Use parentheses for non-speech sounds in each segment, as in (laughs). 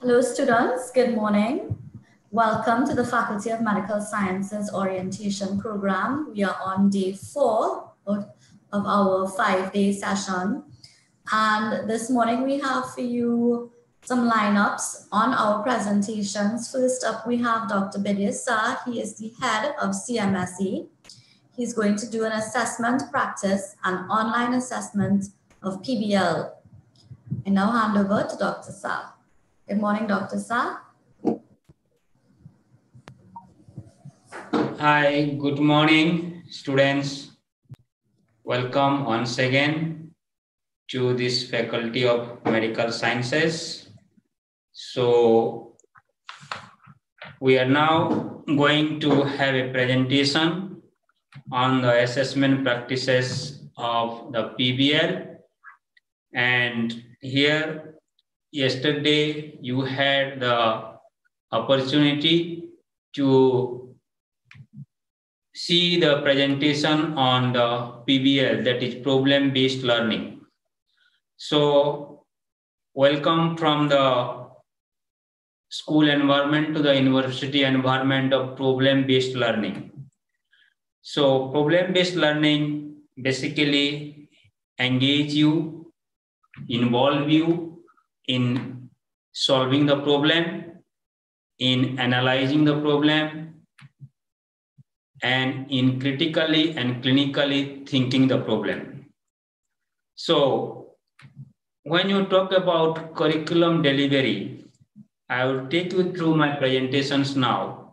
Hello students, good morning. Welcome to the Faculty of Medical Sciences Orientation Program. We are on day four of, our five-day session. And this morning we have for you some lineups on our presentations. First up, we have Dr. Bidya He is the head of CMSE. He's going to do an assessment practice and online assessment of PBL. I now hand over to Dr. Sa. Good morning, Dr. Sa. Hi, good morning, students. Welcome once again to this Faculty of Medical Sciences. So, we are now going to have a presentation on the assessment practices of the PBL. And here, yesterday, you had the opportunity to see the presentation on the PBL, that is problem-based learning. So welcome from the school environment to the university environment of problem-based learning. So problem-based learning basically engage you, involve you in solving the problem, in analyzing the problem, and in critically and clinically thinking the problem. So when you talk about curriculum delivery, I will take you through my presentations now.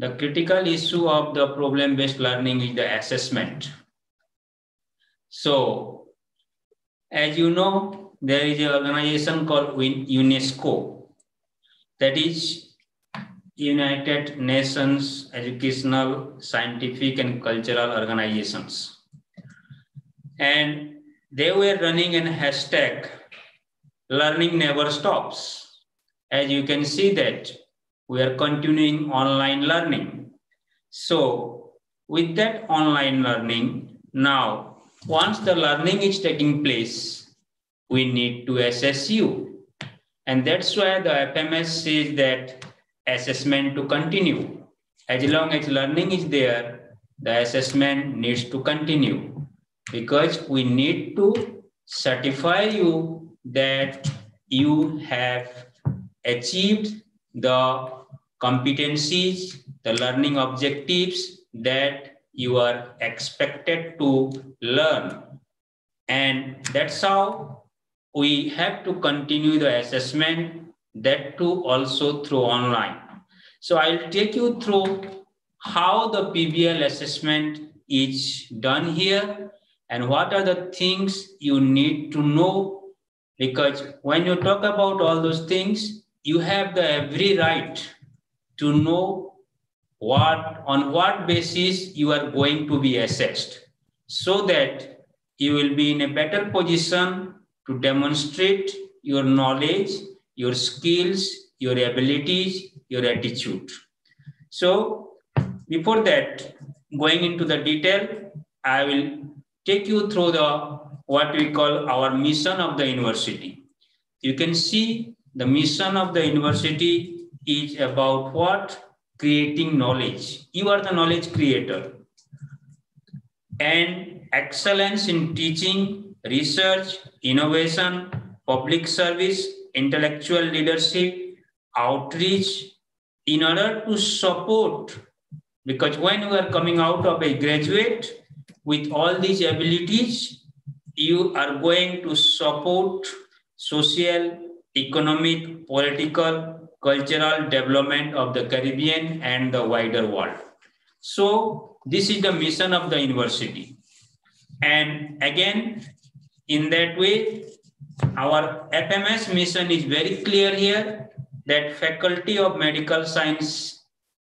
The critical issue of the problem-based learning is the assessment. So as you know, there is an organization called UNESCO that is United Nations Educational, Scientific, and Cultural Organizations. And they were running an hashtag, learning never stops. As you can see that we are continuing online learning. So with that online learning, now, once the learning is taking place, we need to assess you. And that's why the FMS says that assessment to continue. As long as learning is there, the assessment needs to continue because we need to certify you that you have achieved the competencies, the learning objectives that you are expected to learn. And that's how we have to continue the assessment that too also through online. So I'll take you through how the PBL assessment is done here and what are the things you need to know because when you talk about all those things, you have the every right to know what on what basis you are going to be assessed so that you will be in a better position to demonstrate your knowledge your skills, your abilities, your attitude. So before that, going into the detail, I will take you through the what we call our mission of the university. You can see the mission of the university is about what? Creating knowledge. You are the knowledge creator. And excellence in teaching, research, innovation, public service, intellectual leadership, outreach, in order to support, because when you are coming out of a graduate with all these abilities, you are going to support social, economic, political, cultural development of the Caribbean and the wider world. So this is the mission of the university. And again, in that way, our FMS mission is very clear here that Faculty of Medical Science,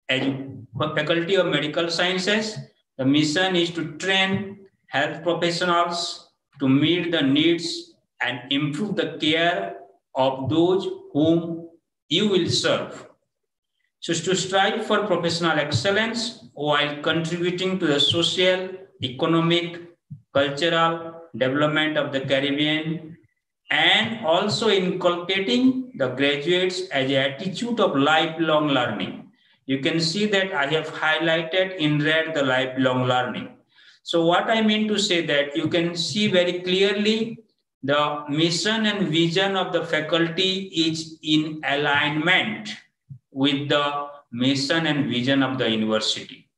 Faculty of Medical Sciences, the mission is to train health professionals to meet the needs and improve the care of those whom you will serve. So to strive for professional excellence while contributing to the social, economic, cultural, development of the Caribbean, and also inculcating the graduates as an attitude of lifelong learning. You can see that I have highlighted in red the lifelong learning. So what I mean to say that you can see very clearly the mission and vision of the faculty is in alignment with the mission and vision of the university.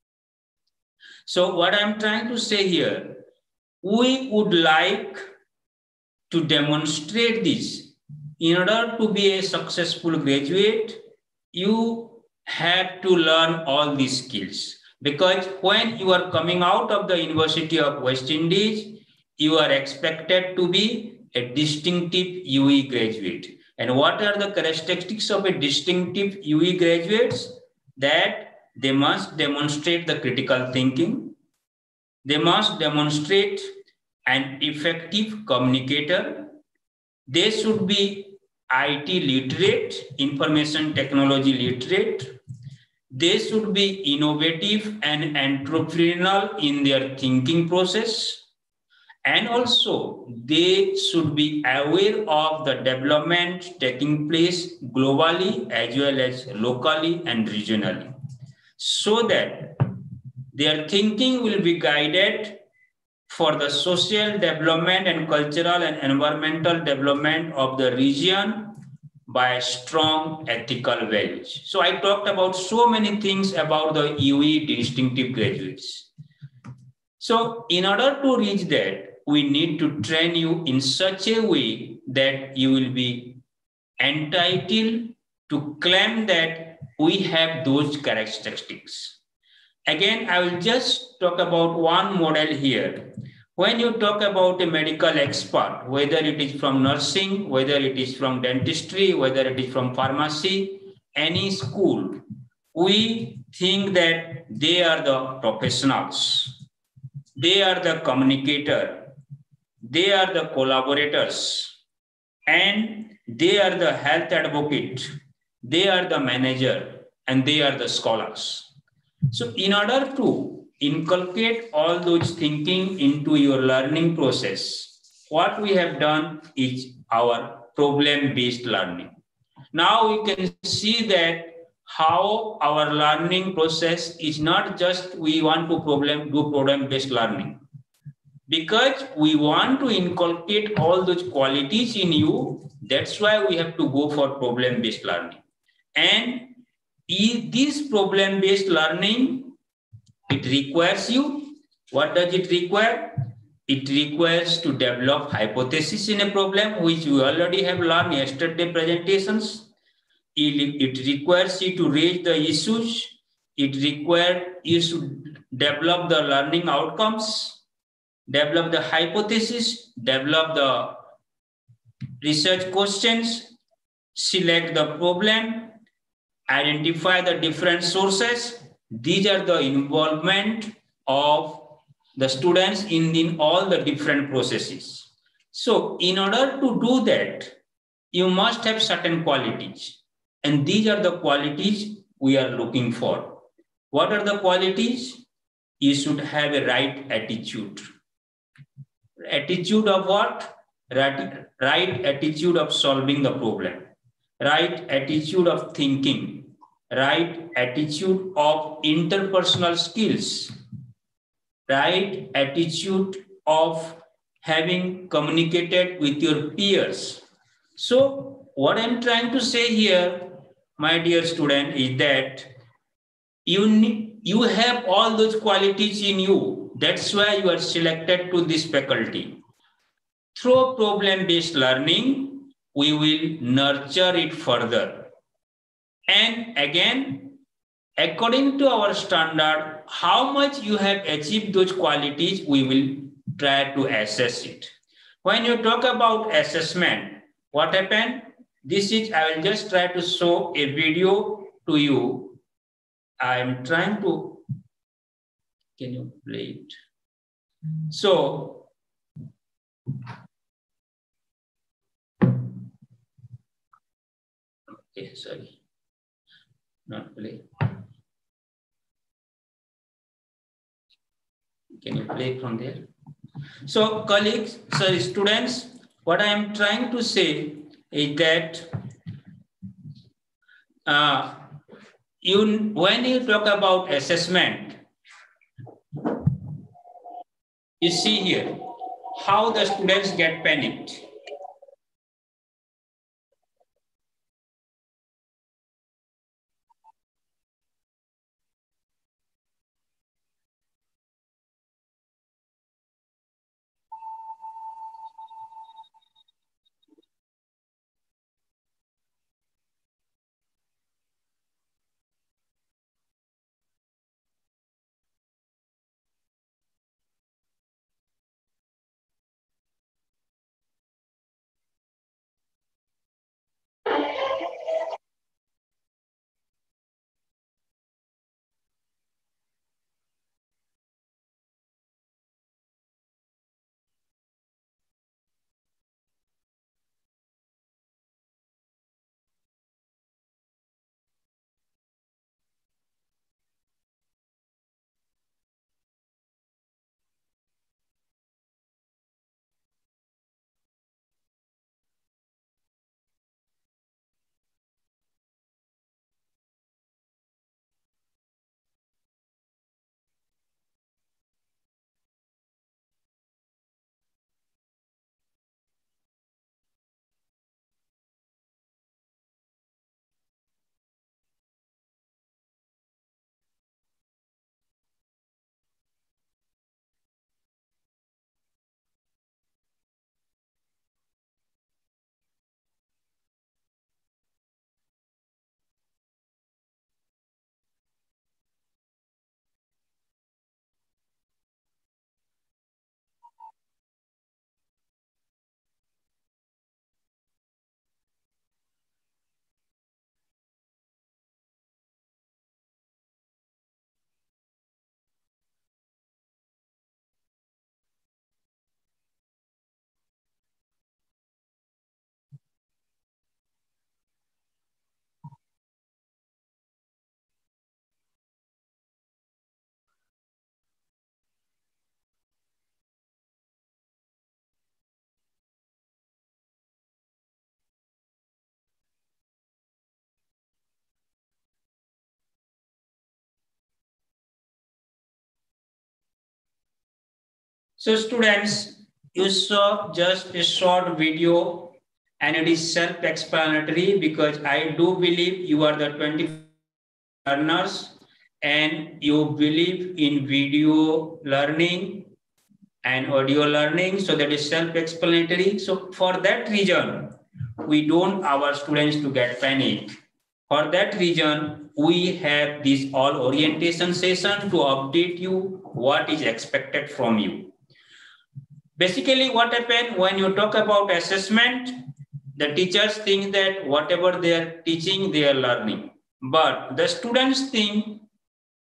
So what I'm trying to say here, we would like to demonstrate this. In order to be a successful graduate, you have to learn all these skills. Because when you are coming out of the University of West Indies, you are expected to be a distinctive UWI graduate. And what are the characteristics of a distinctive UWI graduates? That they must demonstrate the critical thinking. They must demonstrate an effective communicator. They should be IT literate, information technology literate. They should be innovative and entrepreneurial in their thinking process. And also, they should be aware of the development taking place globally as well as locally and regionally so that their thinking will be guided for the social development and cultural and environmental development of the region by strong ethical values. So I talked about so many things about the UWI distinctive graduates. So in order to reach that, we need to train you in such a way that you will be entitled to claim that we have those characteristics. Again, I will just talk about one model here. When you talk about a medical expert, whether it is from nursing, whether it is from dentistry, whether it is from pharmacy, any school, we think that they are the professionals. They are the communicator they are the collaborators and they are the health advocate, they are the manager, and they are the scholars. So, in order to inculcate all those thinking into your learning process, what we have done is our problem based learning. Now we can see that how our learning process is not just we want to problem do problem based learning because we want to inculcate all those qualities in you that's why we have to go for problem based learning. And this problem based learning it requires you. What does it require? It requires to develop hypothesis in a problem which we already have learned yesterday presentations. It, it requires you to raise the issues. It requires you to develop the learning outcomes develop the hypothesis, develop the research questions, select the problem, identify the different sources. These are the involvement of the students in, in all the different processes. So in order to do that, you must have certain qualities. And these are the qualities we are looking for. What are the qualities? You should have a right attitude attitude of what? Right, right attitude of solving the problem, right attitude of thinking, right attitude of interpersonal skills, right attitude of having communicated with your peers. So what I'm trying to say here, my dear student, is that you, you have all those qualities in you that's why you are selected to this faculty. Through problem-based learning, we will nurture it further. And again, according to our standard, how much you have achieved those qualities, we will try to assess it. When you talk about assessment, what happened? This is, I will just try to show a video to you. I am trying to can you play it? So, okay, sorry, not play. Can you play from there? So colleagues, sorry, students, what I am trying to say is that uh, you, when you talk about assessment, you see here how the students get panicked. So students, you saw just a short video and it is self-explanatory because I do believe you are the 20 learners and you believe in video learning and audio learning. So that is self-explanatory. So for that reason, we don't our students to get panic. For that reason, we have this all orientation session to update you what is expected from you. Basically, what happened when you talk about assessment, the teachers think that whatever they are teaching, they are learning. But the students think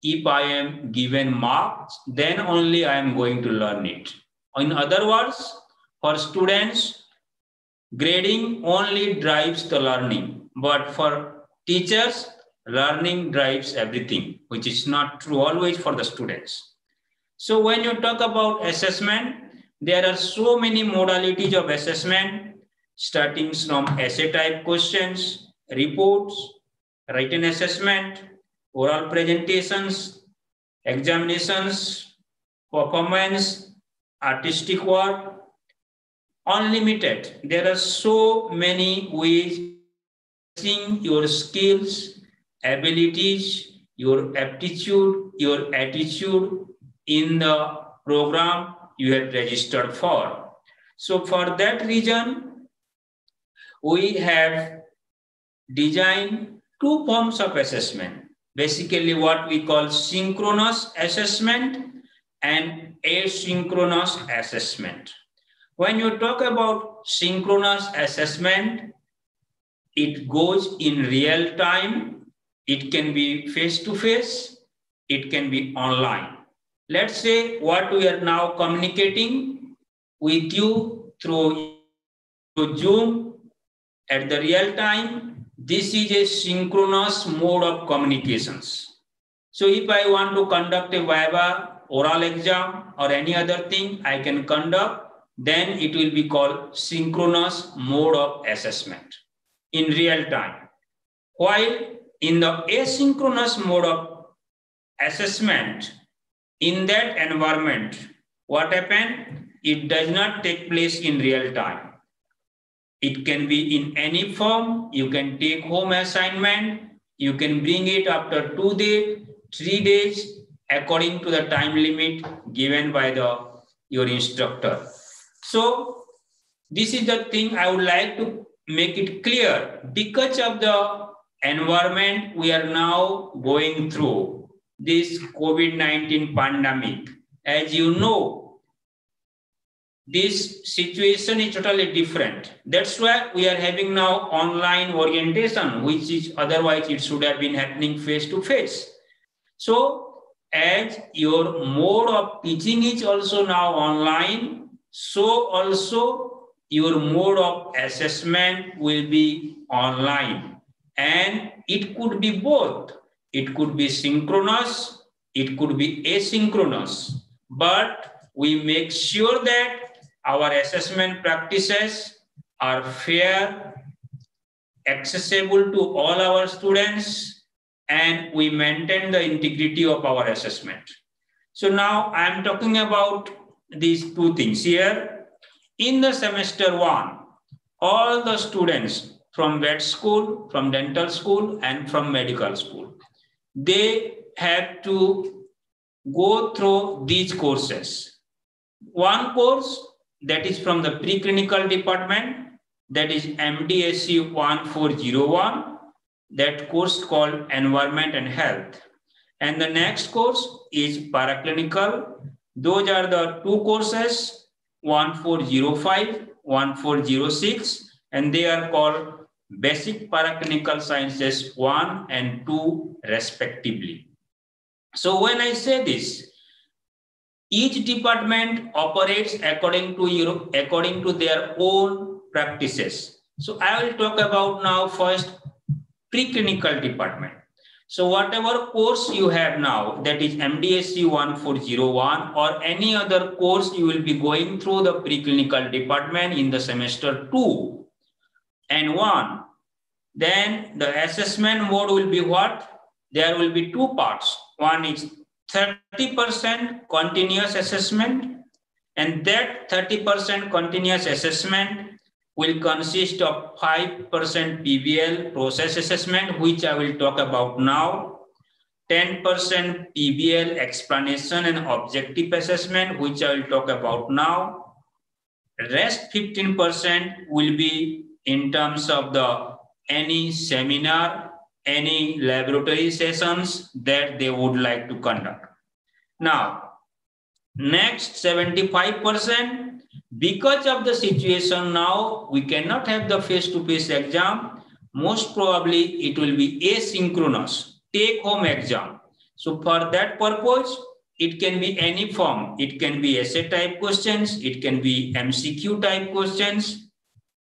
if I am given marks, then only I am going to learn it. In other words, for students, grading only drives the learning. But for teachers, learning drives everything, which is not true always for the students. So when you talk about assessment, there are so many modalities of assessment, starting from essay type questions, reports, written assessment, oral presentations, examinations, performance, artistic work, unlimited. There are so many ways seeing your skills, abilities, your aptitude, your attitude in the program you had registered for. So for that reason, we have designed two forms of assessment. Basically what we call synchronous assessment and asynchronous assessment. When you talk about synchronous assessment, it goes in real time. It can be face to face. It can be online. Let's say what we are now communicating with you through, through Zoom at the real time. This is a synchronous mode of communications. So if I want to conduct a Viva oral exam or any other thing I can conduct, then it will be called synchronous mode of assessment in real time. While in the asynchronous mode of assessment, in that environment, what happened? It does not take place in real time. It can be in any form. You can take home assignment. You can bring it after two days, three days, according to the time limit given by the your instructor. So this is the thing I would like to make it clear. Because of the environment we are now going through, this COVID-19 pandemic, as you know, this situation is totally different. That's why we are having now online orientation, which is otherwise it should have been happening face to face. So as your mode of teaching is also now online, so also your mode of assessment will be online. And it could be both. It could be synchronous, it could be asynchronous. But we make sure that our assessment practices are fair, accessible to all our students, and we maintain the integrity of our assessment. So now I'm talking about these two things here. In the semester one, all the students from vet school, from dental school, and from medical school, they have to go through these courses. One course that is from the preclinical department, that is MDSC 1401, that course called Environment and Health. And the next course is paraclinical. Those are the two courses, 1405, 1406, and they are called Basic Paraclinical Sciences 1 and 2 respectively. So when I say this, each department operates according to your, according to their own practices. So I will talk about now first preclinical department. So whatever course you have now, that is MDSC 1401 or any other course you will be going through the preclinical department in the semester two and one, then the assessment mode will be what? There will be two parts. One is 30% continuous assessment and that 30% continuous assessment will consist of 5% PBL process assessment, which I will talk about now, 10% PBL explanation and objective assessment, which I will talk about now. Rest 15% will be in terms of the any seminar any laboratory sessions that they would like to conduct. Now, next 75%, because of the situation now, we cannot have the face-to-face -face exam. Most probably it will be asynchronous, take-home exam. So for that purpose, it can be any form. It can be essay type questions. It can be MCQ type questions.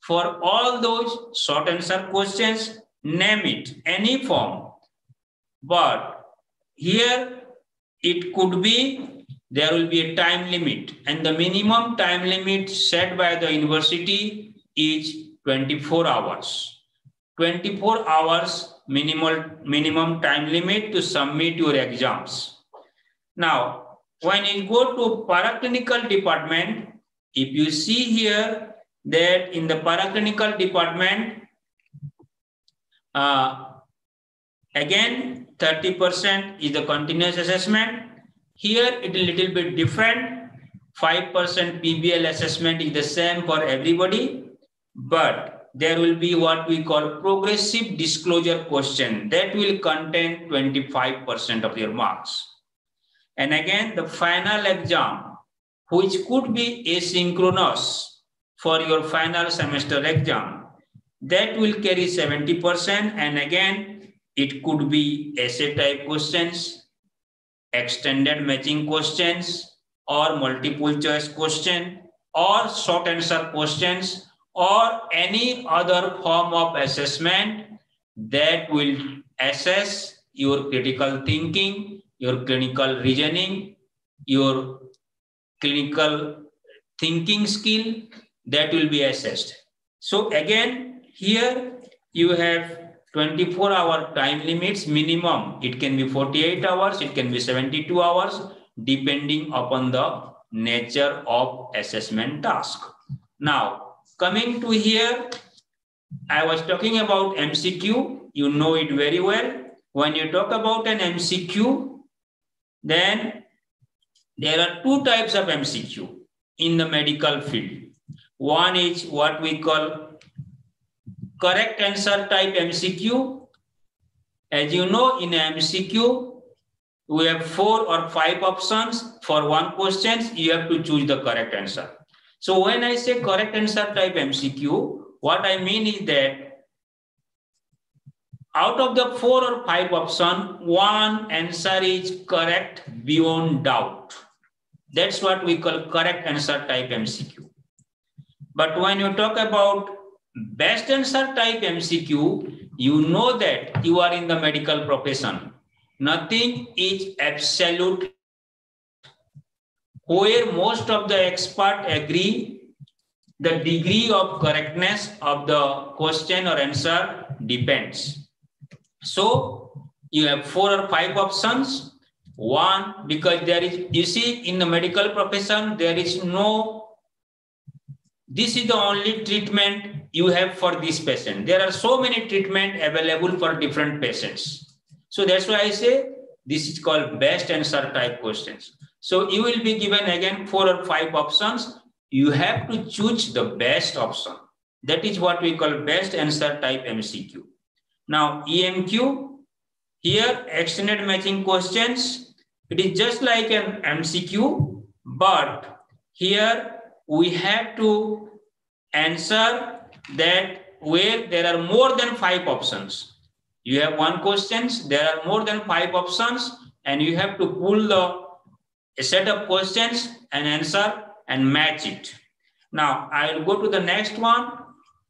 For all those short answer questions, name it, any form. But here it could be, there will be a time limit and the minimum time limit set by the university is 24 hours. 24 hours minimal, minimum time limit to submit your exams. Now, when you go to paraclinical department, if you see here that in the paraclinical department, uh, again, 30% is the continuous assessment. Here it is a little bit different. 5% PBL assessment is the same for everybody, but there will be what we call progressive disclosure question that will contain 25% of your marks. And again, the final exam, which could be asynchronous for your final semester exam, that will carry 70%. And again, it could be essay type questions, extended matching questions, or multiple choice question, or short answer questions, or any other form of assessment that will assess your critical thinking, your clinical reasoning, your clinical thinking skill that will be assessed. So again, here you have 24 hour time limits minimum. It can be 48 hours, it can be 72 hours, depending upon the nature of assessment task. Now, coming to here, I was talking about MCQ. You know it very well. When you talk about an MCQ, then there are two types of MCQ in the medical field. One is what we call correct answer type MCQ. As you know, in MCQ, we have four or five options. For one question, you have to choose the correct answer. So when I say correct answer type MCQ, what I mean is that out of the four or five option, one answer is correct beyond doubt. That's what we call correct answer type MCQ. But when you talk about best answer type MCQ, you know that you are in the medical profession. Nothing is absolute. Where most of the expert agree, the degree of correctness of the question or answer depends. So you have four or five options. One, because there is, you see, in the medical profession, there is no, this is the only treatment you have for this patient. There are so many treatment available for different patients. So that's why I say this is called best answer type questions. So you will be given again four or five options. You have to choose the best option. That is what we call best answer type MCQ. Now EMQ, here extended matching questions. It is just like an MCQ, but here we have to answer that where there are more than five options. You have one questions, there are more than five options, and you have to pull the set of questions and answer and match it. Now I will go to the next one.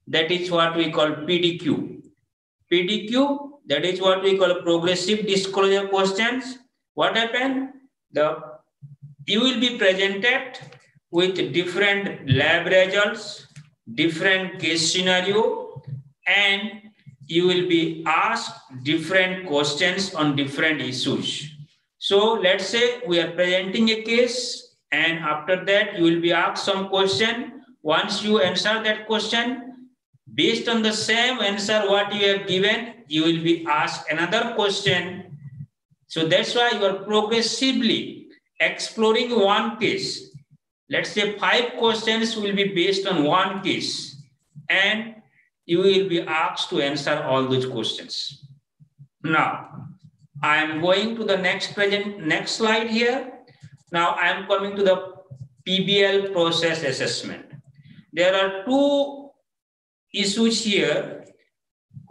That is what we call PDQ. PDQ, that is what we call progressive disclosure questions. What happened? The you will be presented with different lab results, different case scenario, and you will be asked different questions on different issues. So let's say we are presenting a case and after that you will be asked some question. Once you answer that question, based on the same answer what you have given, you will be asked another question. So that's why you are progressively exploring one case. Let's say five questions will be based on one case and you will be asked to answer all those questions. Now, I am going to the next present next slide here. Now I am coming to the PBL process assessment. There are two issues here.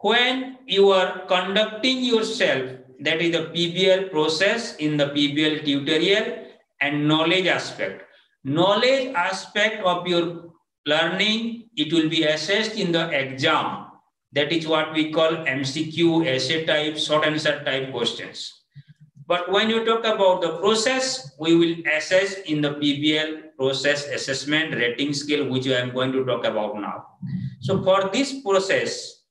When you are conducting yourself, that is the PBL process in the PBL tutorial and knowledge aspect. Knowledge aspect of your learning, it will be assessed in the exam. That is what we call MCQ, essay type, short answer type questions. But when you talk about the process, we will assess in the PBL process assessment rating scale, which I am going to talk about now. So for this process,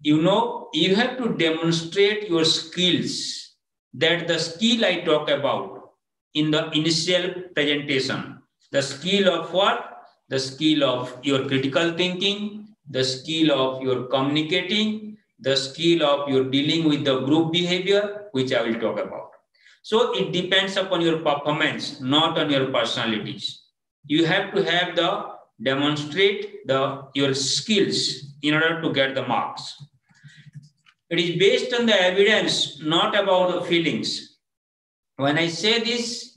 you know, you have to demonstrate your skills that the skill I talk about in the initial presentation, the skill of what? the skill of your critical thinking, the skill of your communicating, the skill of your dealing with the group behavior, which I will talk about. So it depends upon your performance, not on your personalities. You have to have the demonstrate the your skills in order to get the marks. It is based on the evidence, not about the feelings. When I say this,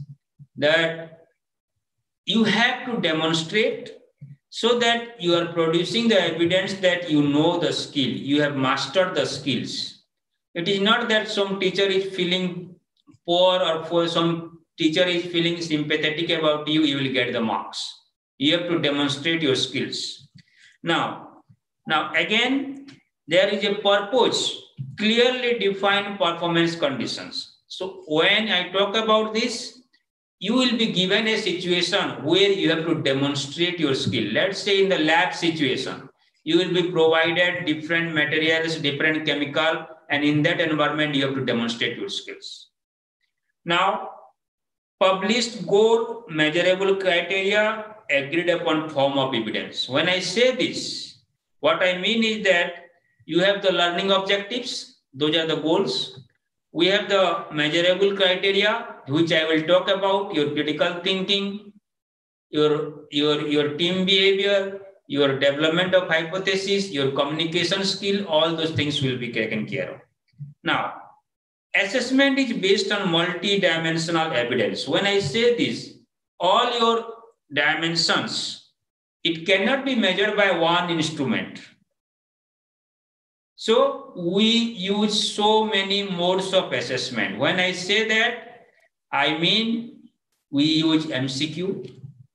that you have to demonstrate so that you are producing the evidence that you know the skill, you have mastered the skills. It is not that some teacher is feeling poor or for some teacher is feeling sympathetic about you, you will get the marks. You have to demonstrate your skills. Now, now again, there is a purpose, clearly defined performance conditions. So when I talk about this, you will be given a situation where you have to demonstrate your skill. Let's say in the lab situation, you will be provided different materials, different chemical, and in that environment, you have to demonstrate your skills. Now, published goal, measurable criteria, agreed upon form of evidence. When I say this, what I mean is that you have the learning objectives, those are the goals. We have the measurable criteria, which I will talk about, your critical thinking, your, your, your team behavior, your development of hypothesis, your communication skill, all those things will be taken care of. Now, assessment is based on multi-dimensional evidence. When I say this, all your dimensions, it cannot be measured by one instrument. So we use so many modes of assessment. When I say that, I mean we use MCQ,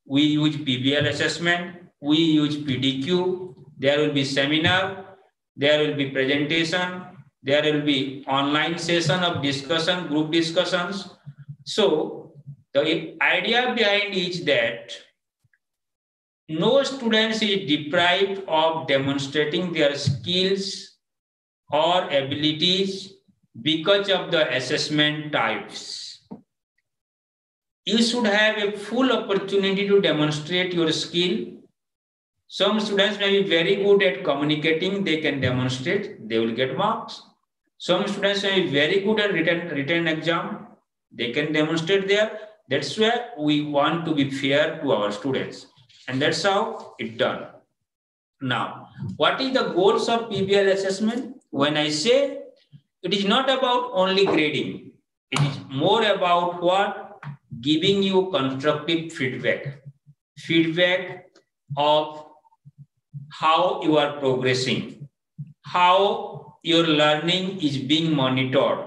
we use PBL assessment, we use PDQ, there will be seminar, there will be presentation, there will be online session of discussion, group discussions. So the idea behind is that no students is deprived of demonstrating their skills or abilities because of the assessment types. You should have a full opportunity to demonstrate your skill. Some students may be very good at communicating, they can demonstrate, they will get marks. Some students may be very good at written, written exam. They can demonstrate there. That's where we want to be fair to our students. And that's how it's done. Now, what is the goals of PBL assessment? When I say it is not about only grading, it is more about what? Giving you constructive feedback. Feedback of how you are progressing, how your learning is being monitored.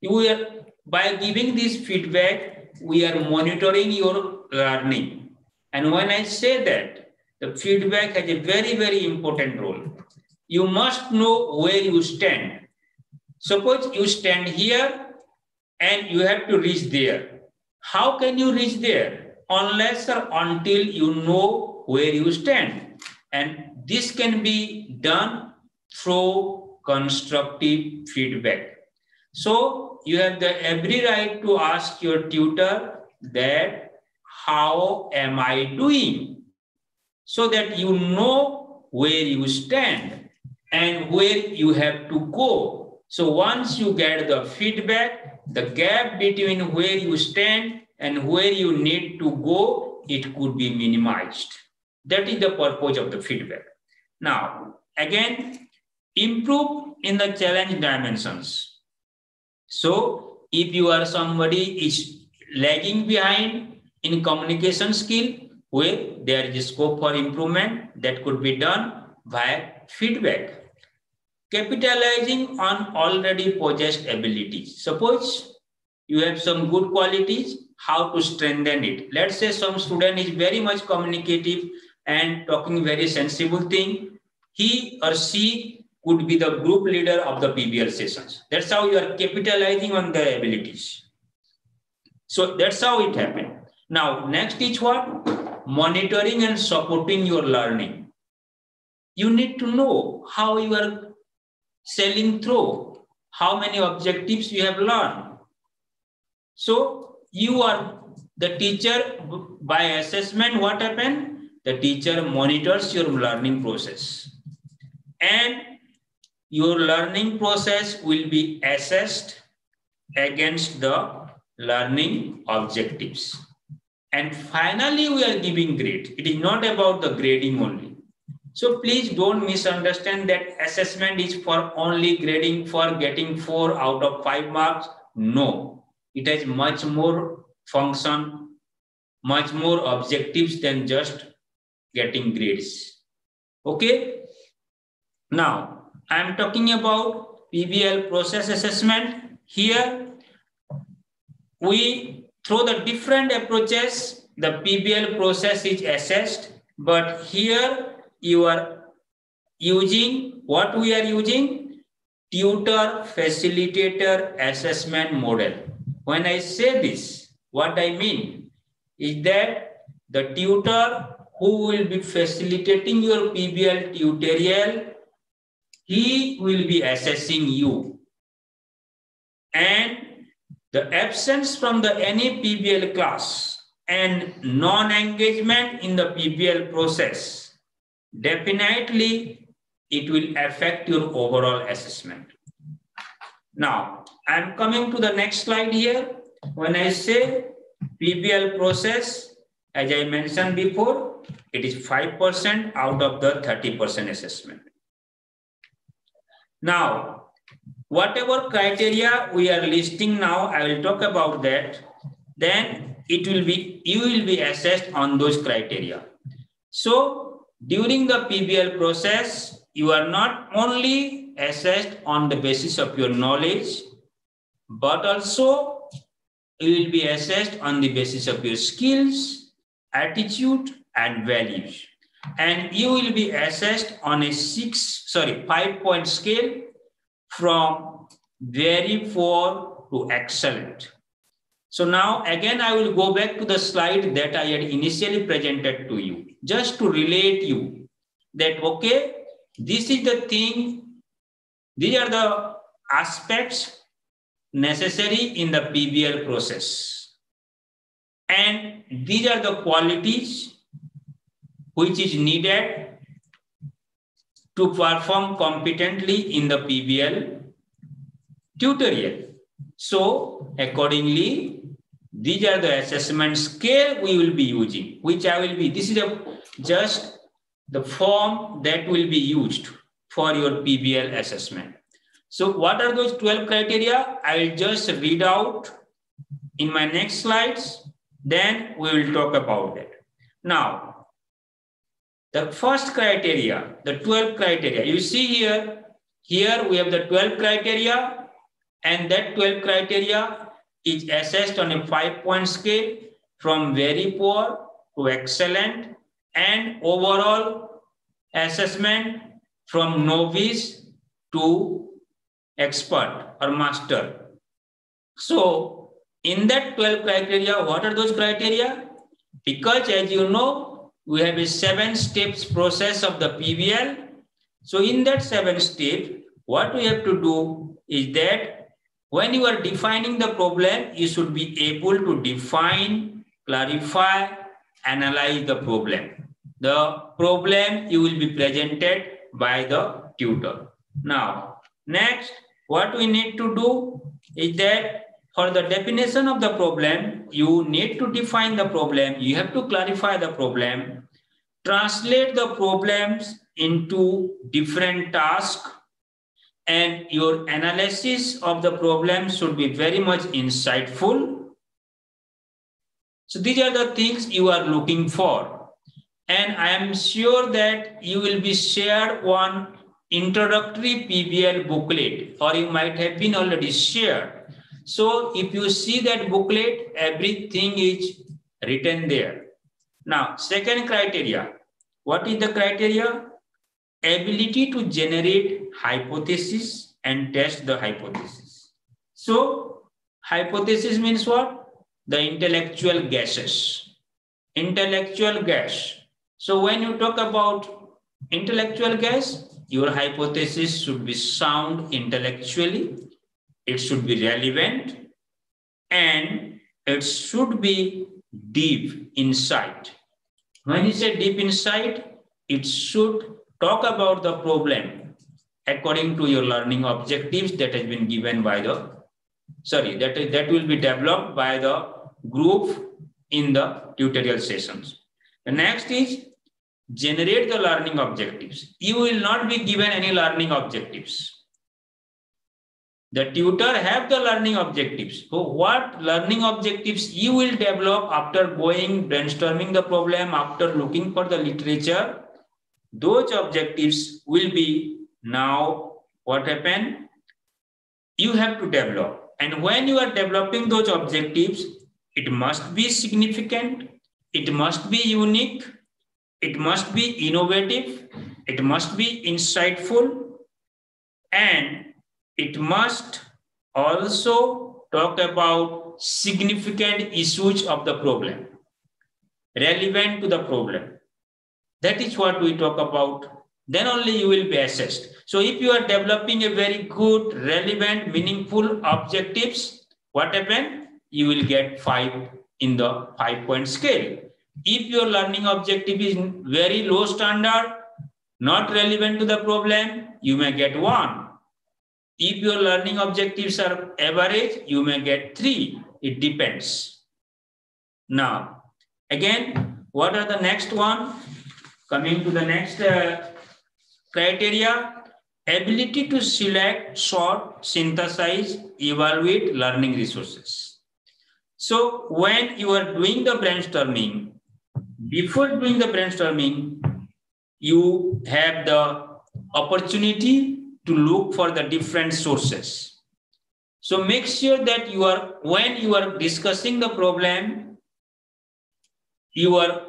You are, by giving this feedback, we are monitoring your learning. And when I say that, the feedback has a very, very important role. You must know where you stand. Suppose you stand here and you have to reach there. How can you reach there? Unless or until you know where you stand. And this can be done through constructive feedback. So you have the every right to ask your tutor that how am I doing? So that you know where you stand and where you have to go. So once you get the feedback, the gap between where you stand and where you need to go, it could be minimized. That is the purpose of the feedback. Now, again, improve in the challenge dimensions. So if you are somebody is lagging behind in communication skill, where there is scope for improvement that could be done via feedback. Capitalizing on already possessed abilities. Suppose you have some good qualities, how to strengthen it. Let's say some student is very much communicative and talking very sensible thing. He or she could be the group leader of the PBL sessions. That's how you are capitalizing on the abilities. So that's how it happened. Now, next is what? Monitoring and supporting your learning. You need to know how you are selling through, how many objectives you have learned. So you are the teacher by assessment, what happened? The teacher monitors your learning process. And your learning process will be assessed against the learning objectives. And finally, we are giving grade. It is not about the grading only. So please don't misunderstand that assessment is for only grading for getting four out of five marks. No, it has much more function, much more objectives than just getting grades. Okay. Now, I'm talking about PBL process assessment. Here, we, through the different approaches, the PBL process is assessed, but here you are using, what we are using? Tutor facilitator assessment model. When I say this, What I mean is that the tutor who will be facilitating your PBL tutorial, he will be assessing you. And the absence from the any PBL class and non-engagement in the PBL process, definitely it will affect your overall assessment. Now, I'm coming to the next slide here. When I say PBL process, as I mentioned before, it is 5% out of the 30% assessment. Now, whatever criteria we are listing now, I will talk about that. Then it will be, you will be assessed on those criteria. So during the PBL process, you are not only assessed on the basis of your knowledge, but also you will be assessed on the basis of your skills, attitude, and values. And you will be assessed on a six, sorry, five point scale from very poor to excellent. So now again, I will go back to the slide that I had initially presented to you, just to relate you that, okay, this is the thing, these are the aspects necessary in the PBL process. And these are the qualities which is needed to perform competently in the PBL tutorial. So accordingly, these are the assessment scale we will be using, which I will be, this is a, just the form that will be used for your PBL assessment. So what are those 12 criteria? I will just read out in my next slides. Then we will talk about it. Now, the first criteria, the 12 criteria, you see here, here we have the 12 criteria and that 12 criteria is assessed on a five point scale from very poor to excellent and overall assessment from novice to expert or master. So in that 12 criteria, what are those criteria? Because as you know, we have a seven steps process of the PBL. So in that seven step, what we have to do is that when you are defining the problem, you should be able to define, clarify, analyze the problem. The problem you will be presented by the tutor. Now, next, what we need to do is that for the definition of the problem, you need to define the problem. You have to clarify the problem, translate the problems into different tasks, and your analysis of the problem should be very much insightful. So these are the things you are looking for. And I am sure that you will be shared one introductory PBL booklet, or you might have been already shared. So if you see that booklet, everything is written there. Now, second criteria. What is the criteria? Ability to generate hypothesis and test the hypothesis. So hypothesis means what? The intellectual guesses. Intellectual guess. So when you talk about intellectual guess, your hypothesis should be sound intellectually, it should be relevant, and it should be deep insight. When you say deep insight, it should talk about the problem according to your learning objectives that has been given by the, sorry, that, that will be developed by the group in the tutorial sessions. The next is generate the learning objectives. You will not be given any learning objectives. The tutor have the learning objectives. So what learning objectives you will develop after going brainstorming the problem, after looking for the literature, those objectives will be now what happened? You have to develop. And when you are developing those objectives, it must be significant, it must be unique, it must be innovative, it must be insightful, and it must also talk about significant issues of the problem, relevant to the problem. That is what we talk about. Then only you will be assessed. So if you are developing a very good, relevant, meaningful objectives, what happen? You will get five in the five point scale. If your learning objective is very low standard, not relevant to the problem, you may get one. If your learning objectives are average, you may get three. It depends. Now, again, what are the next one? Coming to the next uh, criteria, ability to select, sort, synthesize, evaluate learning resources. So when you are doing the brainstorming, before doing the brainstorming, you have the opportunity to look for the different sources. So make sure that you are, when you are discussing the problem, you are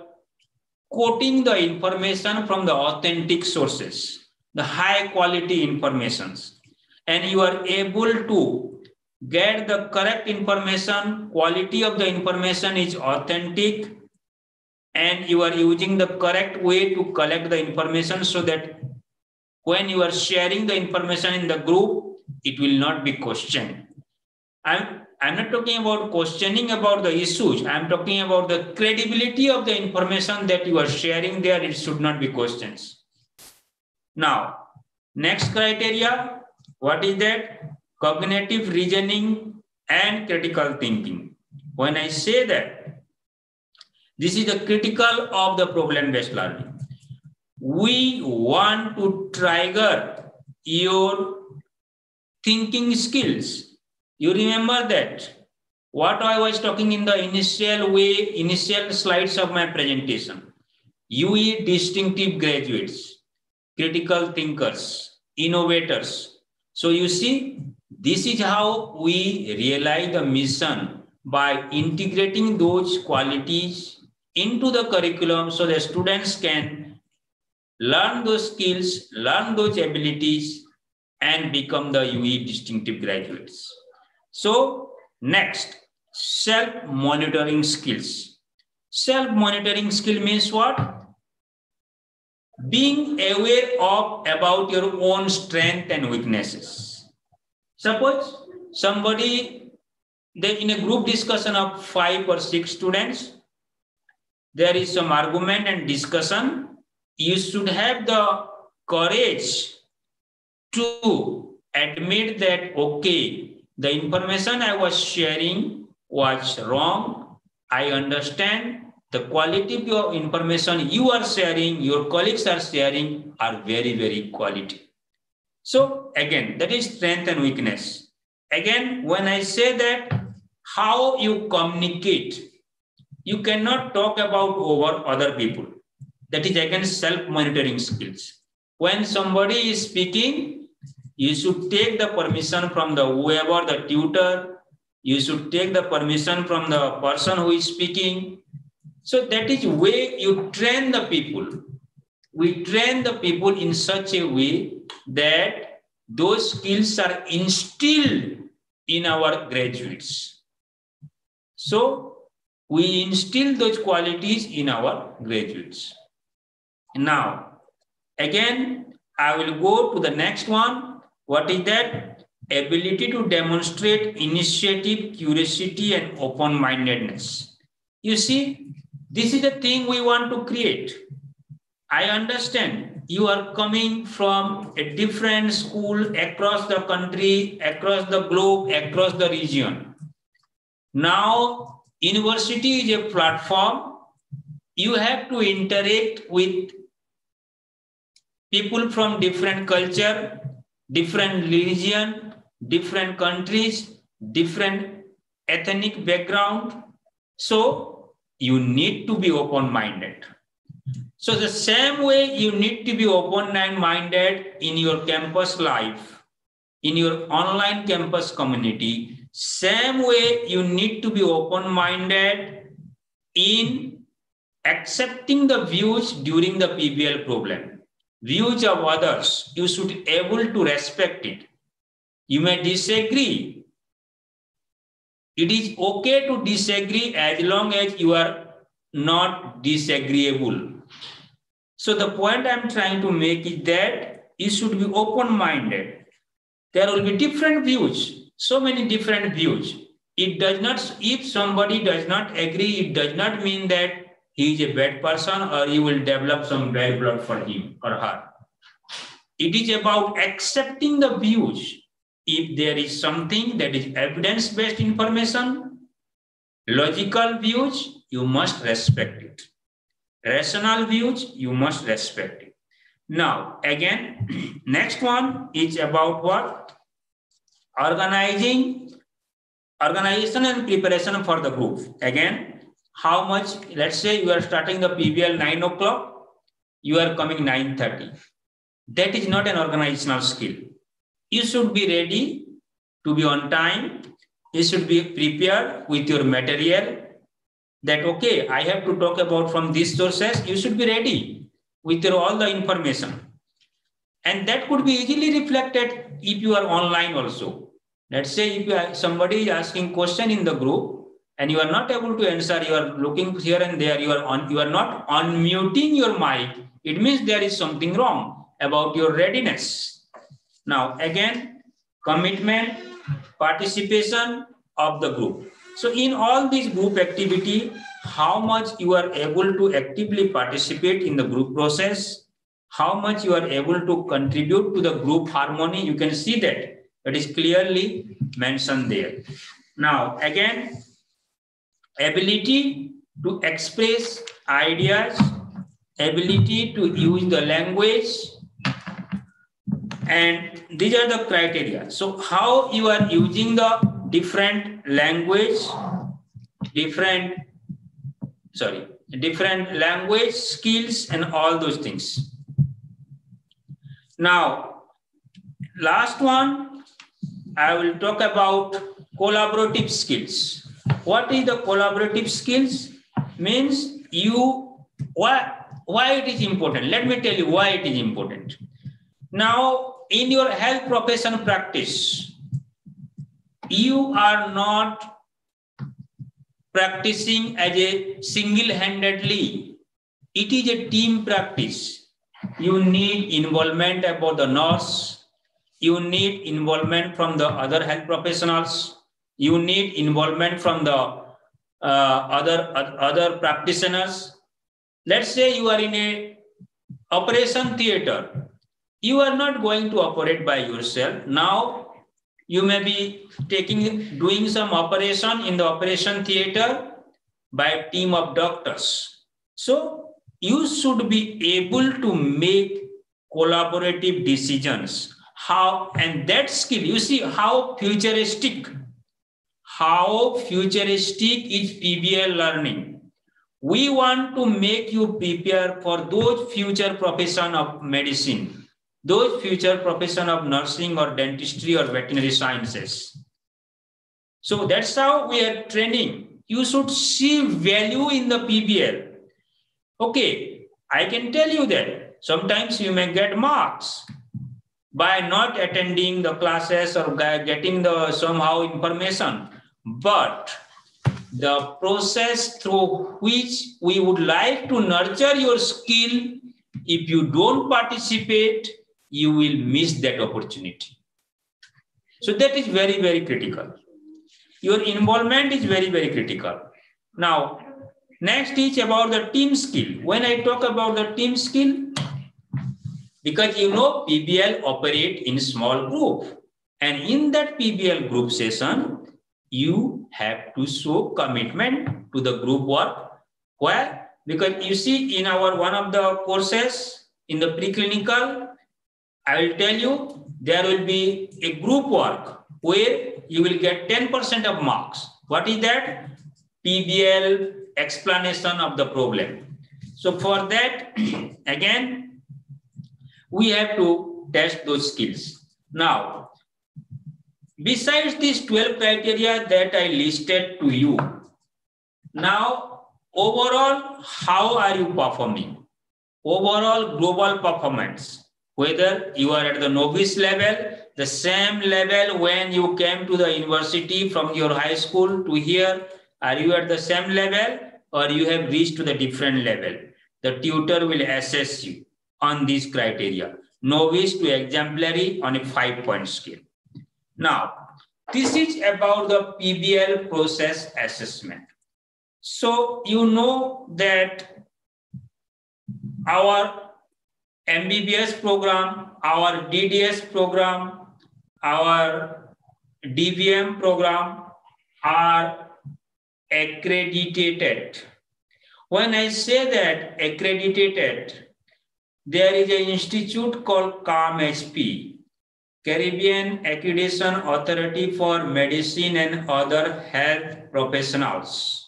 quoting the information from the authentic sources, the high quality informations, and you are able to get the correct information, quality of the information is authentic, and you are using the correct way to collect the information so that when you are sharing the information in the group, it will not be questioned. I'm, I'm not talking about questioning about the issues. I'm talking about the credibility of the information that you are sharing there. It should not be questions. Now, next criteria, what is that? Cognitive reasoning and critical thinking. When I say that, this is the critical of the problem-based learning we want to trigger your thinking skills. You remember that? What I was talking in the initial way, initial slides of my presentation. UWI distinctive graduates, critical thinkers, innovators. So you see, this is how we realize the mission by integrating those qualities into the curriculum so the students can learn those skills, learn those abilities, and become the UWI distinctive graduates. So next, self-monitoring skills. Self-monitoring skill means what? Being aware of about your own strength and weaknesses. Suppose somebody, they in a group discussion of five or six students, there is some argument and discussion you should have the courage to admit that, okay, the information I was sharing was wrong. I understand the quality of your information you are sharing, your colleagues are sharing are very, very quality. So again, that is strength and weakness. Again, when I say that, how you communicate, you cannot talk about over other people. That is again self-monitoring skills. When somebody is speaking, you should take the permission from the whoever, the tutor. You should take the permission from the person who is speaking. So that is way you train the people. We train the people in such a way that those skills are instilled in our graduates. So we instill those qualities in our graduates. Now, again, I will go to the next one. What is that? Ability to demonstrate initiative, curiosity, and open-mindedness. You see, this is the thing we want to create. I understand you are coming from a different school across the country, across the globe, across the region. Now, university is a platform. You have to interact with people from different culture, different religion, different countries, different ethnic background. So you need to be open-minded. So the same way you need to be open-minded in your campus life, in your online campus community, same way you need to be open-minded in accepting the views during the PBL problem views of others, you should able to respect it. You may disagree. It is okay to disagree as long as you are not disagreeable. So the point I'm trying to make is that you should be open-minded. There will be different views, so many different views. It does not, if somebody does not agree, it does not mean that he is a bad person or you will develop some bad blood for him or her. It is about accepting the views. If there is something that is evidence-based information, logical views, you must respect it. Rational views, you must respect it. Now, again, (clears throat) next one is about what? Organizing, organization and preparation for the group. Again, how much, let's say you are starting the PBL 9 o'clock, you are coming 9.30 that is not an organizational skill. You should be ready to be on time. You should be prepared with your material that, okay, I have to talk about from these sources. You should be ready with your, all the information. And that could be easily reflected if you are online also. Let's say if are, somebody is asking question in the group and you are not able to answer, you are looking here and there, you are on, you are not unmuting your mic. It means there is something wrong about your readiness. Now, again, commitment, participation of the group. So in all these group activity, how much you are able to actively participate in the group process, how much you are able to contribute to the group harmony, you can see that. That is clearly mentioned there. Now, again, ability to express ideas, ability to use the language, and these are the criteria. So how you are using the different language, different, sorry, different language skills and all those things. Now, last one, I will talk about collaborative skills. What is the collaborative skills? Means you, why, why it is important? Let me tell you why it is important. Now, in your health profession practice, you are not practicing as a single-handedly. It is a team practice. You need involvement about the nurse. You need involvement from the other health professionals. You need involvement from the uh, other, other practitioners. Let's say you are in a operation theater you are not going to operate by yourself. Now you may be taking, doing some operation in the operation theater by a team of doctors. So you should be able to make collaborative decisions. How, and that skill, you see how futuristic, how futuristic is PBL learning. We want to make you prepare for those future profession of medicine those future profession of nursing or dentistry or veterinary sciences. So that's how we are training. You should see value in the PBL. Okay, I can tell you that sometimes you may get marks by not attending the classes or getting the somehow information. But the process through which we would like to nurture your skill, if you don't participate, you will miss that opportunity. So that is very, very critical. Your involvement is very, very critical. Now, next is about the team skill. When I talk about the team skill, because you know PBL operate in small group. And in that PBL group session, you have to show commitment to the group work. Why? Because you see in our one of the courses in the preclinical, I will tell you there will be a group work where you will get 10% of marks. What is that? PBL explanation of the problem. So for that, (clears throat) again, we have to test those skills. Now, besides these 12 criteria that I listed to you, now overall, how are you performing? Overall global performance whether you are at the novice level, the same level when you came to the university from your high school to here, are you at the same level or you have reached to the different level? The tutor will assess you on these criteria, novice to exemplary on a five point scale. Now, this is about the PBL process assessment. So you know that our MBBS program, our DDS program, our DVM program are accredited. When I say that accredited, there is an institute called CAAM-HP, Caribbean Accreditation Authority for Medicine and Other Health Professionals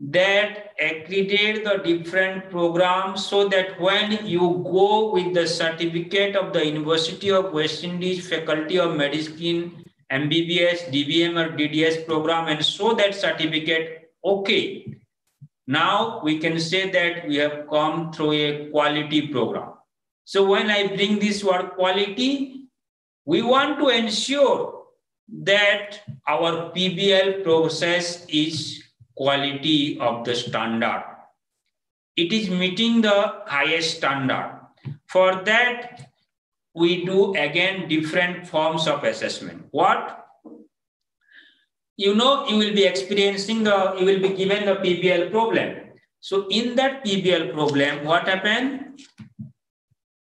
that accredit the different programs so that when you go with the certificate of the University of West Indies Faculty of Medicine, MBBS, DVM or DDS program and show that certificate, okay, now we can say that we have come through a quality program. So when I bring this word quality, we want to ensure that our PBL process is quality of the standard. It is meeting the highest standard. For that, we do again different forms of assessment. What? You know, you will be experiencing the, you will be given the PBL problem. So in that PBL problem, what happened?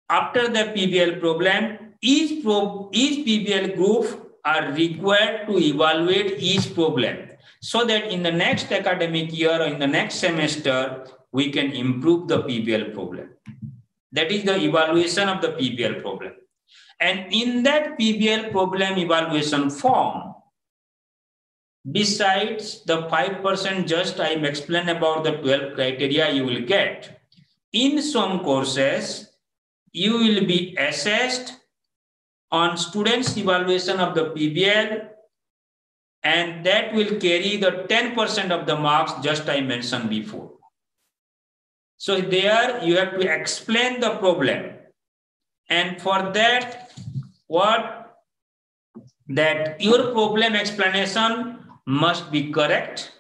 After the PBL problem, each, pro, each PBL group are required to evaluate each problem so that in the next academic year or in the next semester, we can improve the PBL problem. That is the evaluation of the PBL problem. And in that PBL problem evaluation form, besides the 5% just I explained about the 12 criteria you will get, in some courses, you will be assessed on students' evaluation of the PBL and that will carry the 10% of the marks just I mentioned before. So there you have to explain the problem. And for that, what? That your problem explanation must be correct,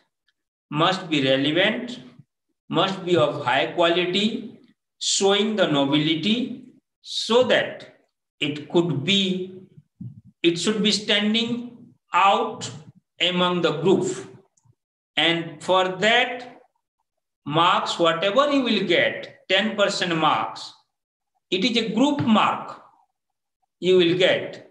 must be relevant, must be of high quality, showing the nobility so that it could be, it should be standing out among the group. And for that marks, whatever you will get, 10% marks, it is a group mark you will get.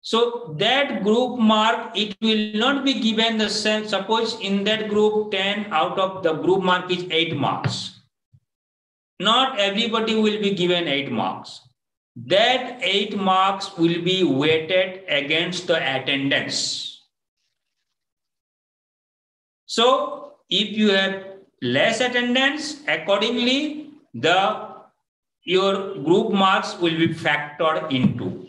So that group mark, it will not be given the same. Suppose in that group, 10 out of the group mark is 8 marks. Not everybody will be given 8 marks. That 8 marks will be weighted against the attendance. So if you have less attendance, accordingly, the your group marks will be factored into.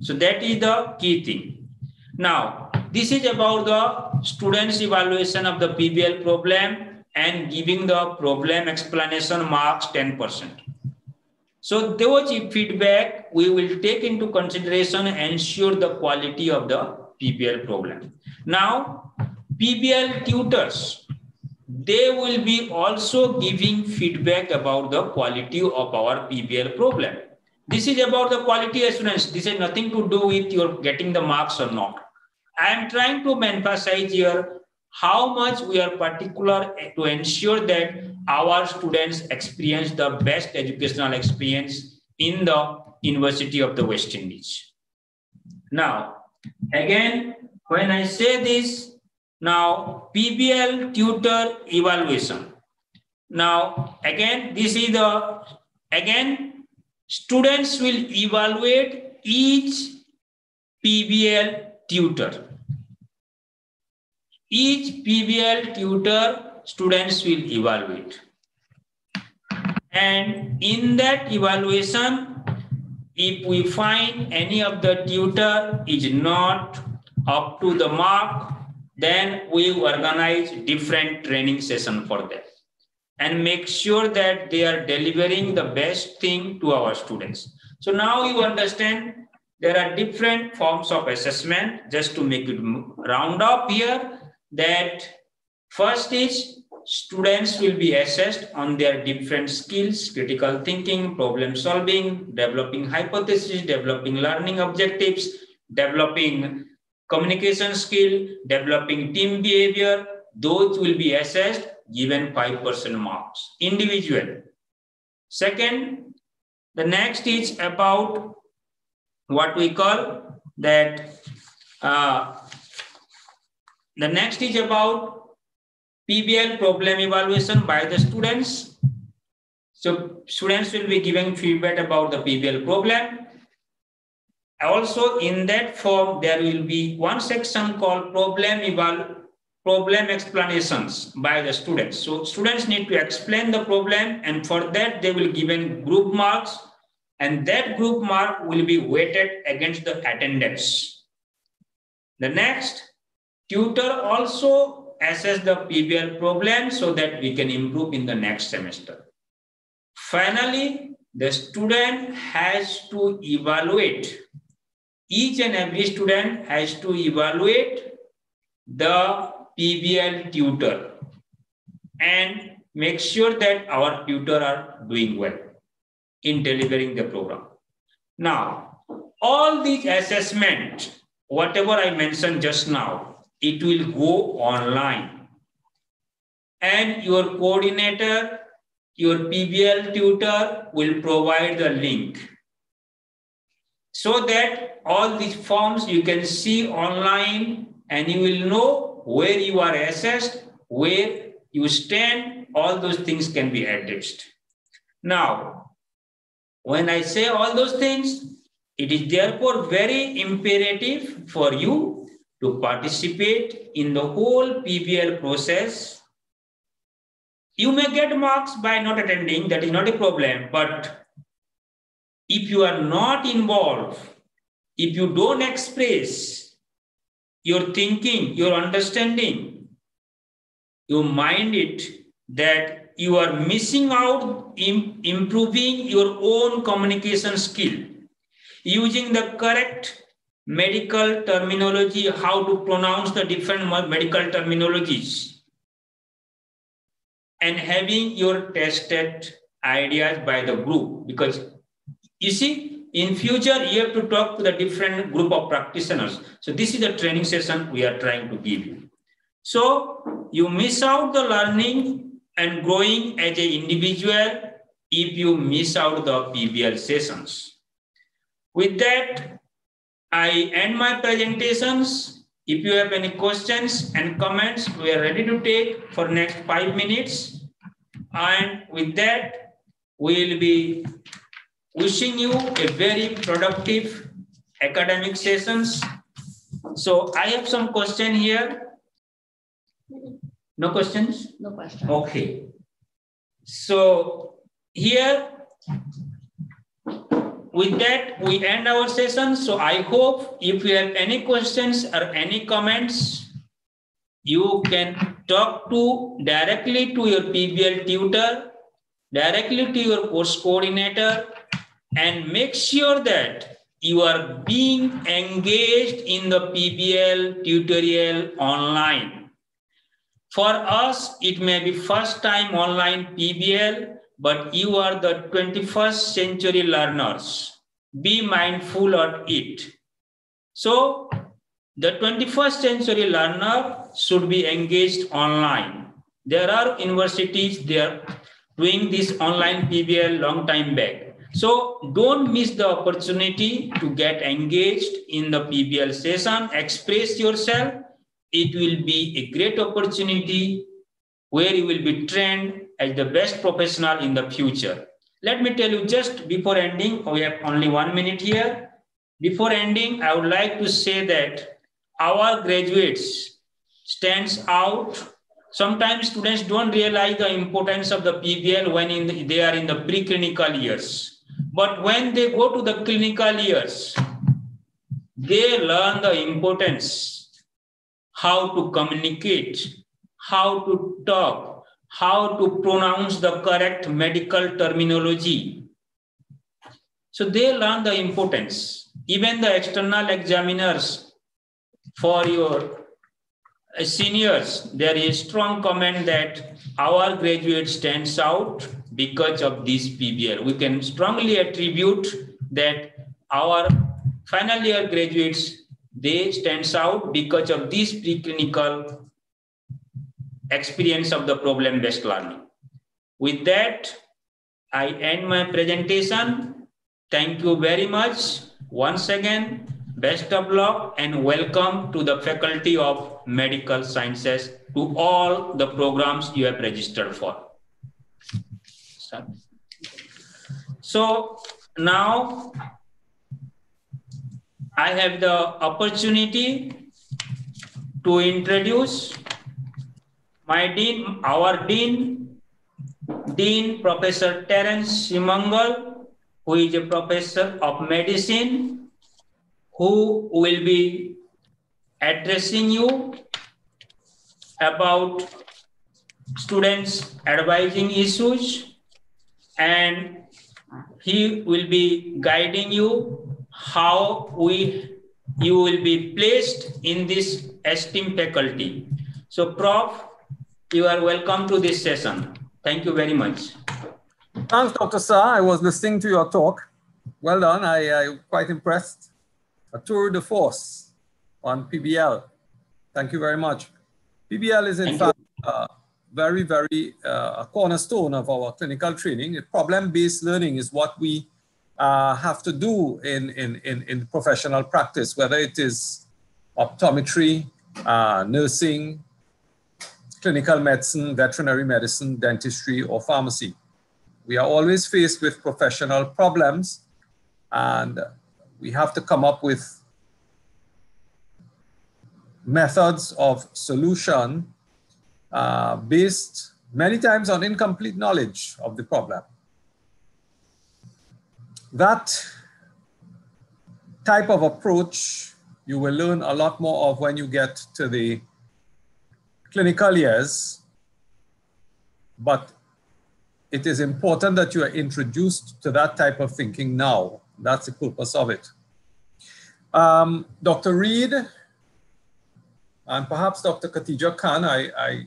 So that is the key thing. Now, this is about the students evaluation of the PBL problem and giving the problem explanation marks 10%. So those feedback we will take into consideration and ensure the quality of the PBL problem. Now, PBL tutors, they will be also giving feedback about the quality of our PBL problem. This is about the quality assurance. This has nothing to do with your getting the marks or not. I am trying to emphasize here how much we are particular to ensure that our students experience the best educational experience in the University of the West Indies. Now, again, when I say this, now, PBL tutor evaluation. Now, again, this is the, again, students will evaluate each PBL tutor. Each PBL tutor, students will evaluate. And in that evaluation, if we find any of the tutor is not up to the mark, then we organize different training session for them. and make sure that they are delivering the best thing to our students. So now you understand there are different forms of assessment just to make it round up here that first is students will be assessed on their different skills, critical thinking, problem solving, developing hypothesis, developing learning objectives, developing communication skill, developing team behavior. Those will be assessed, given 5% marks, individual. Second, the next is about what we call that, uh, the next is about PBL problem evaluation by the students. So students will be giving feedback about the PBL problem. Also in that form, there will be one section called problem eval problem explanations by the students. So students need to explain the problem and for that they will given group marks and that group mark will be weighted against the attendance. The next, tutor also assess the PBL problem so that we can improve in the next semester. Finally, the student has to evaluate, each and every student has to evaluate the PBL tutor and make sure that our tutor are doing well in delivering the program. Now, all these assessment, whatever I mentioned just now, it will go online. And your coordinator, your PBL tutor will provide the link. So that all these forms you can see online and you will know where you are assessed, where you stand, all those things can be addressed. Now, when I say all those things, it is therefore very imperative for you to participate in the whole PBL process. You may get marks by not attending, that is not a problem. But if you are not involved, if you don't express your thinking, your understanding, you mind it that you are missing out in improving your own communication skill using the correct medical terminology, how to pronounce the different medical terminologies, and having your tested ideas by the group. Because you see, in future, you have to talk to the different group of practitioners. So this is the training session we are trying to give you. So you miss out the learning and growing as an individual if you miss out the PBL sessions. With that, I end my presentations. If you have any questions and comments, we are ready to take for next five minutes. And with that, we will be wishing you a very productive academic sessions. So I have some question here. No questions? No questions. Okay. So here with that, we end our session. So I hope if you have any questions or any comments, you can talk to directly to your PBL tutor, directly to your course coordinator, and make sure that you are being engaged in the PBL tutorial online. For us, it may be first time online PBL, but you are the 21st century learners. Be mindful of it. So the 21st century learner should be engaged online. There are universities there doing this online PBL long time back. So don't miss the opportunity to get engaged in the PBL session, express yourself. It will be a great opportunity where you will be trained as the best professional in the future. Let me tell you just before ending, we have only one minute here. Before ending, I would like to say that our graduates stands out. Sometimes students don't realize the importance of the PBL when in the, they are in the preclinical years. But when they go to the clinical years, they learn the importance, how to communicate, how to talk, how to pronounce the correct medical terminology. So they learn the importance. Even the external examiners for your uh, seniors, there is strong comment that our graduate stands out because of this PBL. We can strongly attribute that our final year graduates, they stands out because of this preclinical experience of the problem-based learning. With that, I end my presentation. Thank you very much. Once again, best of luck and welcome to the Faculty of Medical Sciences to all the programs you have registered for. So now I have the opportunity to introduce my dean, our dean, Dean Professor Terence Seemungal, who is a professor of medicine, who will be addressing you about students advising issues and he will be guiding you how we you will be placed in this esteemed faculty. So Prof, you are welcome to this session. Thank you very much. Thanks, Dr. Sa. I was listening to your talk. Well done. I, I quite impressed. A tour de force on PBL. Thank you very much. PBL is in Thank fact uh, very, very uh, a cornerstone of our clinical training. Problem-based learning is what we uh, have to do in, in, in, in, professional practice, whether it is optometry, uh, nursing, clinical medicine, veterinary medicine, dentistry, or pharmacy. We are always faced with professional problems and we have to come up with methods of solution uh, based many times on incomplete knowledge of the problem. That type of approach you will learn a lot more of when you get to the clinical years, but it is important that you are introduced to that type of thinking now. That's the purpose of it. Um, Dr. Reed and perhaps Dr. Khatija Khan, I, I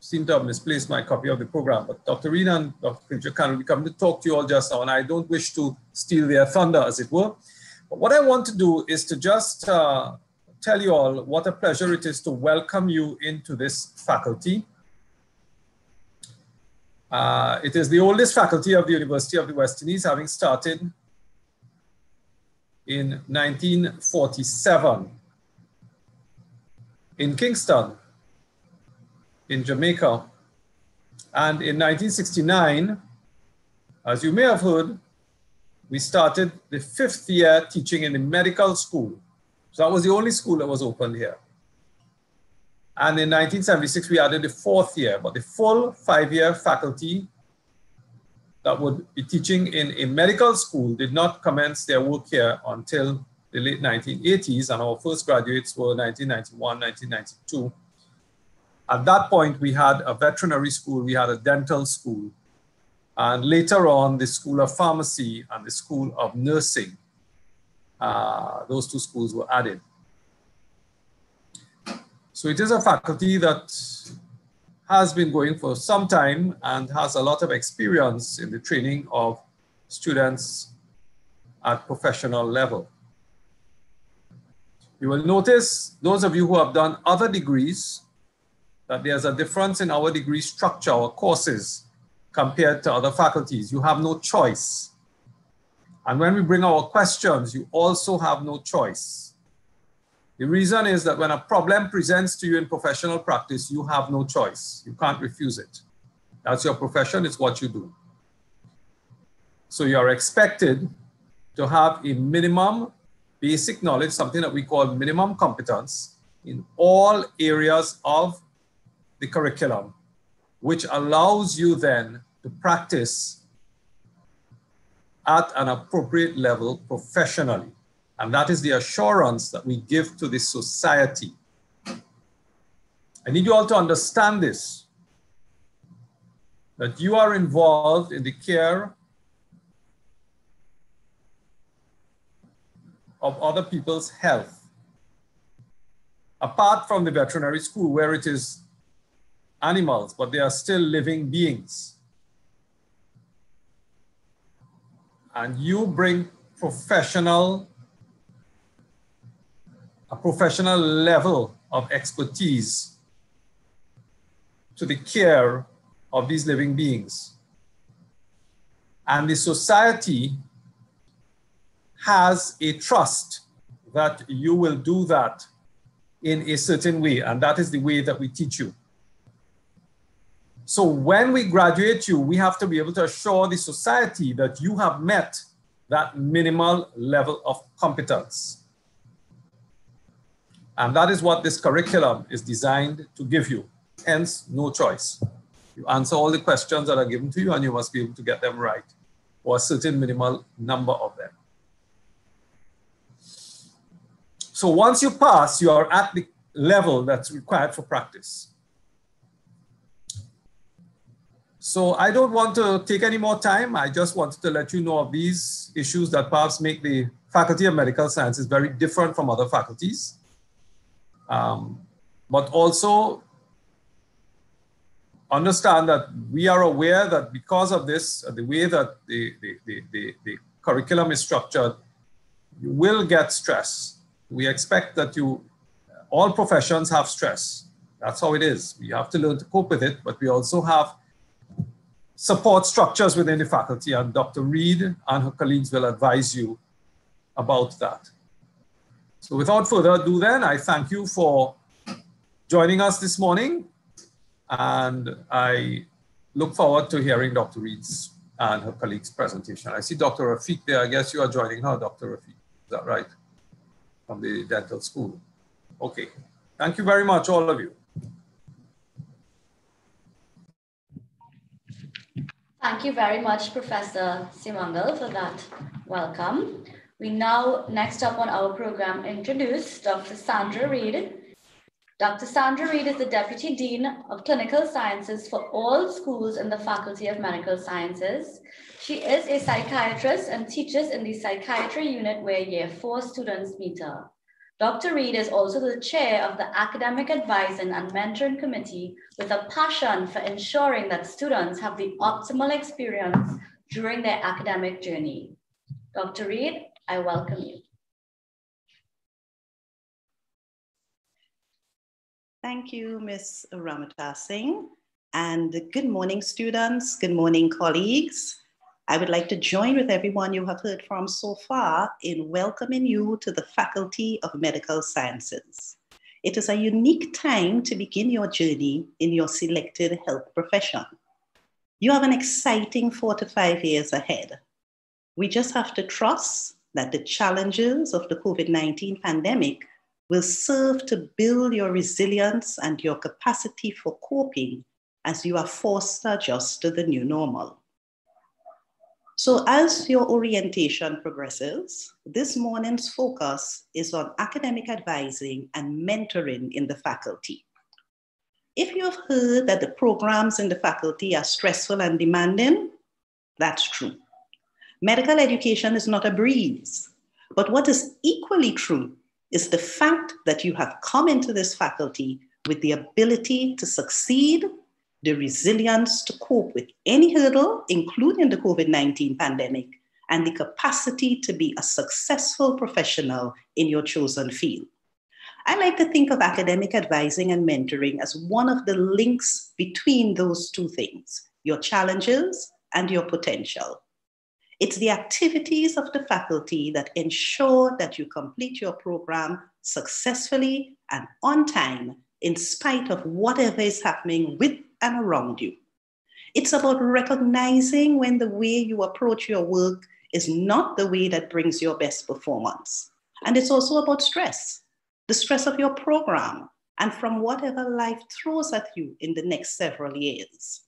seem to have misplaced my copy of the program, but Dr. Reed and Dr. Khatija Khan will be coming to talk to you all just now, and I don't wish to steal their thunder, as it were. But what I want to do is to just uh, tell you all what a pleasure it is to welcome you into this faculty. Uh, it is the oldest faculty of the University of the West Indies, having started in 1947 in Kingston, in Jamaica. And in 1969, as you may have heard, we started the fifth year teaching in the medical school. So that was the only school that was opened here. And in 1976, we added the fourth year, but the full five-year faculty that would be teaching in a medical school did not commence their work here until the late 1980s, and our first graduates were 1991, 1992. At that point, we had a veterinary school, we had a dental school, and later on, the School of Pharmacy and the School of Nursing. Uh, those two schools were added. So it is a faculty that has been going for some time and has a lot of experience in the training of students at professional level. You will notice, those of you who have done other degrees, that there's a difference in our degree structure, our courses, compared to other faculties. You have no choice. And when we bring our questions, you also have no choice. The reason is that when a problem presents to you in professional practice, you have no choice. You can't refuse it. That's your profession, it's what you do. So you're expected to have a minimum basic knowledge, something that we call minimum competence in all areas of the curriculum, which allows you then to practice at an appropriate level professionally. And that is the assurance that we give to the society. I need you all to understand this. that you are involved in the care of other people's health. Apart from the veterinary school where it is animals, but they are still living beings. And you bring professional, a professional level of expertise to the care of these living beings. And the society has a trust that you will do that in a certain way, and that is the way that we teach you. So when we graduate you, we have to be able to assure the society that you have met that minimal level of competence. And that is what this curriculum is designed to give you, hence no choice. You answer all the questions that are given to you and you must be able to get them right, or a certain minimal number of them. So once you pass, you are at the level that's required for practice. So I don't want to take any more time. I just wanted to let you know of these issues that perhaps make the Faculty of Medical Sciences very different from other faculties. Um, but also understand that we are aware that because of this, uh, the way that the, the, the, the, the curriculum is structured, you will get stress. We expect that you, all professions have stress. That's how it is. We have to learn to cope with it, but we also have support structures within the faculty, and Dr. Reed and her colleagues will advise you about that. So without further ado then, I thank you for joining us this morning and I look forward to hearing Dr. Reed's and her colleagues' presentation. I see Dr. Rafiq there. I guess you are joining her, Dr. Rafiq. Is that right? From the dental school. Okay. Thank you very much, all of you. Thank you very much, Professor Seemungal, for that welcome. We now, next up on our program, introduce Dr. Sandra Reed, Dr. Sandra Reed is the Deputy Dean of Clinical Sciences for all schools in the Faculty of Medical Sciences. She is a psychiatrist and teaches in the psychiatry unit where year four students meet her. Dr. Reed is also the chair of the Academic Advising and Mentoring Committee with a passion for ensuring that students have the optimal experience during their academic journey. Dr. Reed, I welcome you. Thank you, Ms. Ramata Singh. And good morning, students. Good morning, colleagues. I would like to join with everyone you have heard from so far in welcoming you to the Faculty of Medical Sciences. It is a unique time to begin your journey in your selected health profession. You have an exciting four to five years ahead. We just have to trust that the challenges of the COVID 19 pandemic will serve to build your resilience and your capacity for coping as you are forced to adjust to the new normal. So, as your orientation progresses, this morning's focus is on academic advising and mentoring in the faculty. If you have heard that the programs in the faculty are stressful and demanding, that's true. Medical education is not a breeze. But what is equally true is the fact that you have come into this faculty with the ability to succeed, the resilience to cope with any hurdle, including the COVID 19 pandemic, and the capacity to be a successful professional in your chosen field. I like to think of academic advising and mentoring as one of the links between those two things your challenges and your potential. It's the activities of the faculty that ensure that you complete your program successfully and on time, in spite of whatever is happening with and around you. It's about recognizing when the way you approach your work is not the way that brings your best performance. And it's also about stress, the stress of your program, and from whatever life throws at you in the next several years.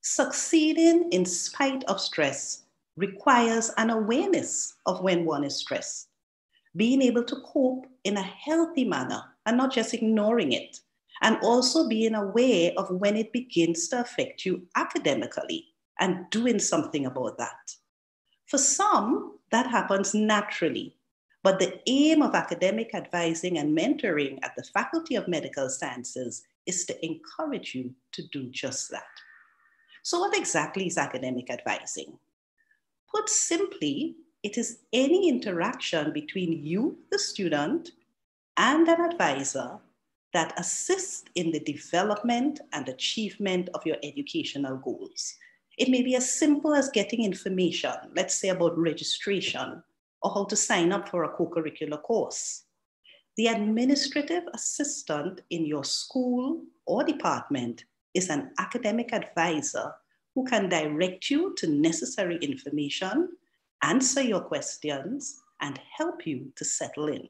Succeeding in spite of stress requires an awareness of when one is stressed, being able to cope in a healthy manner and not just ignoring it, and also being aware of when it begins to affect you academically and doing something about that. For some, that happens naturally, but the aim of academic advising and mentoring at the Faculty of Medical Sciences is to encourage you to do just that. So, what exactly is academic advising? Put simply, it is any interaction between you, the student, and an advisor that assist in the development and achievement of your educational goals. It may be as simple as getting information, let's say about registration or how to sign up for a co-curricular course. The administrative assistant in your school or department is an academic advisor who can direct you to necessary information, answer your questions, and help you to settle in.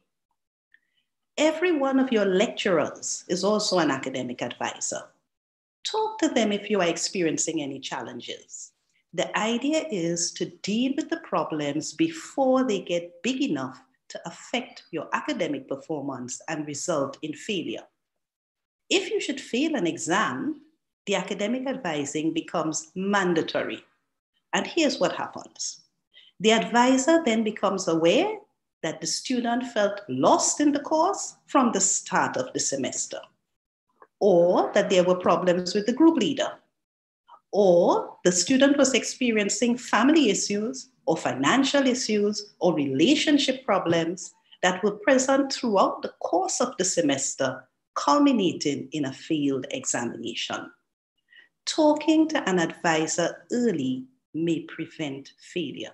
Every one of your lecturers is also an academic advisor. Talk to them if you are experiencing any challenges. The idea is to deal with the problems before they get big enough to affect your academic performance and result in failure. If you should fail an exam, the academic advising becomes mandatory. And here's what happens the advisor then becomes aware that the student felt lost in the course from the start of the semester, or that there were problems with the group leader, or the student was experiencing family issues or financial issues or relationship problems that were present throughout the course of the semester, culminating in a failed examination. Talking to an advisor early may prevent failure.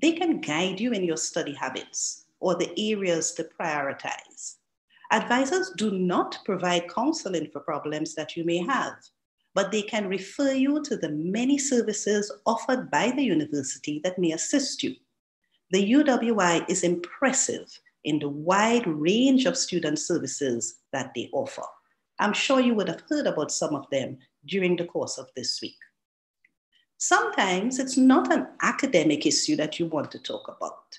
They can guide you in your study habits or the areas to prioritize. Advisors do not provide counseling for problems that you may have, but they can refer you to the many services offered by the university that may assist you. The UWI is impressive in the wide range of student services that they offer. I'm sure you would have heard about some of them during the course of this week. Sometimes it's not an academic issue that you want to talk about.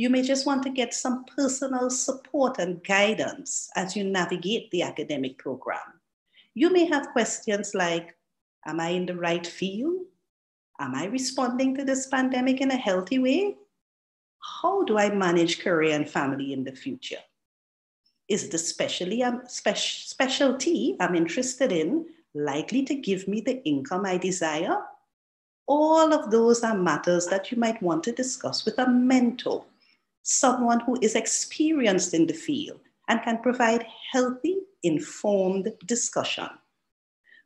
You may just want to get some personal support and guidance as you navigate the academic program. You may have questions like Am I in the right field? Am I responding to this pandemic in a healthy way? How do I manage career and family in the future? Is the specialty, um, spe- specialty I'm interested in likely to give me the income I desire? All of those are matters that you might want to discuss with a mentor, someone who is experienced in the field and can provide healthy, informed discussion.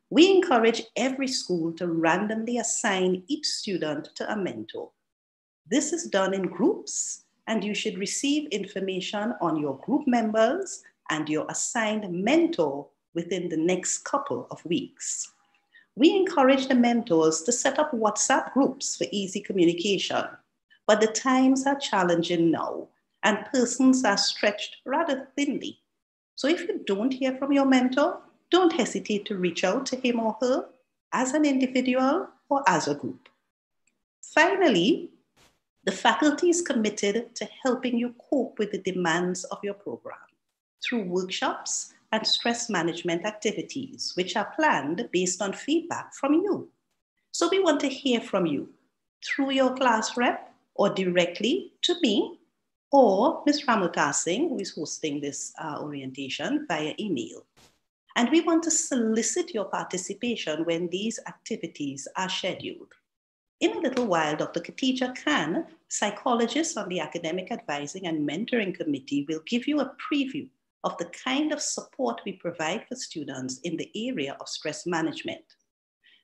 We encourage every school to randomly assign each student to a mentor. This is done in groups, and you should receive information on your group members and your assigned mentor within the next couple of weeks. We encourage the mentors to set up WhatsApp groups for easy communication, but the times are challenging now and persons are stretched rather thinly. So if you don't hear from your mentor, don't hesitate to reach out to him or her as an individual or as a group. Finally, the faculty is committed to helping you cope with the demands of your program through workshops and stress management activities, which are planned based on feedback from you. So we want to hear from you through your class rep or directly to me or Ms. Ramuta Singh, who is hosting this uh, orientation via email. And we want to solicit your participation when these activities are scheduled. In a little while, Dr. Khatija Khan, psychologist on the Academic Advising and Mentoring Committee, will give you a preview of the kind of support we provide for students in the area of stress management.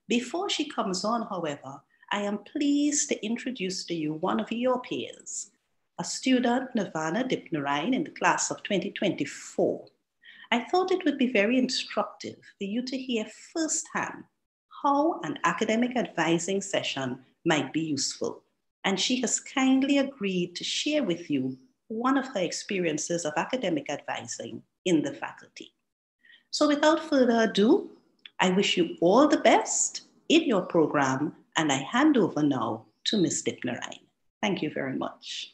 Before she comes on, however, I am pleased to introduce to you one of your peers, a student, Nirvana Dipnarain, in the class of 2024. I thought it would be very instructive for you to hear firsthand how an academic advising session might be useful. And she has kindly agreed to share with you one of her experiences of academic advising in the faculty. So without further ado, I wish you all the best in your program and I hand over now to Ms. Dipnarain. Thank you very much.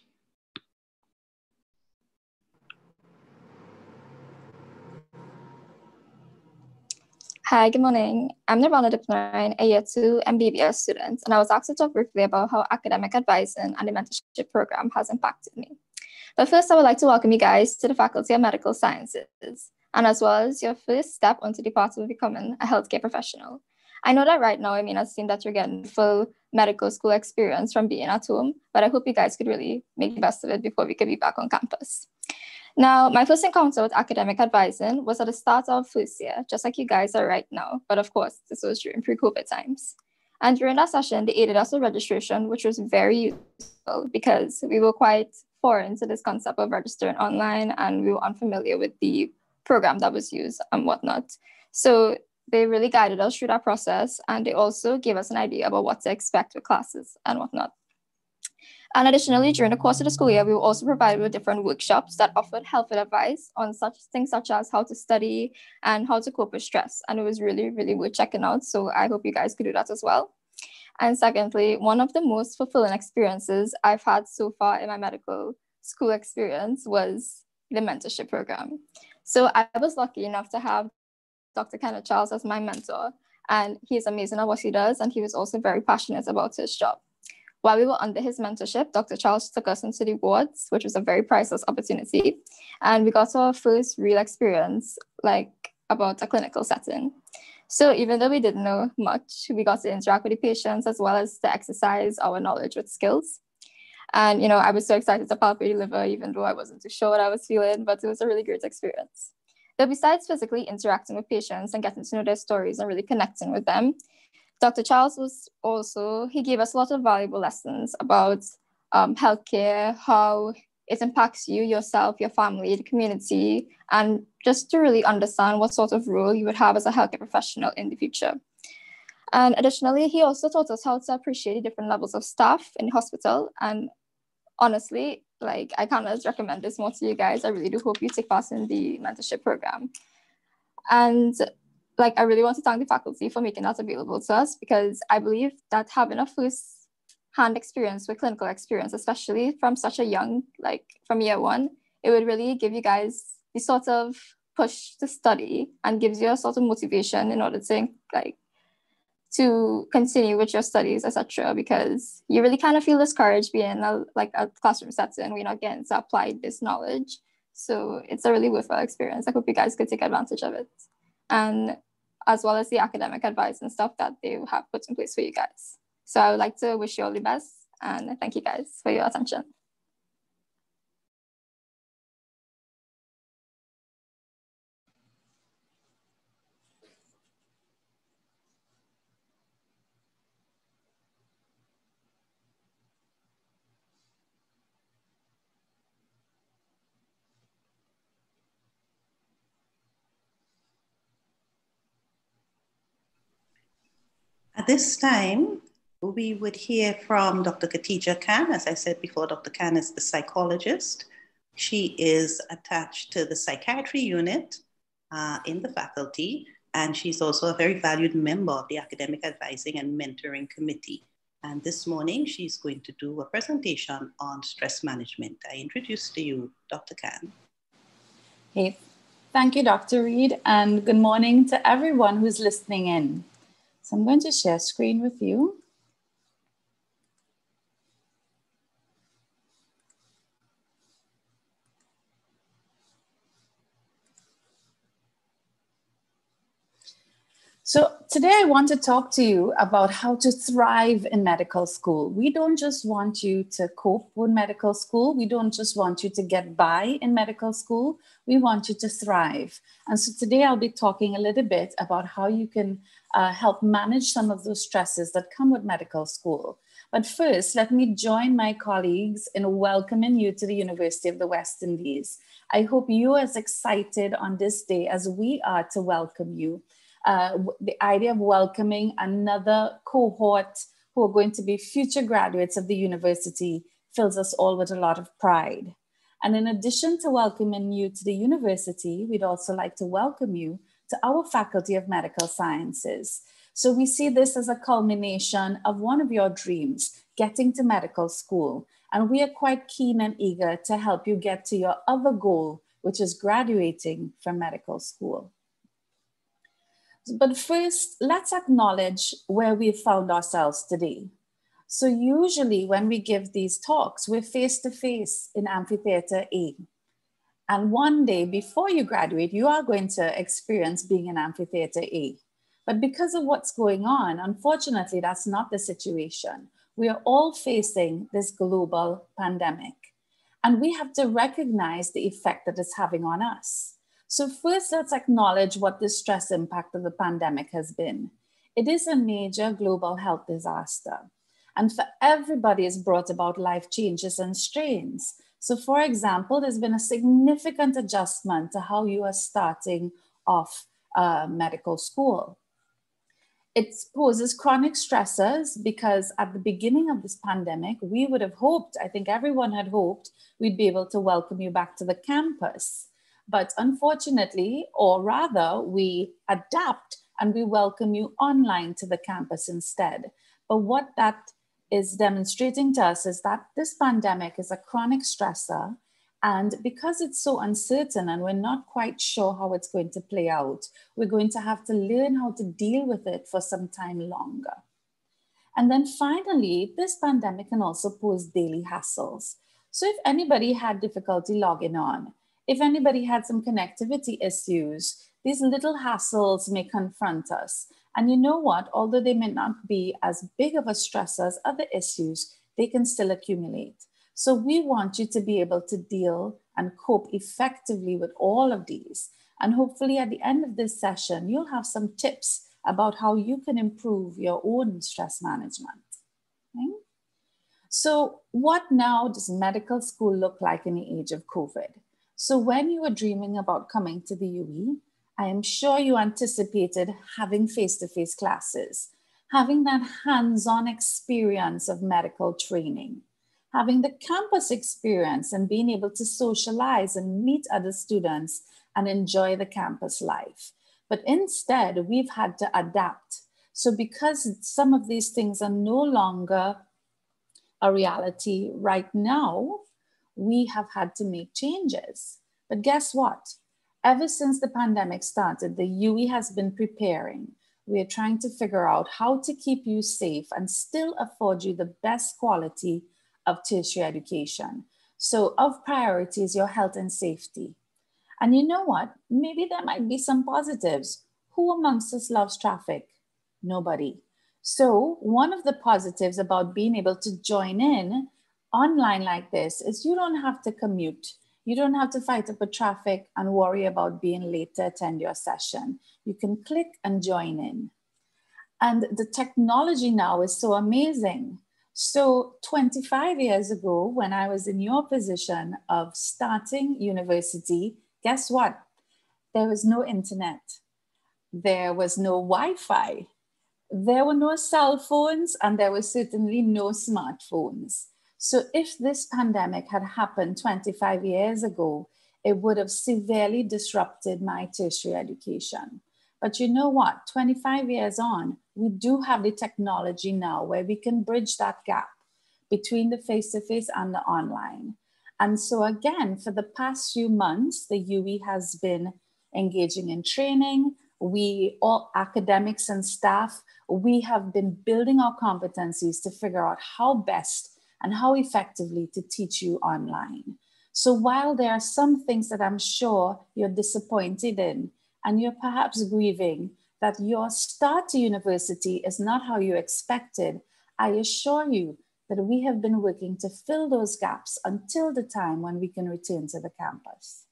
Hi, good morning. I'm Nirvana Dipnarain, a year two MBBS student, and I was asked to talk briefly about how academic advising and the mentorship program has impacted me. But first, I would like to welcome you guys to the Faculty of Medical Sciences, and as well as your first step onto the path of becoming a healthcare professional. I know that right now, I mean, it seems that you're getting full medical school experience from being at home, but I hope you guys could really make the best of it before we could be back on campus. Now, my first encounter with academic advising was at the start of first year, just like you guys are right now. But of course, this was during pre-COVID times. And during that session, they aided us with registration, which was very useful because we were quite foreign to this concept of registering online and we were unfamiliar with the program that was used and whatnot. So they really guided us through that process and they also gave us an idea about what to expect with classes and whatnot. And additionally, during the course of the school year, we were also provided with different workshops that offered helpful advice on such things such as how to study and how to cope with stress. And it was really, really worth checking out. So I hope you guys could do that as well. And secondly, one of the most fulfilling experiences I've had so far in my medical school experience was the mentorship program. So I was lucky enough to have Dr. Kenneth Charles as my mentor, and he's amazing at what he does, and he was also very passionate about his job. While we were under his mentorship, Dr. Charles took us into the wards, which was a very priceless opportunity. And we got our first real experience, like about a clinical setting. So even though we didn't know much, we got to interact with the patients as well as to exercise our knowledge with skills. And you know, I was so excited to palpate the liver, even though I wasn't too sure what I was feeling, but it was a really great experience. But besides physically interacting with patients and getting to know their stories and really connecting with them, Dr. Charles was also, he gave us a lot of valuable lessons about um, healthcare, how it impacts you, yourself, your family, the community, and just to really understand what sort of role you would have as a healthcare professional in the future. And additionally, he also taught us how to appreciate the different levels of staff in the hospital. And honestly, like I can't recommend this more to you guys. I really do hope you take part in the mentorship program. And like I really want to thank the faculty for making that available to us because I believe that having a first hand experience with clinical experience, especially from such a young, like from year one, it would really give you guys the sort of push to study and gives you a sort of motivation in order to like to continue with your studies, etc. Because you really kind of feel discouraged being a, like a classroom setting, we're not getting to apply this knowledge. So it's a really worthwhile experience. I hope you guys could take advantage of it. And as well as the academic advice and stuff that they have put in place for you guys. So I would like to wish you all the best and thank you guys for your attention. This time, we would hear from Dr. Khatija Khan. As I said before, Dr. Khan is the psychologist. She is attached to the psychiatry unit uh, in the faculty, and she's also a very valued member of the academic advising and mentoring committee. And this morning, she's going to do a presentation on stress management. I introduce to you Dr. Khan. Hey, thank you, Dr. Reed, and good morning to everyone who's listening in. So I'm going to share screen with you. So today I want to talk to you about how to thrive in medical school. We don't just want you to cope with medical school. We don't just want you to get by in medical school. We want you to thrive. And so today I'll be talking a little bit about how you can uh, help manage some of those stresses that come with medical school. But first, let me join my colleagues in welcoming you to the University of the West Indies. I hope you're as excited on this day as we are to welcome you. Uh, the idea of welcoming another cohort who are going to be future graduates of the university fills us all with a lot of pride. And in addition to welcoming you to the university, we'd also like to welcome you to our Faculty of Medical Sciences. So we see this as a culmination of one of your dreams, getting to medical school. And we are quite keen and eager to help you get to your other goal, which is graduating from medical school. But first, let's acknowledge where we found ourselves today. So usually when we give these talks, we're face to face in Amphitheater A. And one day before you graduate, you are going to experience being in Amphitheater A. But because of what's going on, unfortunately, that's not the situation. We are all facing this global pandemic. And we have to recognize the effect that it's having on us. So, first, let's acknowledge what the stress impact of the pandemic has been. It is a major global health disaster. And for everybody, it's brought about life changes and strains. So, for example, there's been a significant adjustment to how you are starting off uh, medical school. It poses chronic stressors because at the beginning of this pandemic, we would have hoped, I think everyone had hoped, we'd be able to welcome you back to the campus. But unfortunately, or rather, we adapt and we welcome you online to the campus instead. But what that is demonstrating to us is that this pandemic is a chronic stressor. And because it's so uncertain and we're not quite sure how it's going to play out, we're going to have to learn how to deal with it for some time longer. And then finally, this pandemic can also pose daily hassles. So if anybody had difficulty logging on, if anybody had some connectivity issues, these little hassles may confront us. And you know what? Although they may not be as big of a stress as other issues, they can still accumulate. So we want you to be able to deal and cope effectively with all of these. And hopefully at the end of this session, you'll have some tips about how you can improve your own stress management. Okay? So what now does medical school look like in the age of COVID? So when you were dreaming about coming to the UWI, I am sure you anticipated having face-to-face classes, having that hands-on experience of medical training, having the campus experience and being able to socialize and meet other students and enjoy the campus life. But instead, we've had to adapt. So because some of these things are no longer a reality right now, we have had to make changes. But guess what? Ever since the pandemic started, the UWI has been preparing. We are trying to figure out how to keep you safe and still afford you the best quality of tertiary education. So, of priority is your health and safety. And you know what? Maybe there might be some positives. Who amongst us loves traffic? Nobody. So, one of the positives about being able to join in online like this is you don't have to commute. You don't have to fight up a traffic and worry about being late to attend your session. You can click and join in. And the technology now is so amazing. So 25 years ago, when I was in your position of starting university, guess what? There was no internet. There was no Wi-Fi. There were no cell phones and there were certainly no smartphones. So if this pandemic had happened 25 years ago, it would have severely disrupted my tertiary education. But you know what? 25 years on, we do have the technology now where we can bridge that gap between the face to face and the online. And so, again, for the past few months, the UWI has been engaging in training. We, all academics and staff, we have been building our competencies to figure out how best and how effectively to teach you online. So while there are some things that I'm sure you're disappointed in, and you're perhaps grieving that your start to university is not how you expected, I assure you that we have been working to fill those gaps until the time when we can return to the campus.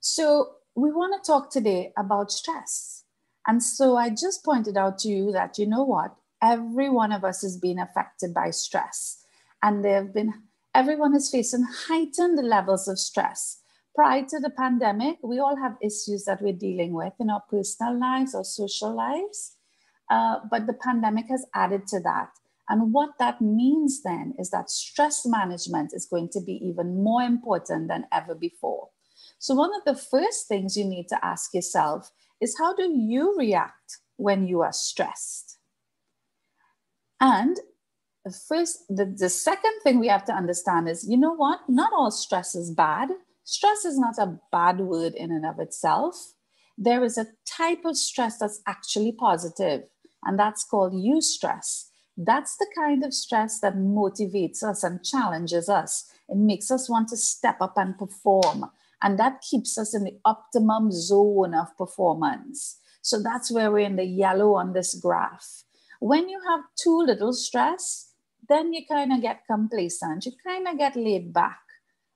So we want to talk today about stress. And so I just pointed out to you that, you know what, every one of us is being affected by stress. And there have been, everyone is facing heightened levels of stress. Prior to the pandemic, we all have issues that we're dealing with in our personal lives or social lives. Uh, but the pandemic has added to that. And what that means then is that stress management is going to be even more important than ever before. So, one of the first things you need to ask yourself is how do you react when you are stressed? And first, the, the second thing we have to understand is you know what? Not all stress is bad. Stress is not a bad word in and of itself. There is a type of stress that's actually positive, and that's called eustress. That's the kind of stress that motivates us and challenges us. It makes us want to step up and perform. And that keeps us in the optimum zone of performance. So that's where we're in the yellow on this graph. When you have too little stress, then you kind of get complacent, you kind of get laid back,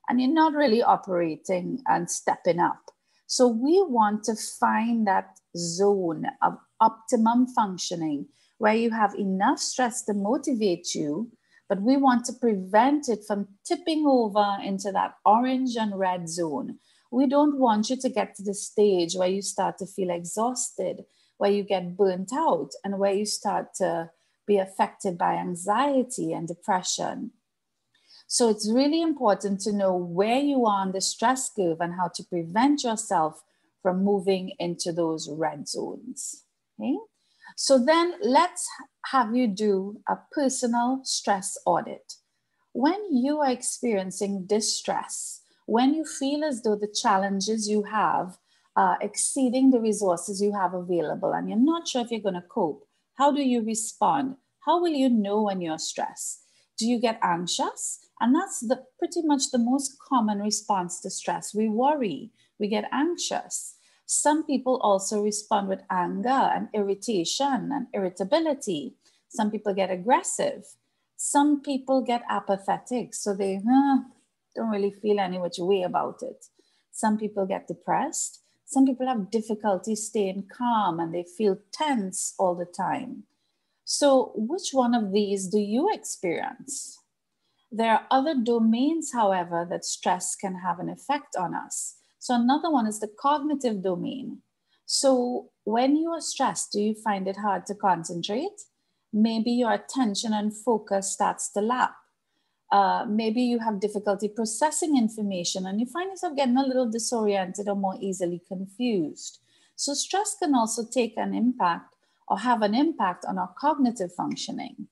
and you're not really operating and stepping up. So we want to find that zone of optimum functioning where you have enough stress to motivate you, but we want to prevent it from tipping over into that orange and red zone. We don't want you to get to the stage where you start to feel exhausted, where you get burnt out, and where you start to be affected by anxiety and depression. So it's really important to know where you are on the stress curve and how to prevent yourself from moving into those red zones. Okay? So then let's have you do a personal stress audit. When you are experiencing distress, when you feel as though the challenges you have are exceeding the resources you have available and you're not sure if you're going to cope, how do you respond? How will you know when you're stressed? Do you get anxious? And that's the pretty much the most common response to stress. We worry, we get anxious. Some people also respond with anger and irritation and irritability. Some people get aggressive. Some people get apathetic, so they huh, don't really feel any which way about it. Some people get depressed. Some people have difficulty staying calm and they feel tense all the time. So, which one of these do you experience? There are other domains, however, that stress can have an effect on us. So, another one is the cognitive domain. So, when you are stressed, do you find it hard to concentrate? Maybe your attention and focus starts to lap. Uh, maybe you have difficulty processing information and you find yourself getting a little disoriented or more easily confused. So, stress can also take an impact or have an impact on our cognitive functioning.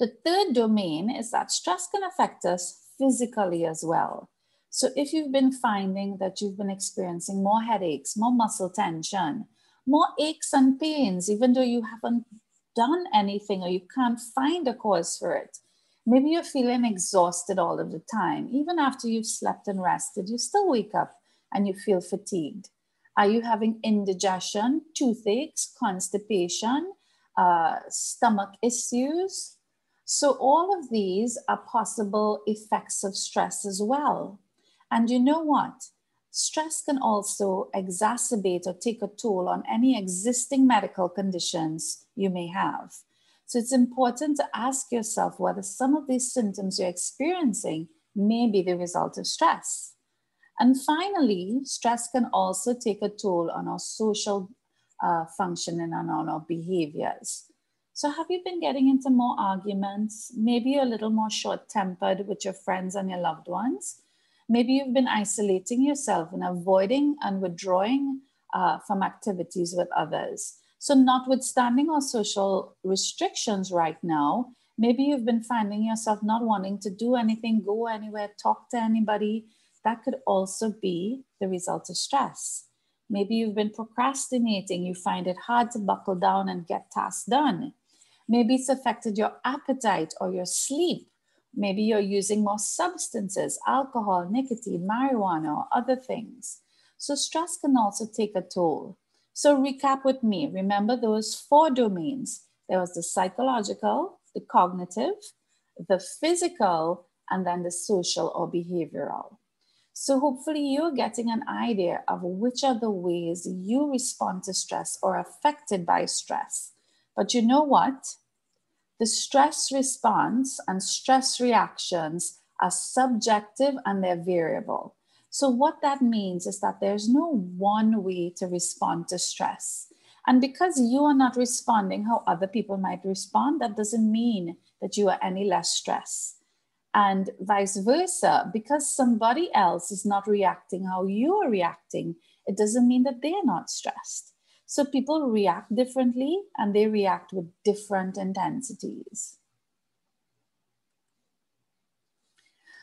The third domain is that stress can affect us physically as well. So if you've been finding that you've been experiencing more headaches, more muscle tension, more aches and pains, even though you haven't done anything or you can't find a cause for it, maybe you're feeling exhausted all of the time. Even after you've slept and rested, you still wake up and you feel fatigued. Are you having indigestion, toothaches, constipation, uh, stomach issues, so, all of these are possible effects of stress as well. And you know what? Stress can also exacerbate or take a toll on any existing medical conditions you may have. So, it's important to ask yourself whether some of these symptoms you're experiencing may be the result of stress. And finally, stress can also take a toll on our social uh, functioning and on our behaviors. So, have you been getting into more arguments? Maybe you're a little more short tempered with your friends and your loved ones? Maybe you've been isolating yourself and avoiding and withdrawing uh, from activities with others. So, notwithstanding our social restrictions right now, maybe you've been finding yourself not wanting to do anything, go anywhere, talk to anybody. That could also be the result of stress. Maybe you've been procrastinating, you find it hard to buckle down and get tasks done. Maybe it's affected your appetite or your sleep. Maybe you're using more substances, alcohol, nicotine, marijuana, or other things. So, stress can also take a toll. So, recap with me. Remember those four domains there was the psychological, the cognitive, the physical, and then the social or behavioral. So, hopefully, you're getting an idea of which are the ways you respond to stress or affected by stress. But you know what? The stress response and stress reactions are subjective and they're variable. So, what that means is that there's no one way to respond to stress. And because you are not responding how other people might respond, that doesn't mean that you are any less stressed. And vice versa, because somebody else is not reacting how you are reacting, it doesn't mean that they're not stressed. So people react differently and they react with different intensities.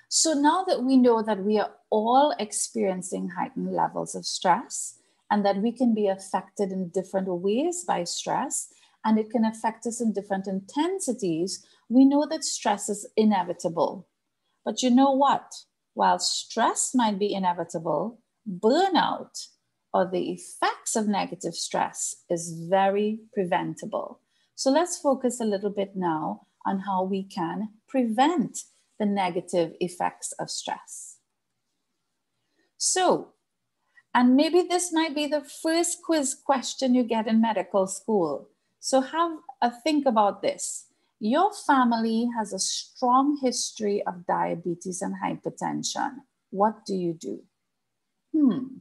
So now that we know that we are all experiencing heightened levels of stress, and that we can be affected in different ways by stress and it can affect us in different intensities, we know that stress is inevitable. But you know what? While stress might be inevitable, burnout or the effects of negative stress is very preventable. So let's focus a little bit now on how we can prevent the negative effects of stress. So, and maybe this might be the first quiz question you get in medical school. So have a think about this. Your family has a strong history of diabetes and hypertension. What do you do? Hmm.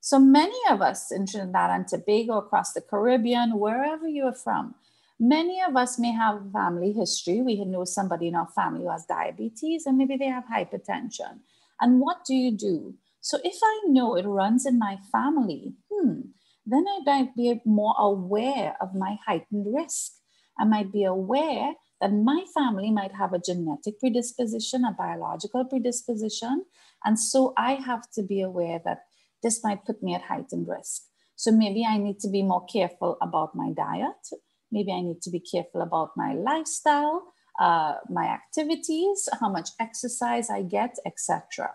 So many of us in Trinidad and Tobago, across the Caribbean, wherever you're from, many of us may have family history. We know somebody in our family who has diabetes and maybe they have hypertension. And what do you do? So if I know it runs in my family, hmm, then I might be more aware of my heightened risk. I might be aware that my family might have a genetic predisposition, a biological predisposition. And so I have to be aware that this might put me at heightened risk. So maybe I need to be more careful about my diet. Maybe I need to be careful about my lifestyle, uh, my activities, how much exercise I get, etc.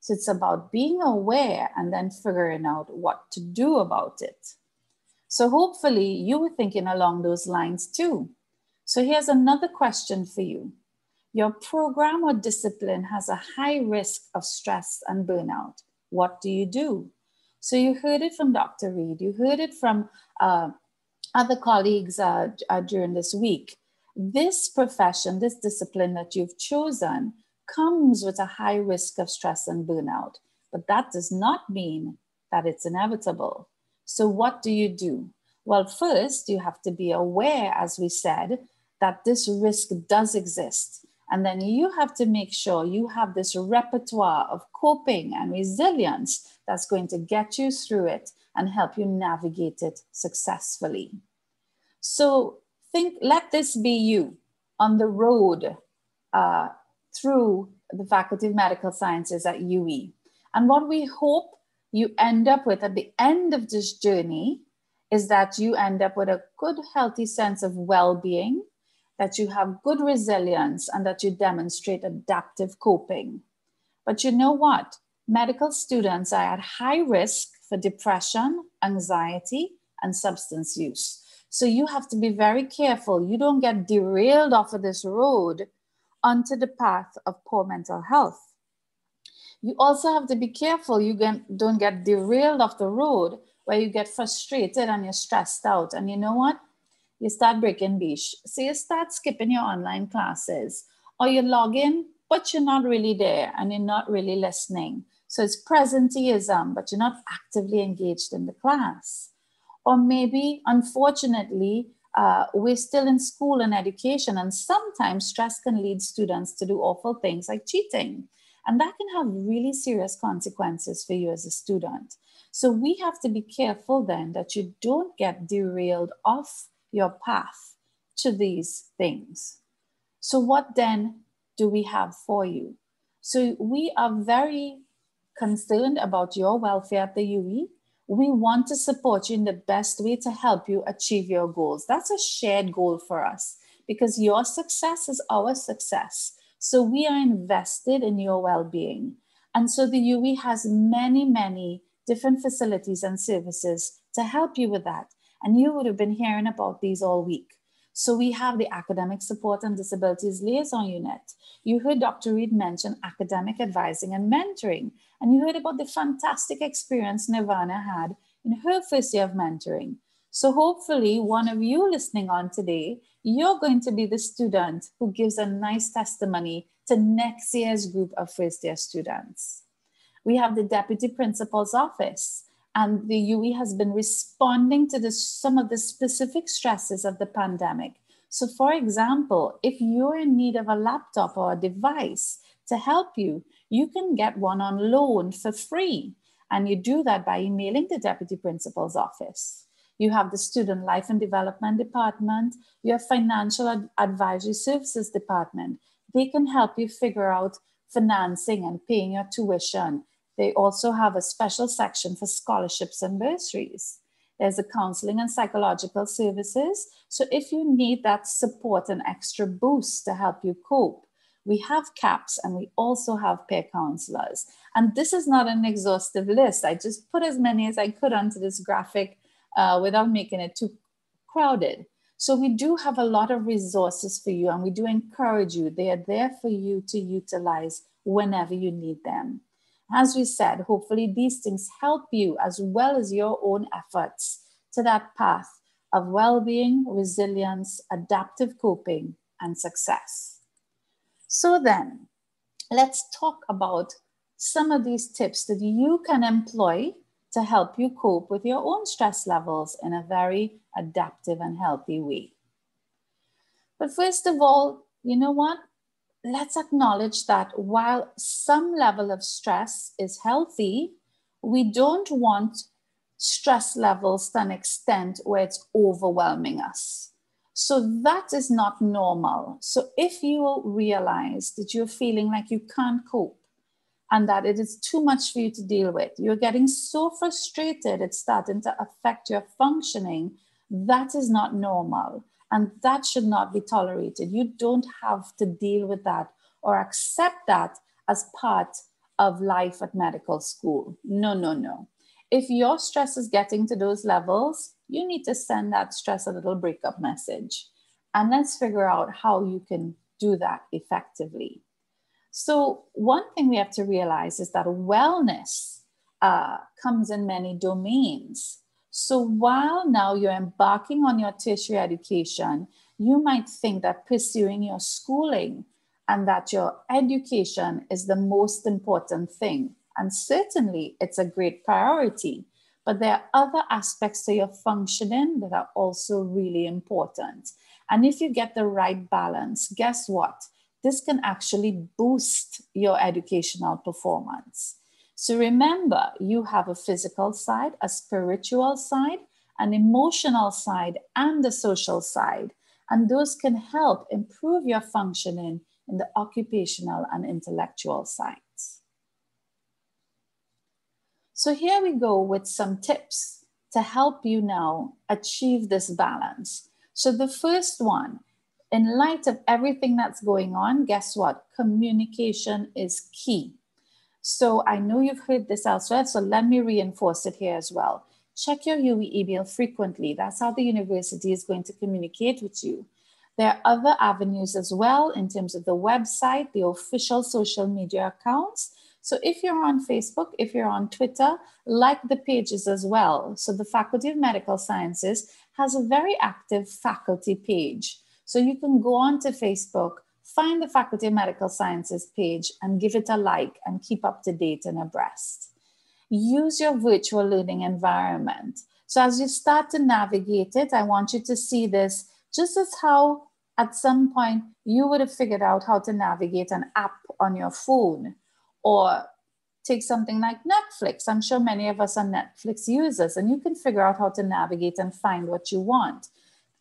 So it's about being aware and then figuring out what to do about it. So hopefully you were thinking along those lines too. So here's another question for you. Your program or discipline has a high risk of stress and burnout. What do you do? So you heard it from Dr. Reed, you heard it from uh, other colleagues uh, uh, during this week. This profession, this discipline that you've chosen comes with a high risk of stress and burnout, but that does not mean that it's inevitable. So, what do you do? Well, first, you have to be aware, as we said, that this risk does exist. And then you have to make sure you have this repertoire of coping and resilience that's going to get you through it and help you navigate it successfully. So think, let this be you on the road uh, through the Faculty of Medical Sciences at UWI. And what we hope you end up with at the end of this journey is that you end up with a good, healthy sense of well being, that you have good resilience, and that you demonstrate adaptive coping. But you know what? Medical students are at high risk for depression, anxiety, and substance use. So you have to be very careful. You don't get derailed off of this road onto the path of poor mental health. You also have to be careful you get, don't get derailed off the road where you get frustrated and you're stressed out. And you know what? You start breaking beach. So you start skipping your online classes or you log in, but you're not really there and you're not really listening. So it's presenteeism, but you're not actively engaged in the class. Or maybe, unfortunately, uh, we're still in school and education, and sometimes stress can lead students to do awful things like cheating. And that can have really serious consequences for you as a student. So we have to be careful then that you don't get derailed off your path to these things. So, what then do we have for you? So, we are very concerned about your welfare at the UWI we want to support you in the best way to help you achieve your goals. That's a shared goal for us because your success is our success. So we are invested in your well being. And so the UWI has many, many different facilities and services to help you with that. And you would have been hearing about these all week. So we have the Academic Support and Disabilities Liaison Unit. You heard Dr. Reed mention academic advising and mentoring, and you heard about the fantastic experience Nirvana had in her first year of mentoring. So hopefully one of you listening on today, you're going to be the student who gives a nice testimony to next year's group of first year students. We have the Deputy Principal's Office and the UWI has been responding to this, some of the specific stresses of the pandemic. So, for example, if you're in need of a laptop or a device to help you, you can get one on loan for free. And you do that by emailing the deputy principal's office. You have the student life and development department, you have financial ad- advisory services department. They can help you figure out financing and paying your tuition, They also have a special section for scholarships and bursaries. There's a counseling and psychological services. So if you need that support and extra boost to help you cope, we have CAPS and we also have peer counselors. And this is not an exhaustive list. I just put as many as I could onto this graphic uh, without making it too crowded. So we do have a lot of resources for you and we do encourage you. They are there for you to utilize whenever you need them. As we said, hopefully these things help you as well as your own efforts to that path of well-being, resilience, adaptive coping, and success. So then, let's talk about some of these tips that you can employ to help you cope with your own stress levels in a very adaptive and healthy way. But first of all, you know what? Let's acknowledge that while some level of stress is healthy, we don't want stress levels to an extent where it's overwhelming us. So that is not normal. So if you realize that you're feeling like you can't cope, and that it is too much for you to deal with. You're getting so frustrated, it's starting to affect your functioning. That is not normal. And that should not be tolerated. You don't have to deal with that or accept that as part of life at medical school. No, no, no. If your stress is getting to those levels, you need to send that stress a little breakup message. And let's figure out how you can do that effectively. So, one thing we have to realize is that wellness uh, comes in many domains. So, while now you're embarking on your tertiary education, you might think that pursuing your schooling and that your education is the most important thing. And certainly it's a great priority. But there are other aspects to your functioning that are also really important. And if you get the right balance, guess what? this can actually boost your educational performance. So remember, you have a physical side, a spiritual side, an emotional side, and a social side. And those can help improve your functioning in the occupational and intellectual sides. So here we go with some tips to help you now achieve this balance. So the first one in light of everything that's going on, guess what? Communication is key. So I know you've heard this elsewhere, so let me reinforce it here as well. Check your UWI email frequently. That's how the university is going to communicate with you. There are other avenues as well in terms of the website, the official social media accounts. So if you're on Facebook, if you're on Twitter, like the pages as well. So the Faculty of Medical Sciences has a very active faculty page. So you can go on to Facebook, find the Faculty of Medical Sciences page and give it a like and keep up to date and abreast. Use your virtual learning environment. So as you start to navigate it, I want you to see this just as how at some point you would have figured out how to navigate an app on your phone or take something like Netflix. I'm sure many of us are Netflix users, and you can figure out how to navigate and find what you want.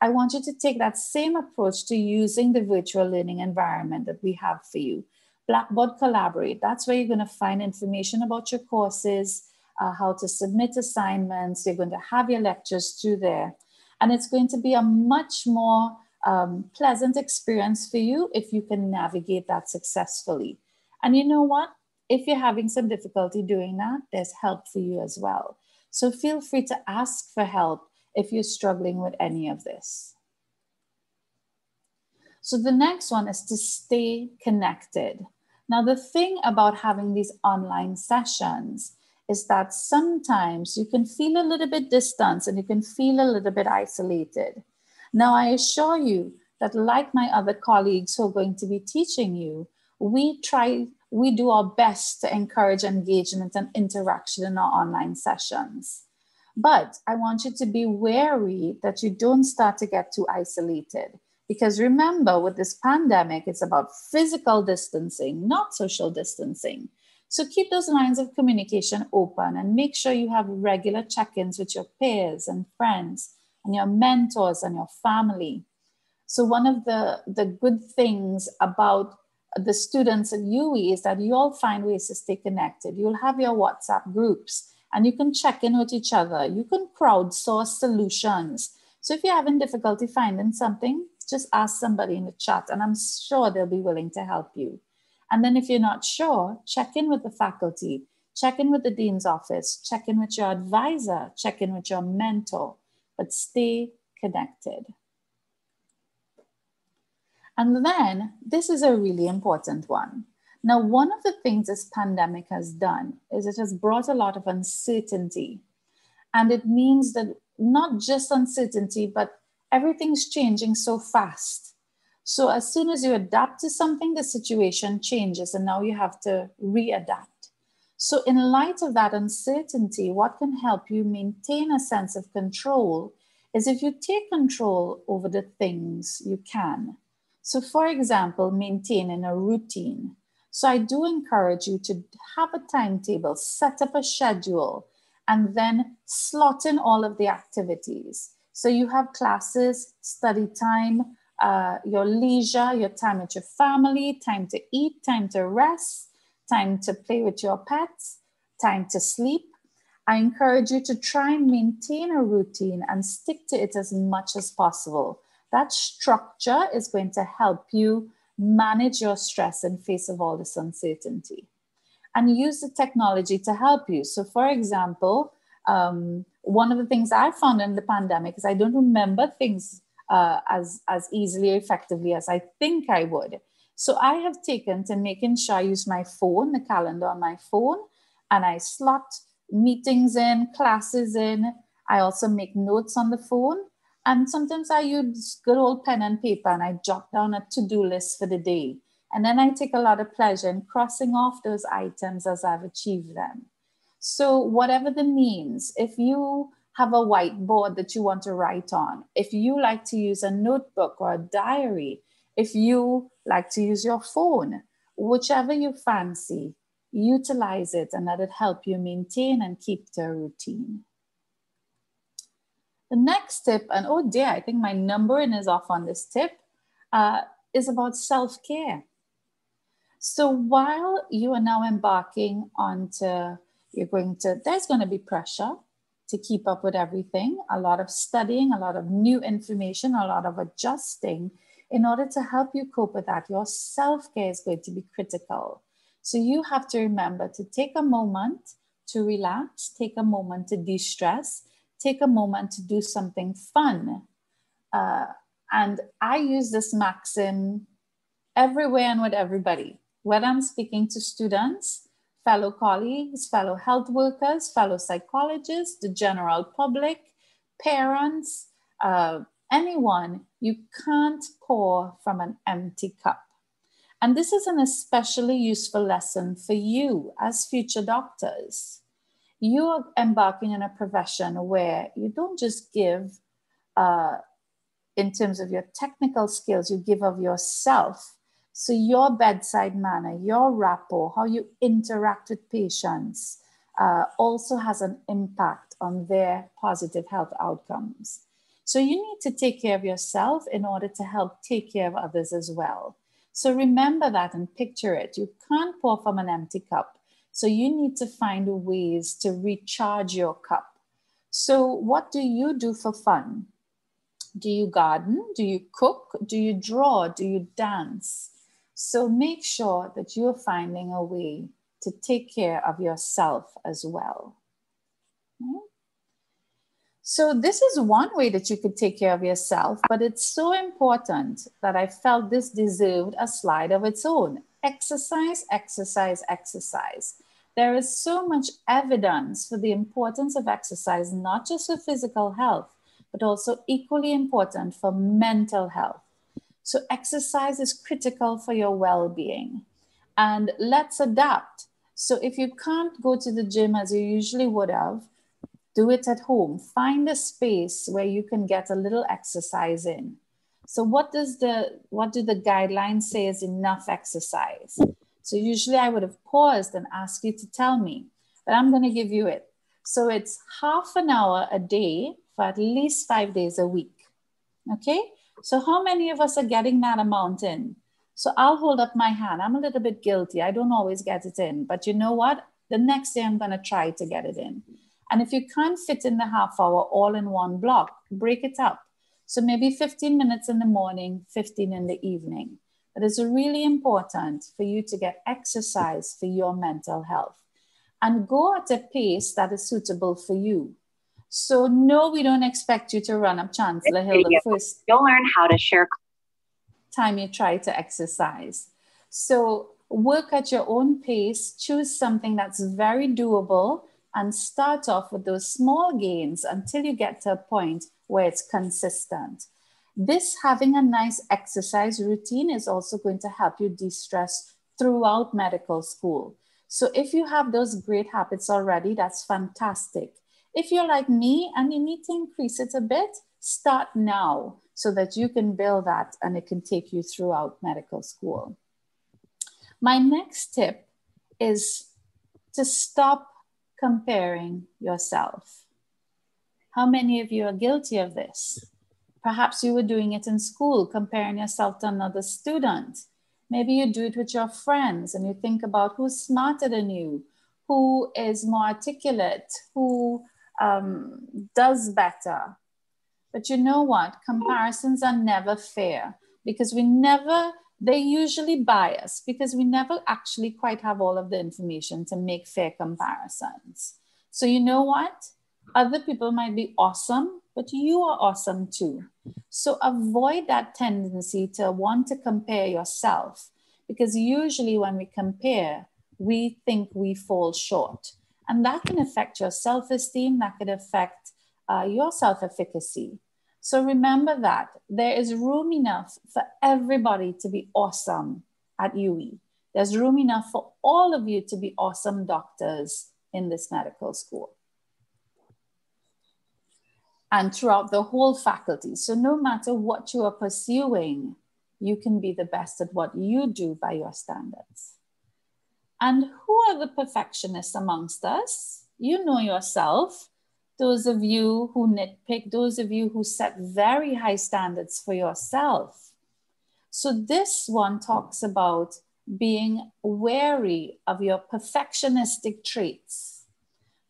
I want you to take that same approach to using the virtual learning environment that we have for you. Blackboard Collaborate, that's where you're going to find information about your courses, uh, how to submit assignments. You're going to have your lectures through there. And it's going to be a much more um, pleasant experience for you if you can navigate that successfully. And you know what? If you're having some difficulty doing that, there's help for you as well. So feel free to ask for help if you're struggling with any of this. So the next one is to stay connected. Now, the thing about having these online sessions is that sometimes you can feel a little bit distant and you can feel a little bit isolated. Now, I assure you that, like my other colleagues who are going to be teaching you, we try, we do our best to encourage engagement and interaction in our online sessions. But I want you to be wary that you don't start to get too isolated. Because remember, with this pandemic, it's about physical distancing, not social distancing. So keep those lines of communication open and make sure you have regular check ins with your peers and friends and your mentors and your family. So, one of the, the good things about the students at UWI is that you all find ways to stay connected. You'll have your WhatsApp groups and you can check in with each other. You can crowdsource solutions. So if you're having difficulty finding something, just ask somebody in the chat and I'm sure they'll be willing to help you. And then if you're not sure, check in with the faculty, check in with the dean's office, check in with your advisor, check in with your mentor, but stay connected. And then this is a really important one. Now, one of the things this pandemic has done is it has brought a lot of uncertainty. And it means that not just uncertainty, but everything's changing so fast. So as soon as you adapt to something, the situation changes and now you have to readapt. So in light of that uncertainty, what can help you maintain a sense of control is if you take control over the things you can. So for example, maintaining a routine. So I do encourage you to have a timetable, set up a schedule, and then slot in all of the activities. So you have classes, study time, uh, your leisure, your time with your family, time to eat, time to rest, time to play with your pets, time to sleep. I encourage you to try and maintain a routine and stick to it as much as possible. That structure is going to help you manage your stress in face of all this uncertainty. And use the technology to help you. So, for example, um, one of the things I found in the pandemic is I don't remember things uh, as, as easily effectively as I think I would. So I have taken to making sure I use my phone, the calendar on my phone, and I slot meetings in, classes in. I also make notes on the phone. And sometimes I use good old pen and paper and I jot down a to do list for the day. And then I take a lot of pleasure in crossing off those items as I've achieved them. So, whatever the means, if you have a whiteboard that you want to write on, if you like to use a notebook or a diary, if you like to use your phone, whichever you fancy, utilize it and let it help you maintain and keep the routine. The next tip, and oh dear, I think my numbering is off on this tip, uh, is about self care. So while you are now embarking onto you're going to, there's going to be pressure to keep up with everything, a lot of studying, a lot of new information, a lot of adjusting. In order to help you cope with that, your self care is going to be critical. So you have to remember to take a moment to relax, take a moment to de stress, take a moment to do something fun. Uh, and I use this maxim everywhere and with everybody. When I'm speaking to students, fellow colleagues, fellow health workers, fellow psychologists, the general public, parents, uh, anyone, you can't pour from an empty cup. And this is an especially useful lesson for you as future doctors. You are embarking in a profession where you don't just give, uh, in terms of your technical skills, you give of yourself so, your bedside manner, your rapport, how you interact with patients, uh, also has an impact on their positive health outcomes. So, you need to take care of yourself in order to help take care of others as well. So, remember that and picture it. You can't pour from an empty cup. So, you need to find ways to recharge your cup. So, what do you do for fun? Do you garden? Do you cook? Do you draw? Do you dance? So make sure that you're finding a way to take care of yourself as well. Okay? So, this is one way that you could take care of yourself, but it's so important that I felt this deserved a slide of its own. Exercise, exercise, exercise. There is so much evidence for the importance of exercise, not just for physical health, but also equally important for mental health. So, exercise is critical for your well being. And let's adapt. So, if you can't go to the gym as you usually would have, do it at home. Find a space where you can get a little exercise in. So, what does the what do the guidelines say is enough exercise? So, usually I would have paused and asked you to tell me, but I'm going to give you it. So, it's half an hour a day for at least five days a week. Okay. So, how many of us are getting that amount in? So I'll hold up my hand. I'm a little bit guilty. I don't always get it in, but you know what? The next day I'm going to try to get it in. And if you can't fit in the half hour all in one block, break it up. So maybe 15 minutes in the morning, 15 in the evening. But it's really important for you to get exercise for your mental health and go at a pace that is suitable for you. So, no, we don't expect you to run up Chancellor Hill the first. You'll learn how to share time you try to exercise. So work at your own pace, choose something that's very doable, and start off with those small gains until you get to a point where it's consistent. This having a nice exercise routine is also going to help you de stress throughout medical school. So, if you have those great habits already, that's fantastic. If you're like me and you need to increase it a bit, start now so that you can build that and it can take you throughout medical school. My next tip is to stop comparing yourself. How many of you are guilty of this? Perhaps you were doing it in school, comparing yourself to another student. Maybe you do it with your friends and you think about who's smarter than you, who is more articulate, who um, does better, but you know what? Comparisons are never fair because we never, they usually bias because we never actually quite have all of the information to make fair comparisons. So, you know what? Other people might be awesome, but you are awesome too. So, avoid that tendency to want to compare yourself because usually when we compare, we think we fall short. And that can affect your self esteem, that could affect uh, your self efficacy. So remember that there is room enough for everybody to be awesome at UWI. There's room enough for all of you to be awesome doctors in this medical school. And throughout the whole faculty. So no matter what you are pursuing, you can be the best at what you do by your standards. And who are the perfectionists amongst us? You know yourself those of you who nitpick, those of you who set very high standards for yourself. So, this one talks about being wary of your perfectionistic traits.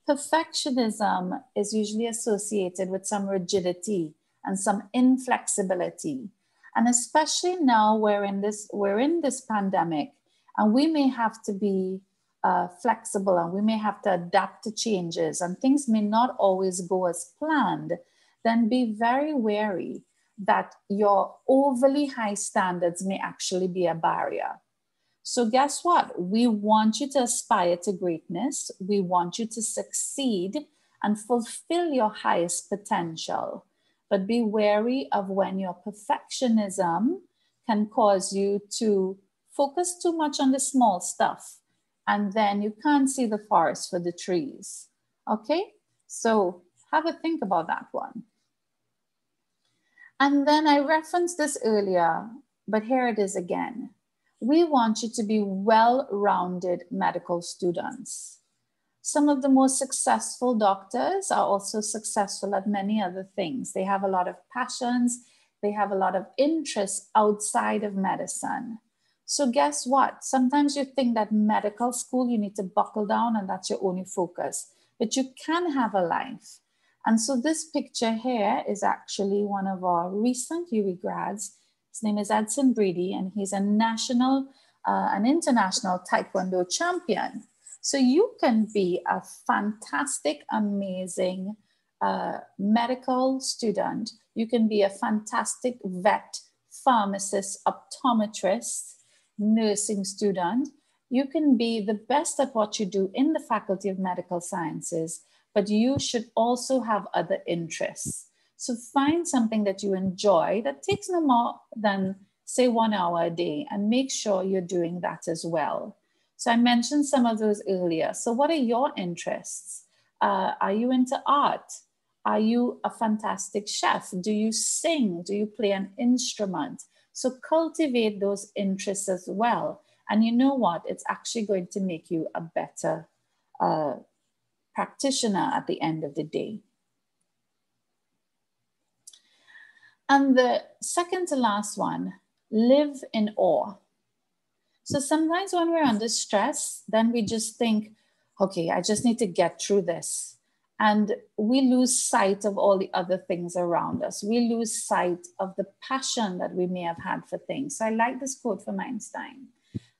Perfectionism is usually associated with some rigidity and some inflexibility. And especially now we're in this, we're in this pandemic, and we may have to be uh, flexible and we may have to adapt to changes and things may not always go as planned, then be very wary that your overly high standards may actually be a barrier. So, guess what? We want you to aspire to greatness. We want you to succeed and fulfill your highest potential. But be wary of when your perfectionism can cause you to focus too much on the small stuff and then you can't see the forest for the trees. Okay, so have a think about that one. And then I referenced this earlier, but here it is again. We want you to be well rounded medical students. Some of the most successful doctors are also successful at many other things. They have a lot of passions, they have a lot of interests outside of medicine. So, guess what? Sometimes you think that medical school, you need to buckle down and that's your only focus, but you can have a life. And so, this picture here is actually one of our recent UWI grads. His name is Edson Brady, and he's a national, uh, an international Taekwondo champion. So, you can be a fantastic, amazing uh, medical student. You can be a fantastic vet, pharmacist, optometrist nursing student, you can be the best at what you do in the Faculty of Medical Sciences, but you should also have other interests. So find something that you enjoy that takes no more than, say, one hour a day, and make sure you're doing that as well. So I mentioned some of those earlier. So, what are your interests? Uh, are you into art? Are you a fantastic chef? Do you sing? Do you play an instrument? So cultivate those interests as well. And you know what? It's actually going to make you a better uh, practitioner at the end of the day. And the second to last one, live in awe. So sometimes when we're under stress, then we just think, okay, I just need to get through this. And we lose sight of all the other things around us. We lose sight of the passion that we may have had for things. So I like this quote from Einstein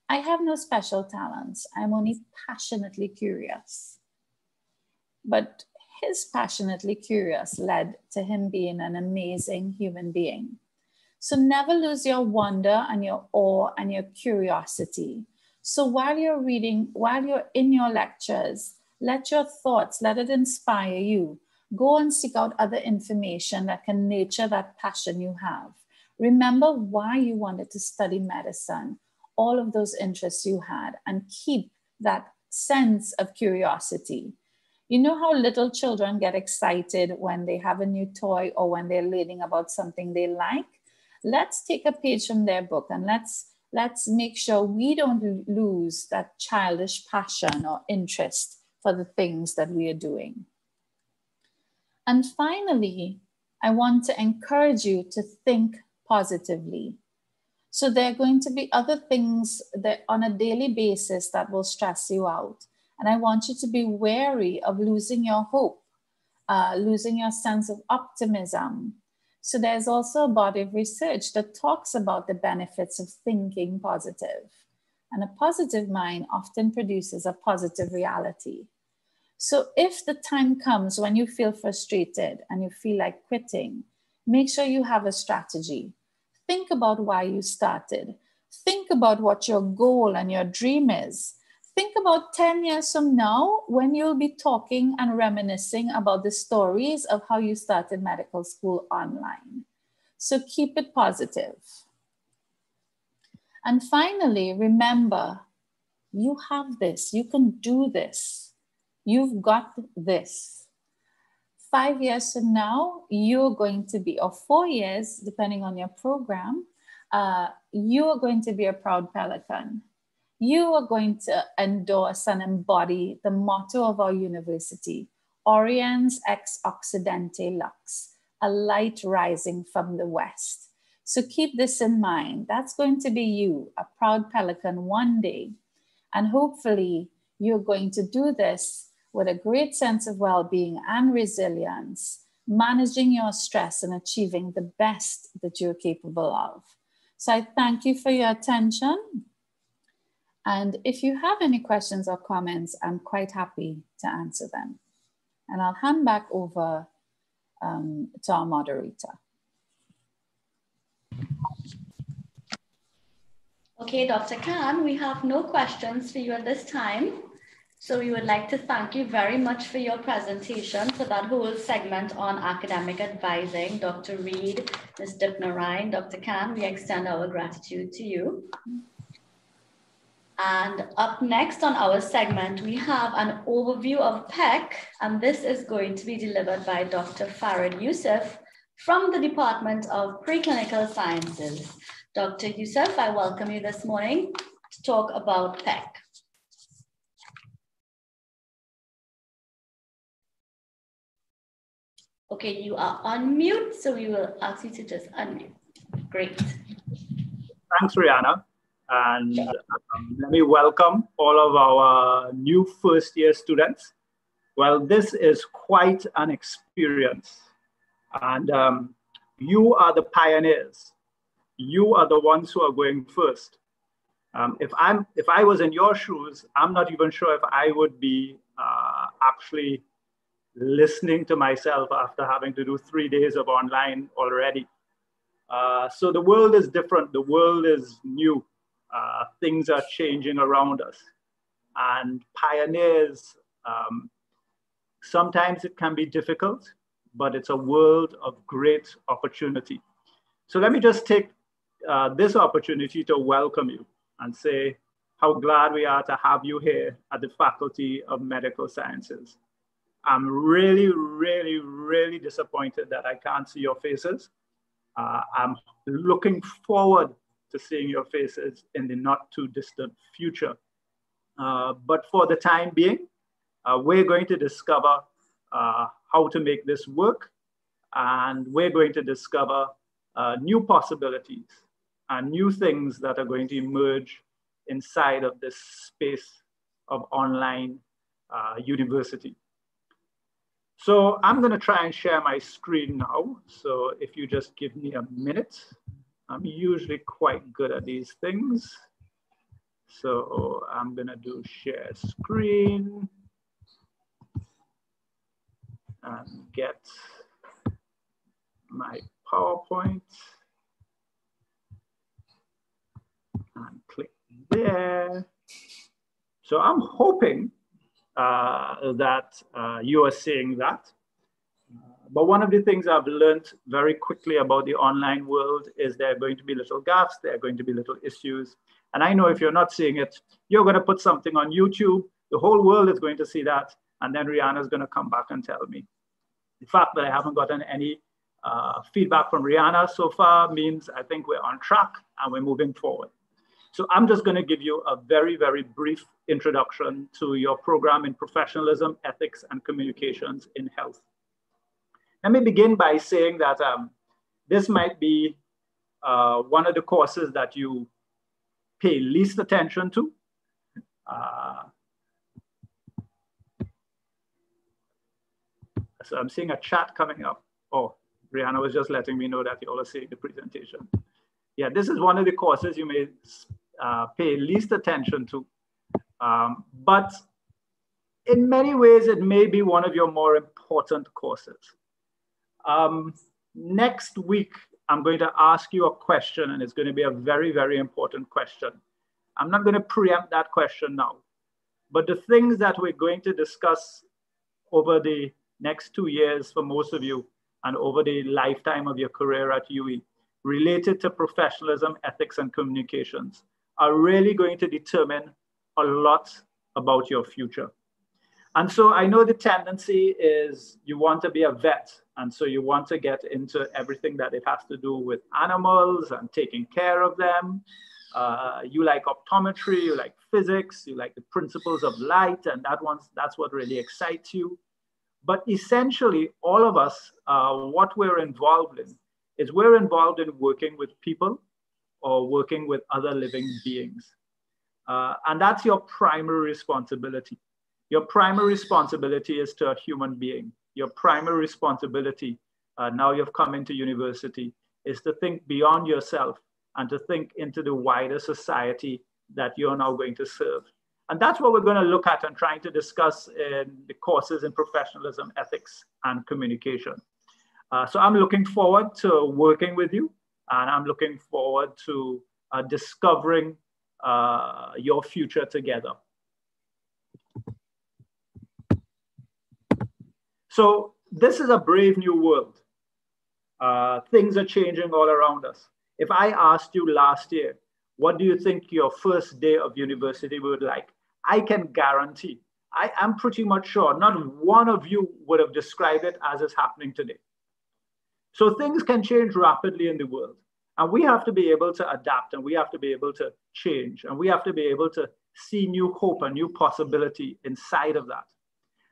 I have no special talents, I'm only passionately curious. But his passionately curious led to him being an amazing human being. So never lose your wonder and your awe and your curiosity. So while you're reading, while you're in your lectures, let your thoughts, let it inspire you. Go and seek out other information that can nurture that passion you have. Remember why you wanted to study medicine, all of those interests you had, and keep that sense of curiosity. You know how little children get excited when they have a new toy or when they're learning about something they like? Let's take a page from their book and let's let's make sure we don't lose that childish passion or interest for the things that we are doing. And finally, I want to encourage you to think positively. So there are going to be other things that on a daily basis that will stress you out. And I want you to be wary of losing your hope, uh, losing your sense of optimism. So there's also a body of research that talks about the benefits of thinking positive. And a positive mind often produces a positive reality. So if the time comes when you feel frustrated and you feel like quitting, make sure you have a strategy. Think about why you started. Think about what your goal and your dream is think about 10 years from now when you'll be talking and reminiscing about the stories of how you started medical school online. So keep it positive. And finally, remember you have this, you can do this, you've got this. Five years from now, you're going to be, or four years, depending on your program, uh, you are going to be a proud pelican you are going to endorse and embody the motto of our university, Oriens ex Occidente Lux, a light rising from the west. So keep this in mind. That's going to be you, a proud pelican one day. And hopefully, you're going to do this with a great sense of well being and resilience, managing your stress and achieving the best that you're capable of. So I thank you for your attention. And if you have any questions or comments, I'm quite happy to answer them. And I'll hand back over um, to our moderator. Okay, Dr. Khan, we have no questions for you at this time. So we would like to thank you very much for your presentation for that whole segment on academic advising. Dr. Reed, Ms. Dipnarine, Dr. Khan, we extend our gratitude to you. And up next on our segment, we have an overview of PEC, and this is going to be delivered by Dr. Farid Youssef from the Department of Preclinical Sciences. Dr. Youssef, I welcome you this morning to talk about PEC. Okay, you are on mute, so we will ask you to just unmute. Great. Thanks, Rihanna. And um, let me welcome all of our new first year students. Well, this is quite an experience. And um, you are the pioneers. You are the ones who are going first. Um, if, I'm, if I was in your shoes, I'm not even sure if I would be uh, actually listening to myself after having to do three days of online already. Uh, so the world is different. The world is new uh, things are changing around us. And pioneers, um, sometimes it can be difficult, but it's a world of great opportunity. So let me just take uh, this opportunity to welcome you and say how glad we are to have you here at the Faculty of Medical Sciences. I'm really, really, really disappointed that I can't see your faces. Uh, I'm looking forward to seeing your faces in the not too distant future. Uh, but for the time being, uh, we're going to discover uh, how to make this work, and we're going to discover uh, new possibilities and new things that are going to emerge inside of this space of online uh, university. So I'm going to try and share my screen now. So if you just give me a minute, I'm usually quite good at these things. So I'm going to do share screen and get my PowerPoint and click there. So I'm hoping uh, that uh, you are seeing that. But one of the things I've learned very quickly about the online world is there are going to be little gaps, there are going to be little issues. And I know if you're not seeing it, you're going to put something on YouTube, the whole world is going to see that. And then Rihanna is going to come back and tell me. The fact that I haven't gotten any uh, feedback from Rihanna so far means I think we're on track and we're moving forward. So I'm just going to give you a very, very brief introduction to your program in professionalism, ethics, and communications in health. Let me begin by saying that um, this might be uh, one of the courses that you pay least attention to. Uh, so I'm seeing a chat coming up. Oh, Brianna was just letting me know that you all are seeing the presentation. Yeah, this is one of the courses you may uh, pay least attention to. Um, but in many ways, it may be one of your more important courses. Um, next week, I'm going to ask you a question, and it's going to be a very, very important question. I'm not going to preempt that question now, but the things that we're going to discuss over the next two years for most of you and over the lifetime of your career at UWI related to professionalism, ethics, and communications are really going to determine a lot about your future. And so I know the tendency is you want to be a vet. And so you want to get into everything that it has to do with animals and taking care of them. Uh, you like optometry, you like physics, you like the principles of light, and that one's, that's what really excites you. But essentially, all of us, uh, what we're involved in is we're involved in working with people or working with other living beings. Uh, and that's your primary responsibility. Your primary responsibility is to a human being. Your primary responsibility, uh, now you've come into university, is to think beyond yourself and to think into the wider society that you're now going to serve. And that's what we're going to look at and trying to discuss in the courses in professionalism, ethics, and communication. Uh, so I'm looking forward to working with you, and I'm looking forward to uh, discovering uh, your future together. So this is a brave new world. Uh, things are changing all around us. If I asked you last year, what do you think your first day of university would like? I can guarantee, I am pretty much sure not one of you would have described it as is happening today. So things can change rapidly in the world. And we have to be able to adapt and we have to be able to change and we have to be able to see new hope and new possibility inside of that.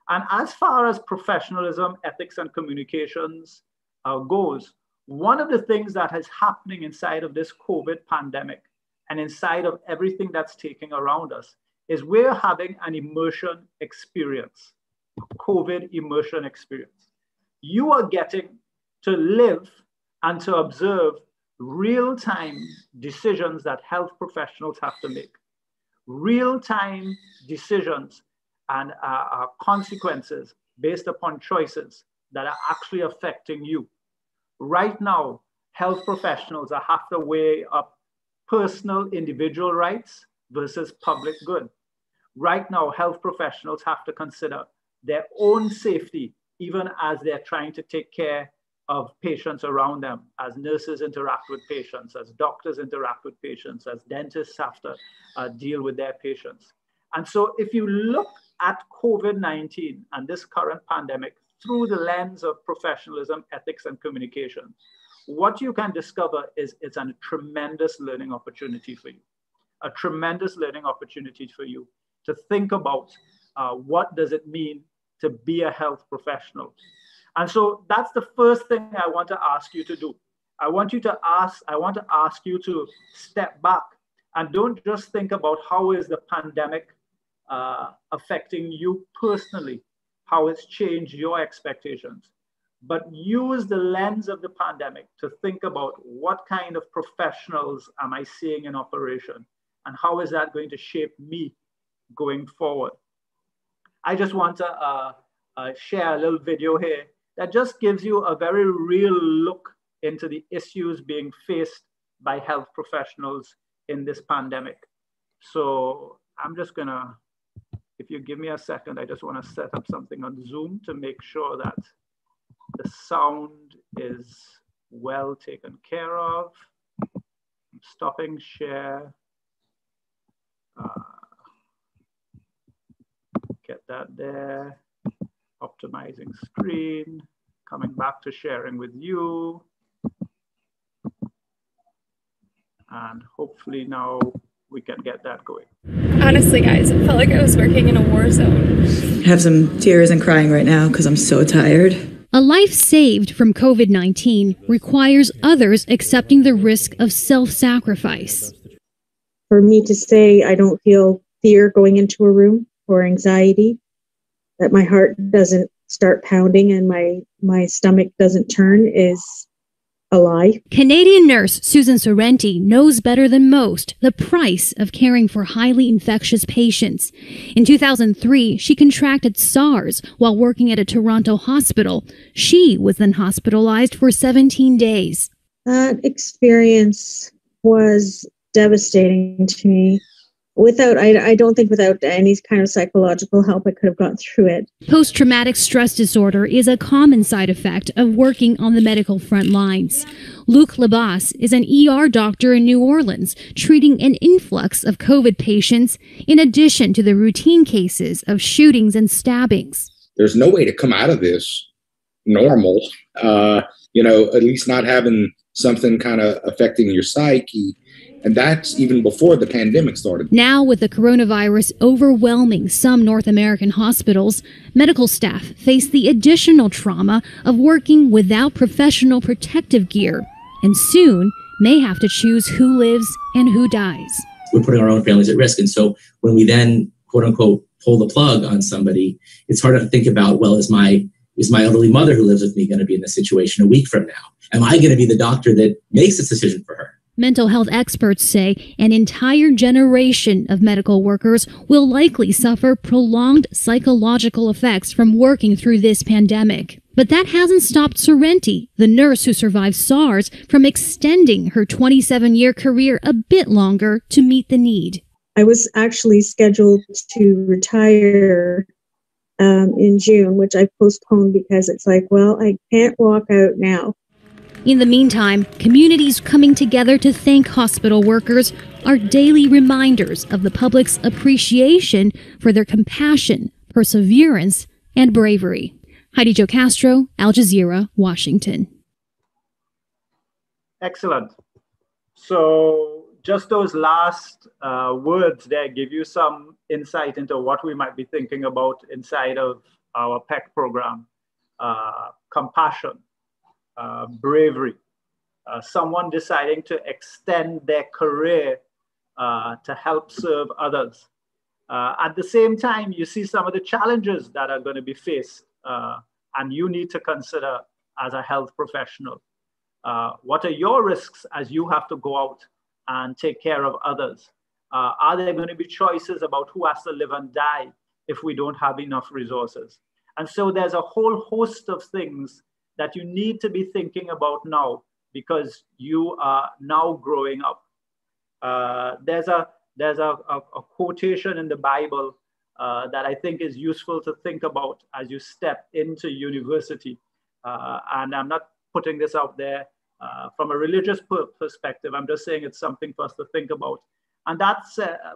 And as far as professionalism, ethics, and communications uh, goes, one of the things that is happening inside of this COVID pandemic and inside of everything that's taking around us is we're having an immersion experience, COVID immersion experience. You are getting to live and to observe real time decisions that health professionals have to make, real time decisions and uh, uh, consequences based upon choices that are actually affecting you. Right now, health professionals are have to weigh up personal individual rights versus public good. Right now, health professionals have to consider their own safety, even as they're trying to take care of patients around them, as nurses interact with patients, as doctors interact with patients, as dentists have to uh, deal with their patients. And so if you look at COVID-19 and this current pandemic through the lens of professionalism, ethics, and communication, what you can discover is it's a tremendous learning opportunity for you, a tremendous learning opportunity for you to think about uh, what does it mean to be a health professional, and so that's the first thing I want to ask you to do. I want you to ask, I want to ask you to step back And don't just think about how is the pandemic uh, affecting you personally, how it's changed your expectations, but use the lens of the pandemic to think about what kind of professionals am I seeing in operation and how is that going to shape me going forward. I just want to uh, uh, share a little video here that just gives you a very real look into the issues being faced by health professionals in this pandemic. So I'm just gonna, if you give me a second, I just wanna set up something on Zoom to make sure that the sound is well taken care of. I'm stopping share. Uh, get that there. Optimizing screen, coming back to sharing with you. And hopefully now we can get that going. Honestly, guys, it felt like I was working in a war zone. I have some tears and crying right now because I'm so tired. A life saved from COVID 19 requires others accepting the risk of self sacrifice. For me to say I don't feel fear going into a room or anxiety, that my heart doesn't start pounding and my, my stomach doesn't turn is a lie. Canadian nurse Susan Sorrenti knows better than most the price of caring for highly infectious patients. In 2003, she contracted SARS while working at a Toronto hospital. She was then hospitalized for 17 days. That experience was devastating to me without I, I don't think without any kind of psychological help i could have gotten through it. Post-traumatic stress disorder is a common side effect of working on the medical front lines. Luke labas is an er doctor in new orleans treating an influx of covid patients in addition to the routine cases of shootings and stabbings. There's no way to come out of this normal uh, you know at least not having something kind of affecting your psyche and that's even before the pandemic started. Now, with the coronavirus overwhelming some North American hospitals, medical staff face the additional trauma of working without professional protective gear and soon may have to choose who lives and who dies. We're putting our own families at risk. And so when we then, quote unquote, pull the plug on somebody, it's hard to think about, well, is my is my elderly mother who lives with me going to be in this situation a week from now? Am I going to be the doctor that makes this decision for her? Mental health experts say an entire generation of medical workers will likely suffer prolonged psychological effects from working through this pandemic. But that hasn't stopped Sorrenti, the nurse who survived SARS, from extending her 27 year career a bit longer to meet the need. I was actually scheduled to retire um, in June, which I postponed because it's like, well, I can't walk out now. In the meantime, communities coming together to thank hospital workers are daily reminders of the public's appreciation for their compassion, perseverance, and bravery. Heidi Zhou-Castro, Al Jazeera, Washington. Excellent. So, just those last uh, words there give you some insight into what we might be thinking about inside of our PEC program uh, compassion, uh, bravery, uh, someone deciding to extend their career uh, to help serve others. Uh, at the same time, you see some of the challenges that are going to be faced, uh, and you need to consider as a health professional. what are your risks as you have to go out and take care of others? are there going to be choices about who has to live and die if we don't have enough resources? And so there's a whole host of things that you need to be thinking about now because you are now growing up. Uh, there's a there's a, a, a, quotation in the Bible uh, that I think is useful to think about as you step into university. Uh, and I'm not putting this out there uh, from a religious per perspective. I'm just saying it's something for us to think about. And that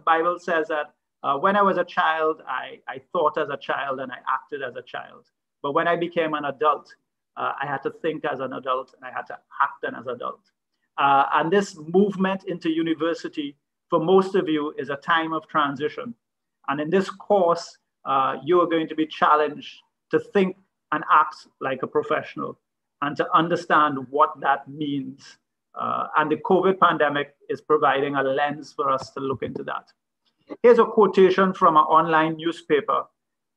Bible says that uh, when I was a child, I, I thought as a child and I acted as a child. But when I became an adult, uh, I had to think as an adult and I had to act as an adult. Uh, and this movement into university, for most of you, is a time of transition. And in this course, uh, you are going to be challenged to think and act like a professional and to understand what that means Uh, and the COVID pandemic is providing a lens for us to look into that. Here's a quotation from an online newspaper.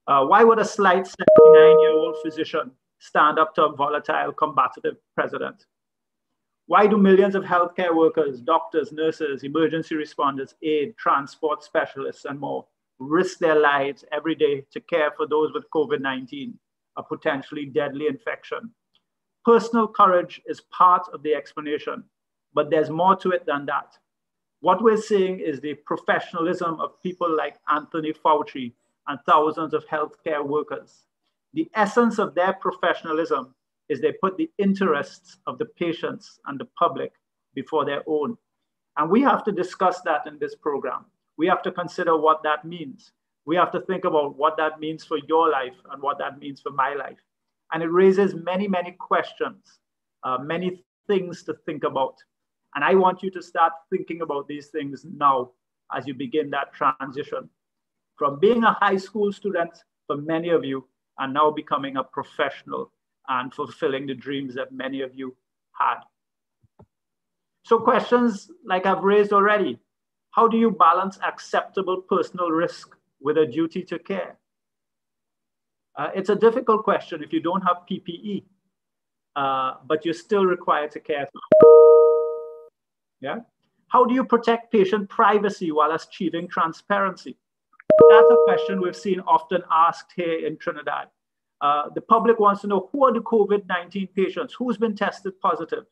Uh, why would a slight 79 year old physician stand up to a volatile, combative president? Why do millions of healthcare workers, doctors, nurses, emergency responders, aid, transport specialists, and more risk their lives every day to care for those with COVID 19, a potentially deadly infection? Personal courage is part of the explanation, but there's more to it than that. What we're seeing is the professionalism of people like Anthony Fauci and thousands of healthcare workers. The essence of their professionalism is they put the interests of the patients and the public before their own. And we have to discuss that in this program. We have to consider what that means. We have to think about what that means for your life and what that means for my life. And it raises many, many questions, uh, many things to think about. And I want you to start thinking about these things now as you begin that transition from being a high school student for many of you and now becoming a professional and fulfilling the dreams that many of you had. So questions like I've raised already, how do you balance acceptable personal risk with a duty to care? Uh, it's a difficult question if you don't have PPE, uh, but you're still required to care. Yeah. How do you protect patient privacy while achieving transparency? That's a question we've seen often asked here in Trinidad. Uh, the public wants to know who are the COVID 19 patients, who's been tested positive.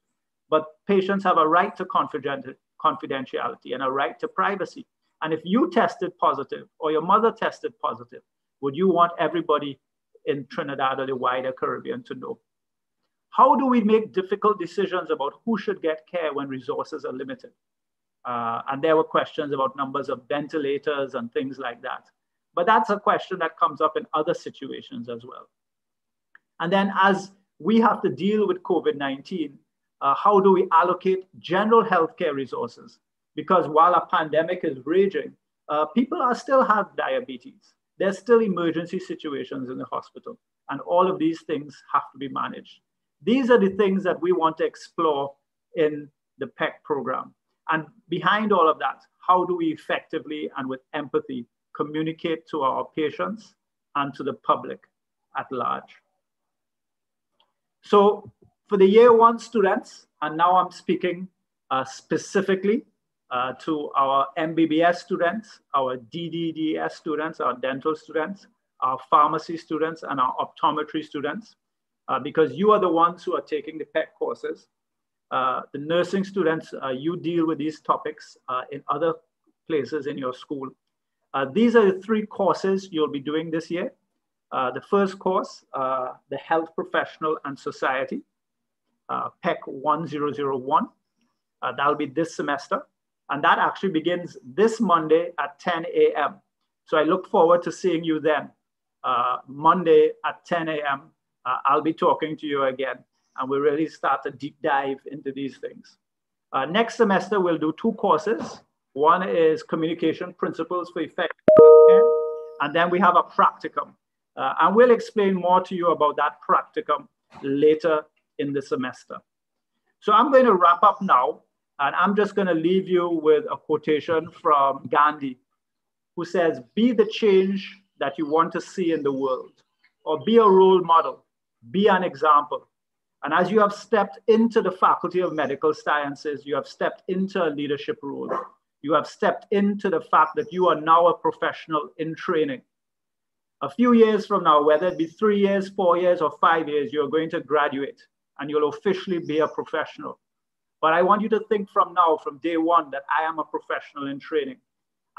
But patients have a right to confidentiality and a right to privacy. And if you tested positive or your mother tested positive, would you want everybody in Trinidad or the wider Caribbean to know. How do we make difficult decisions about who should get care when resources are limited? Uh, and there were questions about numbers of ventilators and things like that. But that's a question that comes up in other situations as well. And then as we have to deal with COVID-19, uh, how do we allocate general healthcare resources? Because while a pandemic is raging, uh, people are still have diabetes there's still emergency situations in the hospital. And all of these things have to be managed. These are the things that we want to explore in the PEC program. And behind all of that, how do we effectively and with empathy communicate to our patients and to the public at large? So for the year one students, and now I'm speaking uh, specifically uh, to our MBBS students, our DDDS students, our dental students, our pharmacy students, and our optometry students, uh, because you are the ones who are taking the PEC courses. Uh, the nursing students, uh, you deal with these topics uh, in other places in your school. Uh, these are the three courses you'll be doing this year. the first course, the Health Professional and Society, PEC 1001. that'll be this semester. And that actually begins this Monday at 10 a.m. So I look forward to seeing you then. Uh, Monday at 10 a.m. Uh, I'll be talking to you again, and we'll really start a deep dive into these things. Uh, next semester, we'll do two courses. One is Communication Principles for Effective and then we have a practicum. Uh, and we'll explain more to you about that practicum later in the semester. So I'm going to wrap up now and I'm just going to leave you with a quotation from Gandhi, who says, Be the change that you want to see in the world, or be a role model, be an example. And as you have stepped into the Faculty of Medical Sciences, you have stepped into a leadership role. You have stepped into the fact that you are now a professional in training. A few years from now, whether it be three years, four years, or five years, you're going to graduate and you'll officially be a professional. But I want you to think from now, from day one, that I am a professional in training.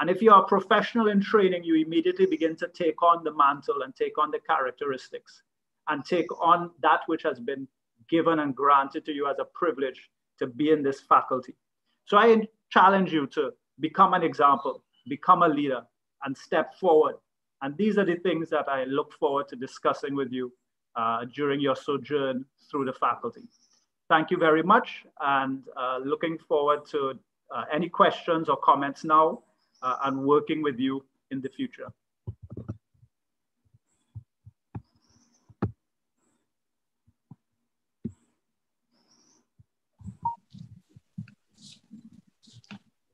And if you are a professional in training, you immediately begin to take on the mantle and take on the characteristics and take on that which has been given and granted to you as a privilege to be in this faculty. So I challenge you to become an example, become a leader, and step forward. And these are the things that I look forward to discussing with you uh, during your sojourn through the faculty thank you very much and uh, looking forward to uh, any questions or comments now uh, and working with you in the future.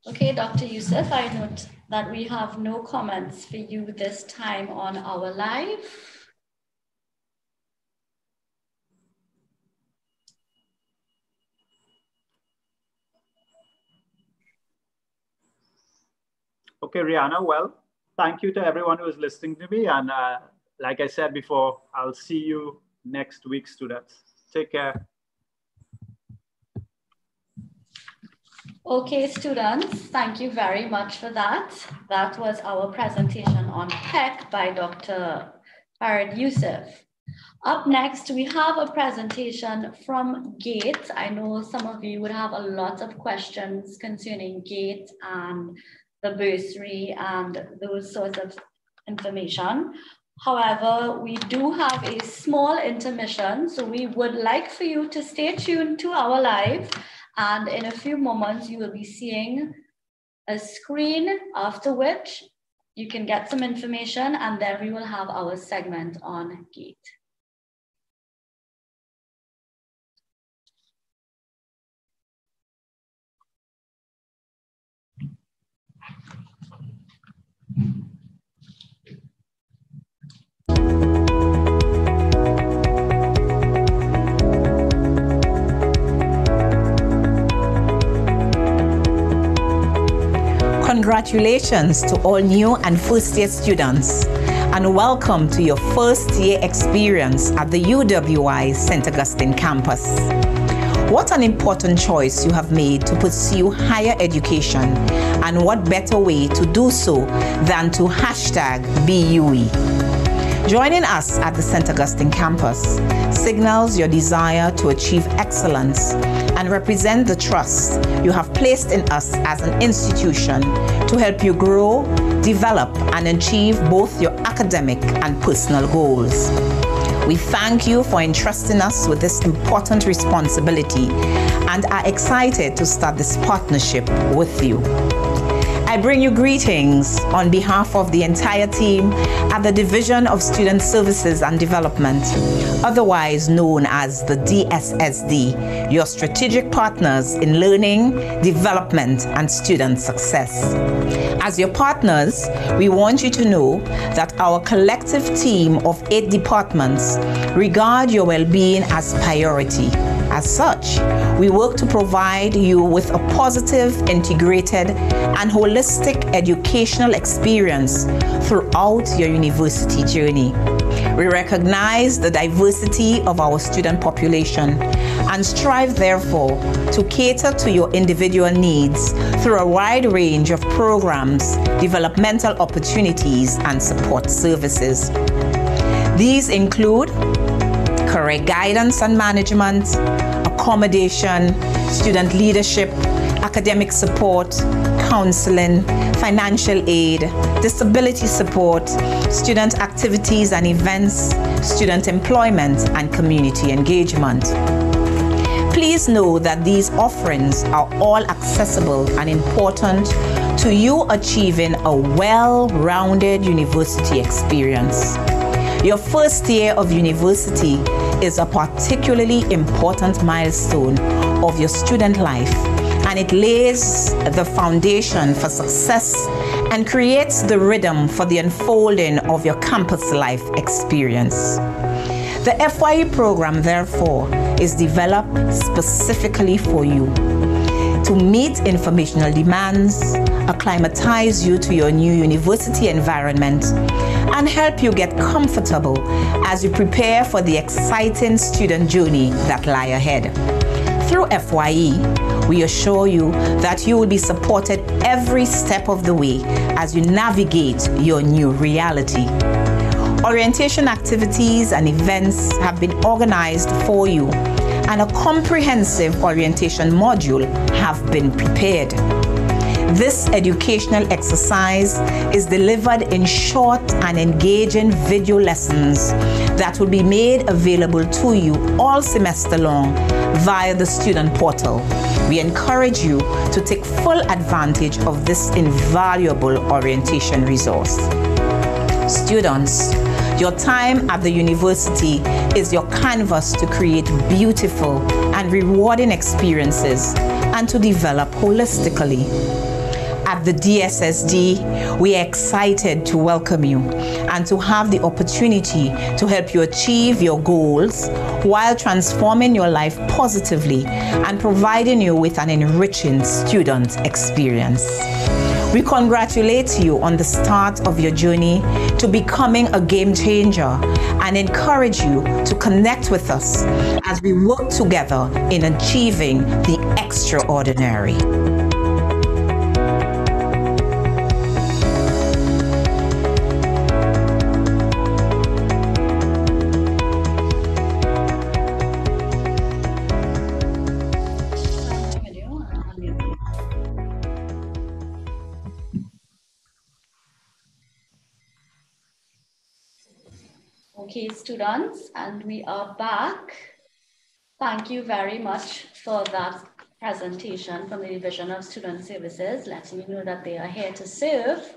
Okay, Dr. Youssef, I note that we have no comments for you this time on our live. Okay, Rihanna, well, thank you to everyone who is listening to me. And uh, like I said before, I'll see you next week, students. Take care. Okay, students, thank you very much for that. That was our presentation on PEC by Dr. Farid Youssef. Up next, we have a presentation from GATE. I know some of you would have a lot of questions concerning GATE and the bursary and those sorts of information. However, we do have a small intermission, so we would like for you to stay tuned to our live. And in a few moments, you will be seeing a screen after which you can get some information and then we will have our segment on GATE. Congratulations to all new and first year students, and welcome to your first year experience at the UWI St. Augustine campus. What an important choice you have made to pursue higher education, and what better way to do so than to hashtag BUE. Joining us at the St. Augustine campus signals your desire to achieve excellence and represent the trust you have placed in us as an institution to help you grow, develop, and achieve both your academic and personal goals. We thank you for entrusting us with this important responsibility and are excited to start this partnership with you. I bring you greetings on behalf of the entire team at the Division of Student Services and Development, otherwise known as the DSSD, your strategic partners in learning, development, and student success. As your partners, we want you to know that our collective team of eight departments regard your well being as priority. As such, we work to provide you with a positive, integrated, and holistic educational experience throughout your university journey. We recognize the diversity of our student population and strive, therefore, to cater to your individual needs through a wide range of programs, developmental opportunities, and support services. These include career guidance and management, accommodation, student leadership, academic support, counseling, financial aid, disability support, student activities and events, student employment, and community engagement. Please know that these offerings are all accessible and important to you achieving a well rounded university experience. Your first year of university is a particularly important milestone of your student life and it lays the foundation for success and creates the rhythm for the unfolding of your campus life experience. The FYE program, therefore, is developed specifically for you to meet informational demands, acclimatize you to your new university environment, and help you get comfortable as you prepare for the exciting student journey that lie ahead. Through FYE, we assure you that you will be supported every step of the way as you navigate your new reality. Orientation activities and events have been organized for you, and a comprehensive orientation module have been prepared. This educational exercise is delivered in short and engaging video lessons that will be made available to you all semester long via the student portal. We encourage you to take full advantage of this invaluable orientation resource. Students, your time at the university is your canvas to create beautiful and rewarding experiences and to develop holistically. At the DSSD, we are excited to welcome you and to have the opportunity to help you achieve your goals while transforming your life positively and providing you with an enriching student experience. We congratulate you on the start of your journey to becoming a game changer and encourage you to connect with us as we work together in achieving the extraordinary. Students, and we are back. Thank you very much for that presentation from the Division of Student Services, letting you know that they are here to serve.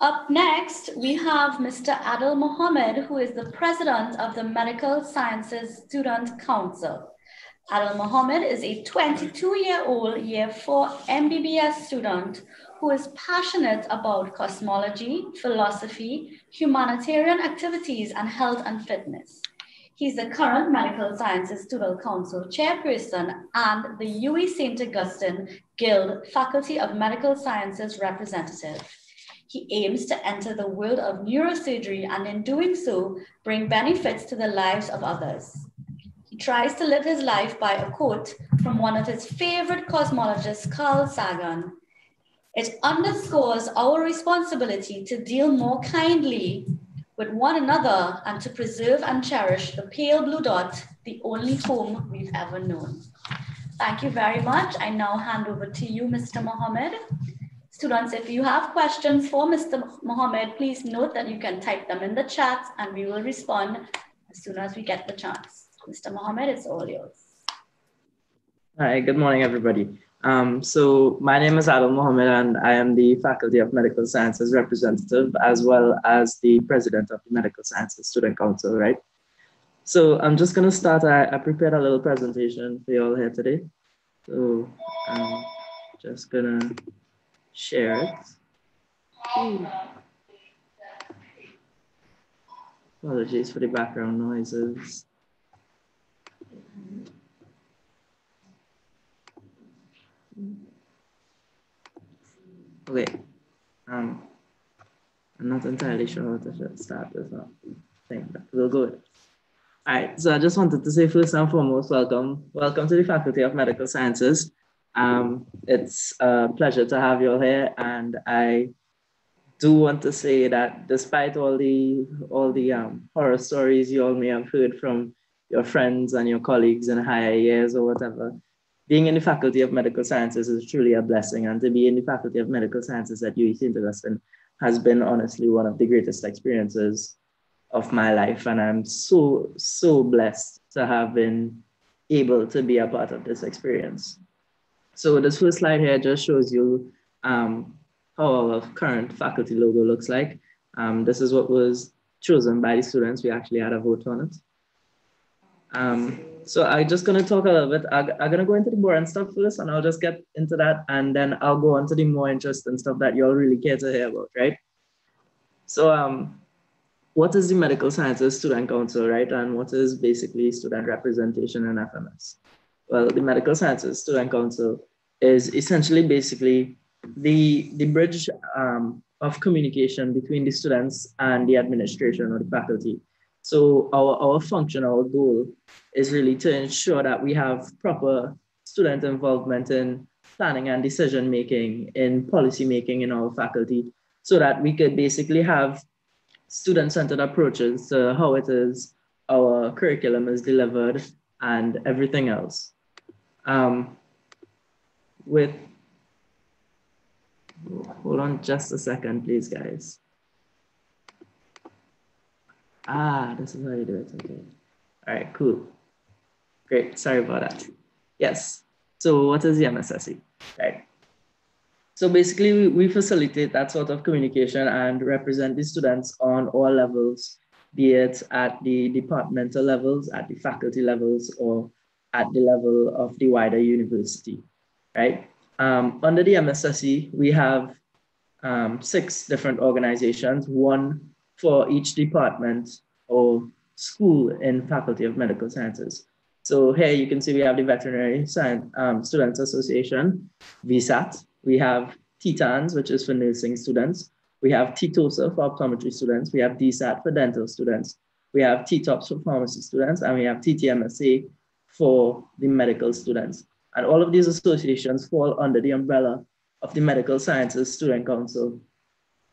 Up next, we have Mr. Adil Mohammed, who is the president of the Medical Sciences Student Council. Adil Mohammed is a 22-year-old year 4 MBBS student who is passionate about cosmology, philosophy, humanitarian activities, and health and fitness. He's the current Medical Sciences Student Council chairperson and the UWI St. Augustine Guild Faculty of Medical Sciences representative. He aims to enter the world of neurosurgery and in doing so, bring benefits to the lives of others. He tries to live his life by a quote from one of his favorite cosmologists, Carl Sagan, it underscores our responsibility to deal more kindly with one another and to preserve and cherish the pale blue dot, the only home we've ever known. Thank you very much. I now hand over to you, Mr. Mohammed. Students, if you have questions for Mr. Mohammed, please note that you can type them in the chat and we will respond as soon as we get the chance. Mr. Mohammed, it's all yours. Hi, good morning, everybody. Um, so my name is Adil Mohammed and I am the Faculty of Medical Sciences representative as well as the president of the Medical Sciences Student Council, right? So I'm just gonna start, I, I prepared a little presentation for you all here today. So I'm just gonna share it. Apologies for the background noises. Okay. Um, I'm not entirely sure how to start this up. Thing, but we'll go. All right. So I just wanted to say first and foremost, welcome, welcome to the Faculty of Medical Sciences. Um, it's a pleasure to have you all here, and I do want to say that despite all the all the um, horror stories you all may have heard from your friends and your colleagues in higher years or whatever, being in the Faculty of Medical Sciences is truly a blessing. And to be in the Faculty of Medical Sciences at St. Augustine has been honestly one of the greatest experiences of my life. And I'm so, so blessed to have been able to be a part of this experience. So this first slide here just shows you um, how our current faculty logo looks like. Um, this is what was chosen by the students. We actually had a vote on it. Um, so I'm just gonna talk a little bit. I'm, I'm, gonna go into the boring stuff first, and I'll just get into that, and then I'll go on to the more interesting stuff that you all really care to hear about, right? So, um, what is the Medical Sciences Student Council, right? And what is basically student representation in FMS? Well, the Medical Sciences Student Council is essentially basically the, the bridge um, of communication between the students and the administration or the faculty. So our, our function, our goal is really to ensure that we have proper student involvement in planning and decision making, in policy making in our faculty, so that we could basically have student-centered approaches to how it is our curriculum is delivered and everything else. Um, with, hold on just a second, please, guys. Ah, this is how you do it. Okay. All right, cool. Great. Sorry about that. Yes. So what is the MSSC? Right. So basically, we, facilitate that sort of communication and represent the students on all levels, be it at the departmental levels, at the faculty levels, or at the level of the wider university, right? Um, under the MSSC, we have um, six different organizations, one for each department or school in Faculty of Medical Sciences. So here you can see we have the Veterinary Science um, Students Association, VSAT. We have TETANS, which is for nursing students. We have TTOSA for optometry students. We have DSAT for dental students. We have TTOPS for pharmacy students, and we have TTMSA for the medical students. And all of these associations fall under the umbrella of the Medical Sciences Student Council.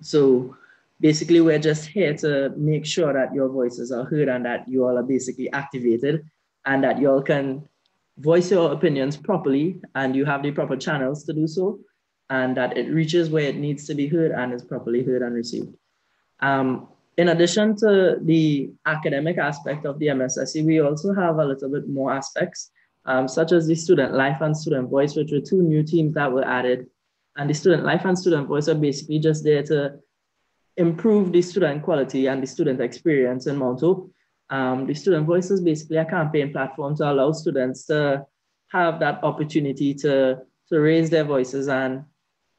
So basically, we're just here to make sure that your voices are heard and that you all are basically activated and that you all can voice your opinions properly and you have the proper channels to do so and that it reaches where it needs to be heard and is properly heard and received. Um, in addition to the academic aspect of the MSSC, we also have a little bit more aspects, um, such as the student life and student voice, which were two new teams that were added. And the student life and student voice are basically just there to improve the student quality and the student experience in Mount Hope. Um, the student voice is basically a campaign platform to allow students to have that opportunity to, to raise their voices and,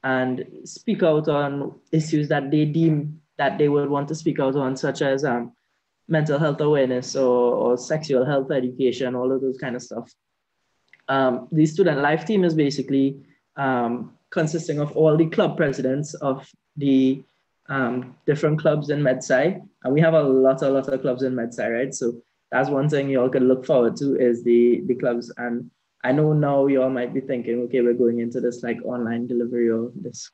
and speak out on issues that they deem that they would want to speak out on, such as um, mental health awareness or, or sexual health education, all of those kind of stuff. Um, the student life team is basically um, consisting of all the club presidents of the um, different clubs in MedSci. And we have a lot, a lot of clubs in MedSci, right? So that's one thing you all can look forward to is the, the clubs. And I know now you all might be thinking, okay, we're going into this like online delivery or this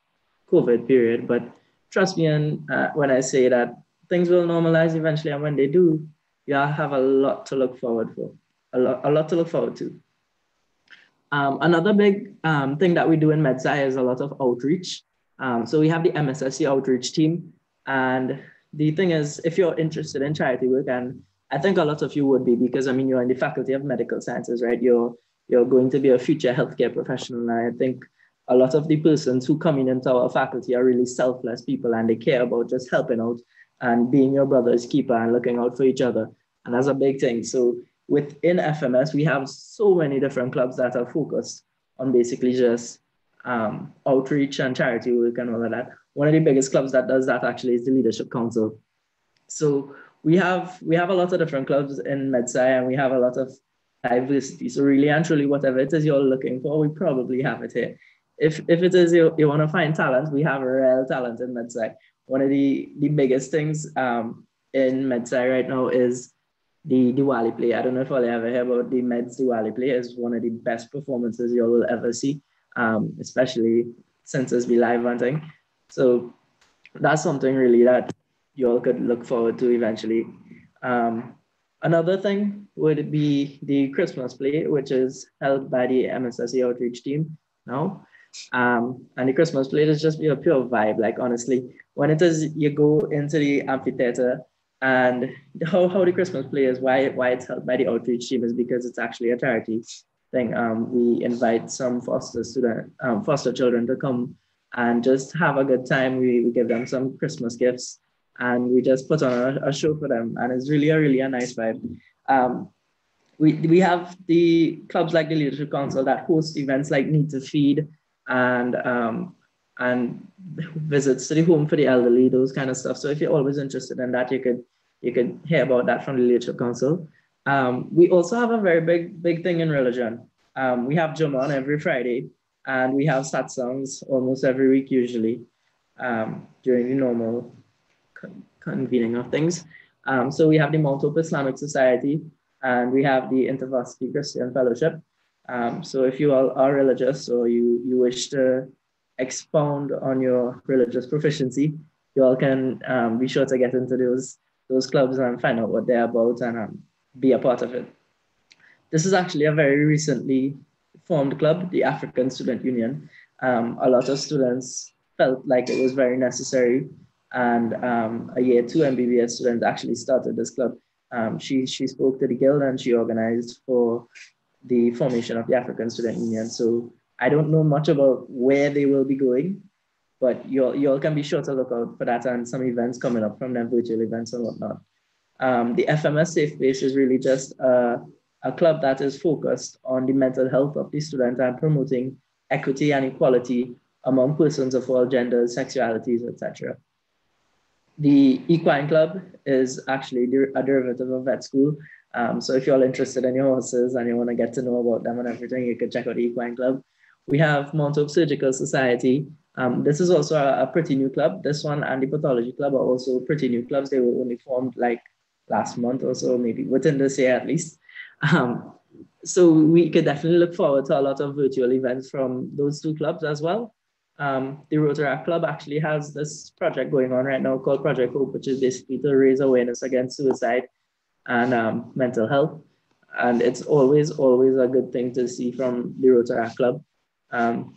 COVID period, but trust me and uh, when I say that things will normalize eventually, and when they do, y'all have a lot to look forward for, a lot, a lot to look forward to. Um, another big um, thing that we do in MedSci is a lot of outreach. Um, so we have the MSSC outreach team, and the thing is, if you're interested in charity work, and I think a lot of you would be because I mean you're in the Faculty of Medical Sciences, right? You're you're going to be a future healthcare professional, and I think a lot of the persons who come in into our faculty are really selfless people and they care about just helping out and being your brother's keeper and looking out for each other. And that's a big thing. So within FMS, we have so many different clubs that are focused on basically just um, outreach and charity work and all of that. One of the biggest clubs that does that actually is the Leadership Council. So we have we have a lot of different clubs in MedSci and we have a lot of diversity. So really and truly, whatever it is you're looking for, we probably have it here if if it is you, you want to find talent, we have a real talent in MedSci. One of the, the biggest things um, in MedSci right now is the Diwali play. I don't know if you'll ever hear about the Meds Diwali play. It's one of the best performances you will ever see, um, especially since it's be live hunting. So that's something really that you all could look forward to eventually. Um, another thing would be the Christmas play, which is held by the MSSC outreach team now. Um, and the Christmas play is just be a pure vibe. Like honestly, when it is you go into the amphitheater and (laughs) how, how the Christmas play is, why why it's held by the outreach team is because it's actually a charity thing. Um, we invite some foster student, um, foster children to come and just have a good time. We, we give them some Christmas gifts and we just put on a, a show for them. And it's really a really a nice vibe. Um, we, we have the clubs like the Leadership Council that host events like Need to Feed and um, and visits to the home for the elderly, those kind of stuff. So if you're always interested in that, you could you could hear about that from the Leadership Council. Um, we also have a very big big thing in religion. Um, we have Jummah every Friday, and we have satsangs almost every week usually um, during the normal con- convening of things. Um, so we have the Mount Hope Islamic Society, and we have the InterVarsity Christian Fellowship. Um, so if you all are religious or you, you wish to expound on your religious proficiency, you all can um, be sure to get into those, those clubs and find out what they're about and be a part of it. This is actually a very recently formed club, the African Student Union. Um, a lot of students felt like it was very necessary and um, a year two MBBS student actually started this club. Um, she, she spoke to the guild and she organized for the formation of the African Student Union. So I don't know much about where they will be going, but you all, you all can be sure to look out for that and some events coming up from them, virtual events and whatnot. Um, the FMS Safe Base is really just a, a club that is focused on the mental health of the student and promoting equity and equality among persons of all genders, sexualities, etc. The Equine Club is actually a derivative of vet school. Um, so if you're all interested in your horses and you want to get to know about them and everything, you can check out the Equine Club. We have Mount Surgical Society. Um, this is also a, a, pretty new club. This one and the Pathology Club are also pretty new clubs. They were only formed like last month or so, maybe within this year at least. Um, so we could definitely look forward to a lot of virtual events from those two clubs as well. Um, the Rotaract Club actually has this project going on right now called Project Hope, which is basically to raise awareness against suicide and um, mental health. And it's always, always a good thing to see from the Rotaract Club. Um,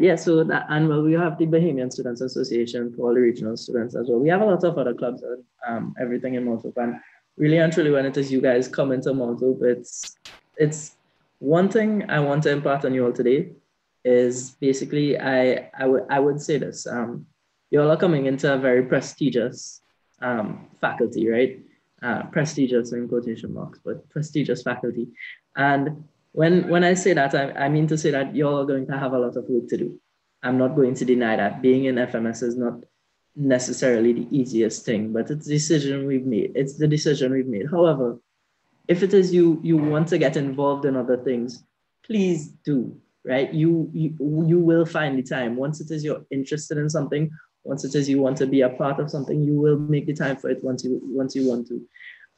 yeah, so that, and well, we have the Bahamian Students Association for all the regional students as well. We have a lot of other clubs and um, everything in Mount. And really and truly, when it is you guys come into Mount it's, it's one thing I want to impart on you all today is basically, I, I, w- I would say this, um, you all are coming into a very prestigious um, faculty, right? Uh, prestigious in quotation marks, but prestigious faculty. And when when I say that, I, I mean to say that you're going to have a lot of work to do. I'm not going to deny that being in FMS is not necessarily the easiest thing, but it's the decision we've made. It's the decision we've made. However, if it is you you want to get involved in other things, please do. Right? You you you will find the time. Once it is you're interested in something, once it is you want to be a part of something, you will make the time for it once you once you want to.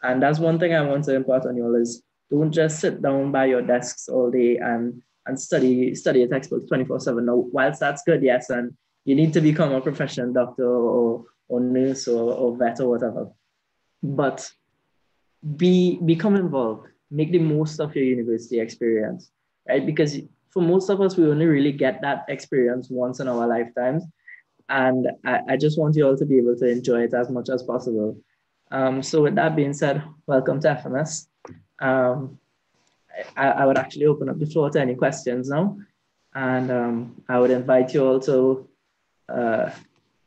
And that's one thing I want to impart on you all is don't just sit down by your desks all day and and study study a textbook 24-7. Now, whilst that's good, yes, and you need to become a professional doctor or, or nurse or, or vet or whatever. But be become involved. Make the most of your university experience, right? Because for most of us, we only really get that experience once in our lifetimes. And I, I just want you all to be able to enjoy it as much as possible. Um, so with that being said, welcome to FMS um, I, I, would actually open up the floor to any questions now. And um, I would invite you all to uh,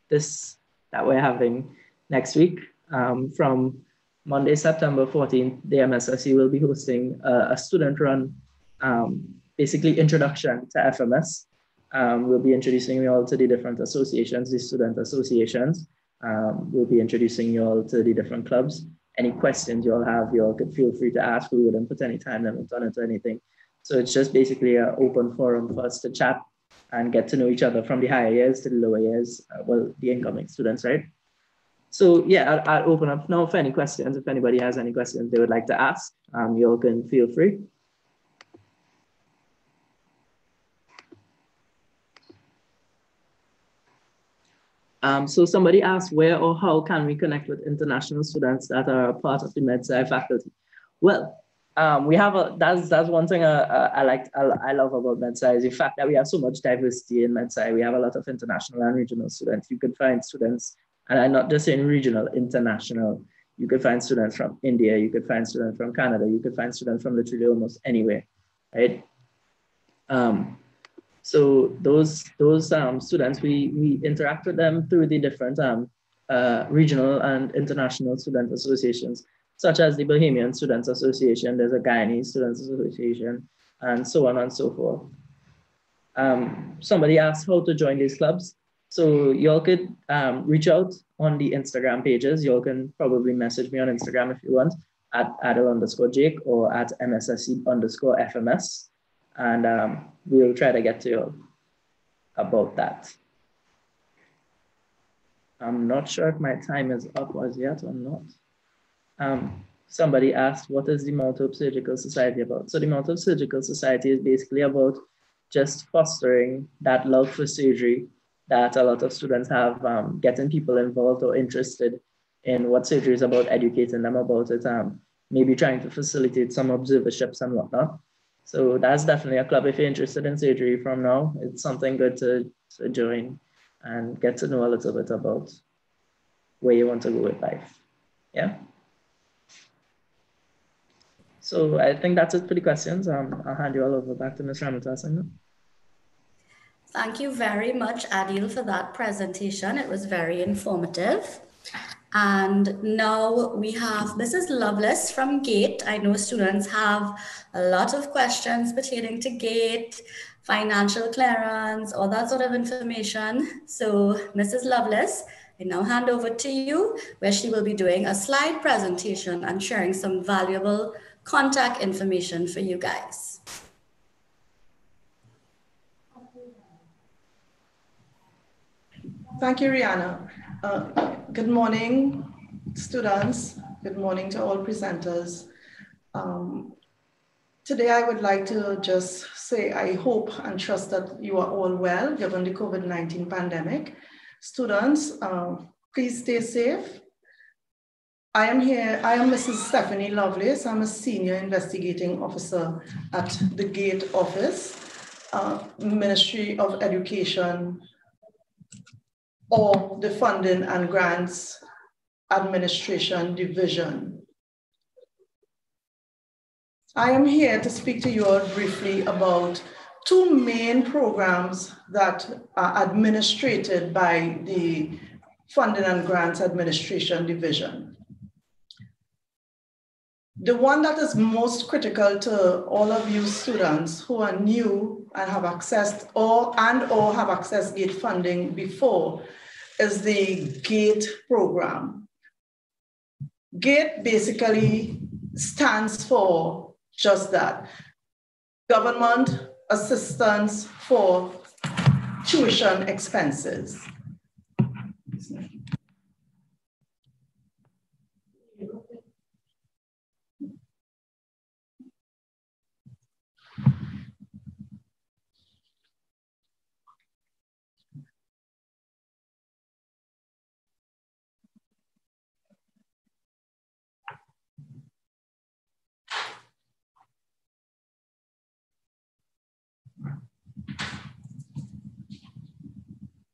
this that we're having next week um, from Monday, September 14th, the MSSU will be hosting a, a student run, um, basically introduction to FMS. Um, we'll be introducing you all to the different associations, the student associations. Um, we'll be introducing you all to the different clubs any questions you all have, you all could feel free to ask. We wouldn't put any time limit on it or anything. So it's just basically an open forum for us to chat and get to know each other from the higher years to the lower years, uh, well, the incoming students, right? So yeah, I'll, I'll, open up now for any questions. If anybody has any questions they would like to ask, um, you all can feel free. Um, so somebody asked where or how can we connect with international students that are part of the MedSci faculty? Well, um, we have a, that's, that's one thing I, I like, I, I love about MedSci is the fact that we have so much diversity in MedSci. We have a lot of international and regional students. You can find students, and I'm not just saying regional, international. You could find students from India, you could find students from Canada, you could find students from literally almost anywhere, right? Um, so those those um, students, we, we interact with them through the different um, uh, regional and international student associations, such as the Bahamian Students Association, there's a Guyanese Students Association, and so on and so forth. Um, somebody asked how to join these clubs. So y'all could um, reach out on the Instagram pages. Y'all can probably message me on Instagram if you want at adel underscore Jake or at MSSC underscore FMS and um, we'll try to get to you about that. I'm not sure if my time is up as yet or not. Um, somebody asked, what is the Mount Hope Surgical Society about? So the Mount Hope Surgical Society is basically about just fostering that love for surgery that a lot of students have, um, getting people involved or interested in what surgery is about, educating them about it, um, maybe trying to facilitate some observerships and whatnot. So that's definitely a club if you're interested in surgery from now. It's something good to, to join and get to know a little bit about where you want to go with life. Yeah. So I think that's it for the questions. Um, I'll hand you all over back to Ms. Ramatasan. Thank you very much, Adil, for that presentation. It was very informative. And now we have Mrs. Lovelace from GATE. I know students have a lot of questions pertaining to GATE financial clearance, all that sort of information. So Mrs. Lovelace, I now hand over to you where she will be doing a slide presentation and sharing some valuable contact information for you guys. Thank you, Rihanna. Uh, good morning, students. Good morning to all presenters. Um, today, I would like to just say I hope and trust that you are all well given the COVID-19 pandemic. Students, uh, please stay safe. I am here, I am Mrs. Stephanie Lovelace. I'm a senior investigating officer at the GATE office, uh, Ministry of Education, or the Funding and Grants Administration Division. I am here to speak to you all briefly about two main programs that are administered by the Funding and Grants Administration Division. The one that is most critical to all of you students who are new and have accessed or and or have accessed GATE funding before is the GATE program. GATE basically stands for just that, government assistance for tuition expenses.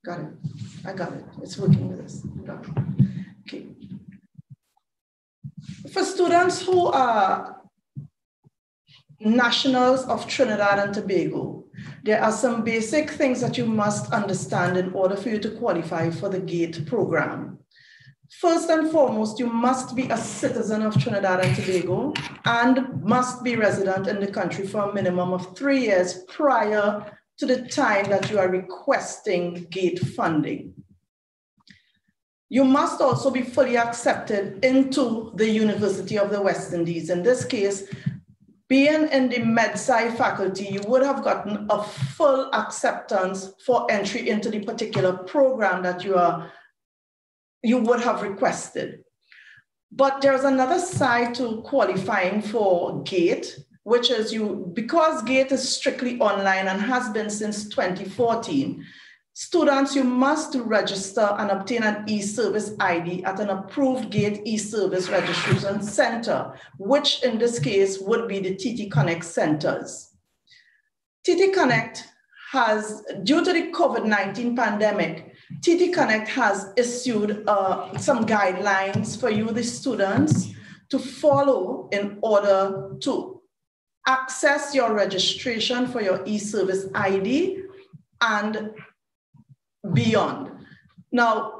Got it. I got it. It's working with us. Okay. For students who are nationals of Trinidad and Tobago, there are some basic things that you must understand in order for you to qualify for the GATE program. First and foremost, you must be a citizen of Trinidad and Tobago and must be resident in the country for a minimum of three years prior to the time that you are requesting GATE funding. You must also be fully accepted into the University of the West Indies. In this case, being in the med sci faculty, you would have gotten a full acceptance for entry into the particular program that you are you would have requested. But there's another side to qualifying for GATE, which is you, because GATE is strictly online and has been since 2014, students, you must register and obtain an e-service ID at an approved GATE e-service registration center, which in this case would be the TT Connect centers. TT Connect has, due to the COVID-19 pandemic, TT Connect has issued uh, some guidelines for you, the students, to follow in order to access your registration for your e-service ID and beyond. Now,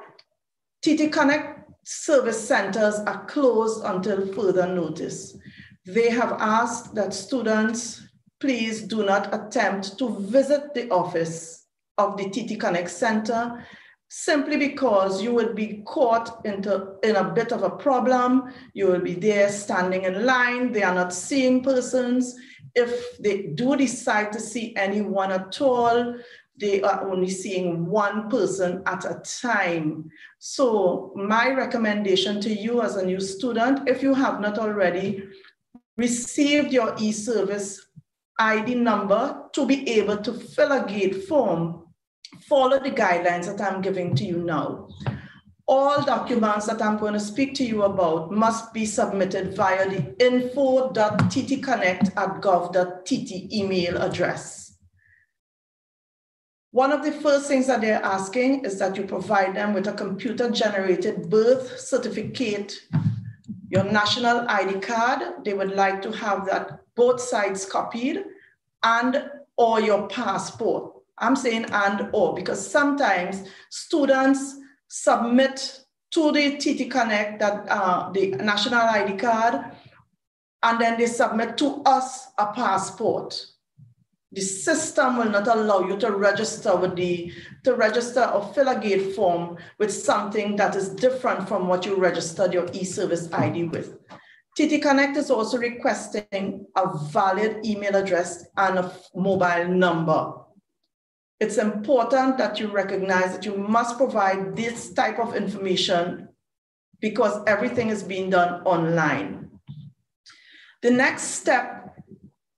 TT Connect service centers are closed until further notice. They have asked that students please do not attempt to visit the office of the TT Connect Center simply because you will be caught into in a bit of a problem. You will be there standing in line. They are not seeing persons. If they do decide to see anyone at all, they are only seeing one person at a time. So my recommendation to you as a new student, if you have not already received your e-service ID number to be able to fill a gate form, follow the guidelines that I'm giving to you now. All documents that I'm going to speak to you about must be submitted via the info.ttconnect at gov.tt email address. One of the first things that they're asking is that you provide them with a computer generated birth certificate, your national ID card. They would like to have that both sides copied and or your passport. I'm saying and or because sometimes students submit to the TT Connect that uh, the national ID card, and then they submit to us a passport. The system will not allow you to register with the, to register or fill a gate form with something that is different from what you registered your e-service ID with. TT Connect is also requesting a valid email address and a mobile number. It's important that you recognize that you must provide this type of information because everything is being done online. The next step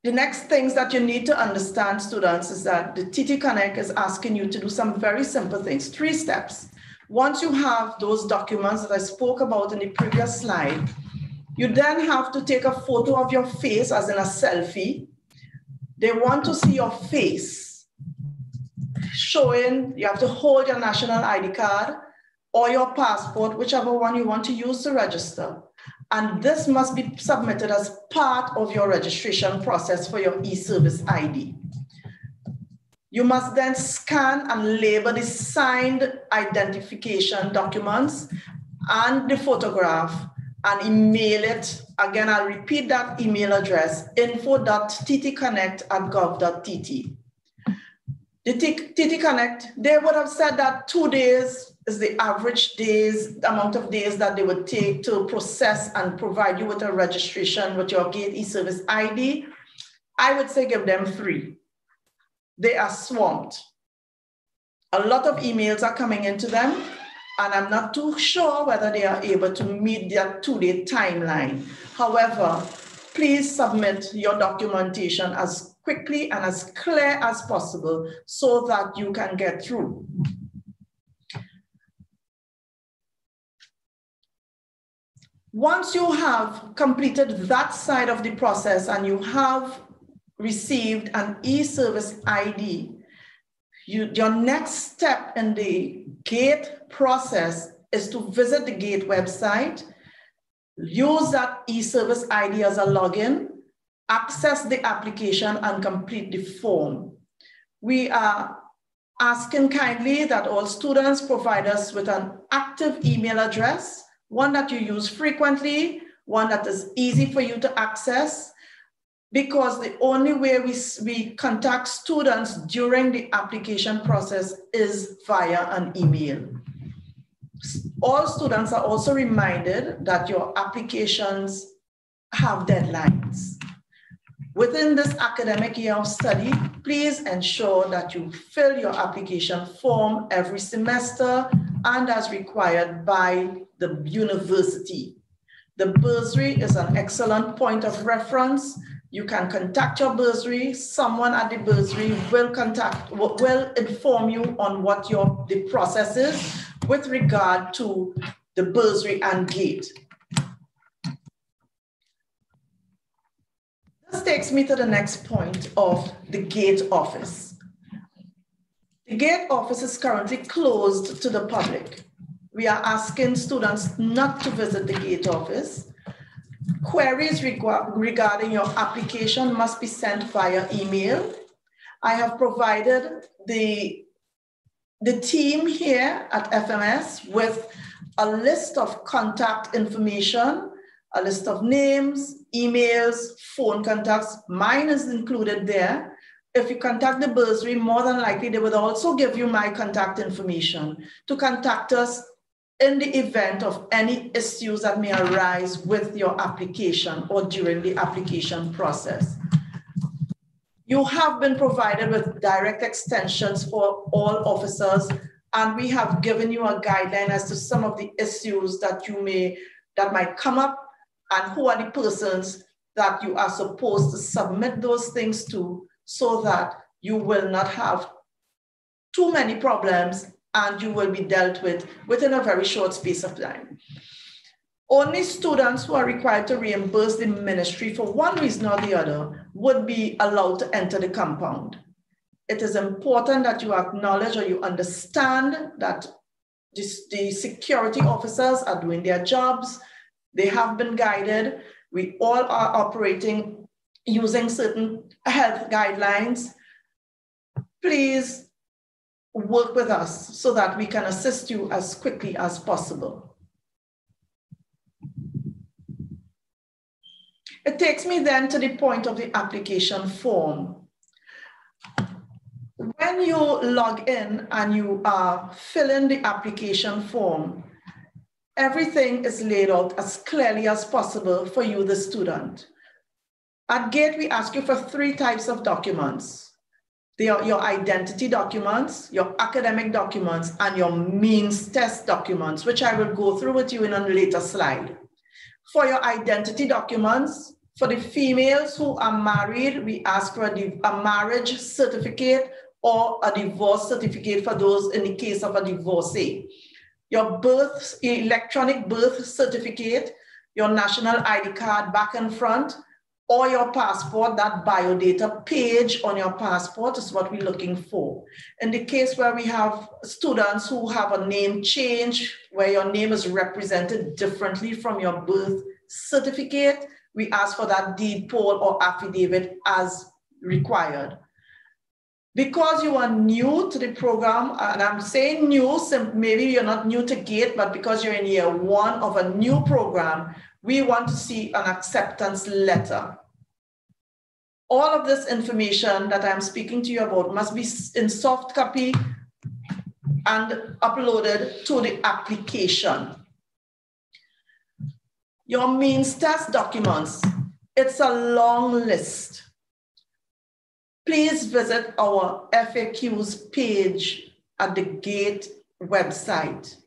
the next things that you need to understand, students, is that the TT Connect is asking you to do some very simple things, three steps. Once you have those documents that I spoke about in the previous slide, you then have to take a photo of your face as in a selfie. They want to see your face showing, you have to hold your national ID card or your passport, whichever one you want to use to register. And this must be submitted as part of your registration process for your e-service ID. You must then scan and label the signed identification documents and the photograph and email it. Again, I'll repeat that email address, info.ttconnect at gov.tt. The TT Connect, they would have said that two days is the average days, amount of days that they would take to process and provide you with a registration with your Gate e-service ID, I would say give them three. They are swamped. A lot of emails are coming into them, and I'm not too sure whether they are able to meet their two-day timeline. However, please submit your documentation as quickly and as clear as possible so that you can get through. Once you have completed that side of the process and you have received an e-service ID, you, your next step in the GATE process is to visit the GATE website, use that e-service ID as a login, access the application and complete the form. We are asking kindly that all students provide us with an active email address one that you use frequently, one that is easy for you to access, because the only way we, we contact students during the application process is via an email. All students are also reminded that your applications have deadlines. Within this academic year of study, please ensure that you fill your application form every semester and as required by the university. The bursary is an excellent point of reference. You can contact your bursary. Someone at the bursary will contact, will inform you on what your the process is with regard to the bursary and gate. This takes me to the next point of the gate office. The gate office is currently closed to the public. We are asking students not to visit the gate office. Queries reg regarding your application must be sent via email. I have provided the, the team here at FMS with a list of contact information, a list of names, emails, phone contacts. Mine is included there if you contact the bursary, more than likely they would also give you my contact information to contact us in the event of any issues that may arise with your application or during the application process. You have been provided with direct extensions for all officers, and we have given you a guideline as to some of the issues that you may, that might come up and who are the persons that you are supposed to submit those things to so that you will not have too many problems and you will be dealt with within a very short space of time. Only students who are required to reimburse the ministry for one reason or the other would be allowed to enter the compound. It is important that you acknowledge or you understand that this, the security officers are doing their jobs. They have been guided. We all are operating using certain health guidelines, please work with us so that we can assist you as quickly as possible. It takes me then to the point of the application form. when you log in and you are filling the application form, everything is laid out as clearly as possible for you, the student. At GATE, we ask you for three types of documents. They are your identity documents, your academic documents, and your means test documents, which I will go through with you in a later slide. For your identity documents, for the females who are married, we ask for a, a marriage certificate or a divorce certificate for those in the case of a divorcee. Your birth, electronic birth certificate, your national ID card back and front, or your passport, that biodata page on your passport is what we're looking for. In the case where we have students who have a name change, where your name is represented differently from your birth certificate, we ask for that deed poll or affidavit as required. Because you are new to the program, and I'm saying new, so maybe you're not new to GATE, but because you're in year one of a new program, we want to see an acceptance letter. All of this information that I'm speaking to you about must be in soft copy and uploaded to the application. Your means test documents, it's a long list. Please visit our FAQs page at the GATE website.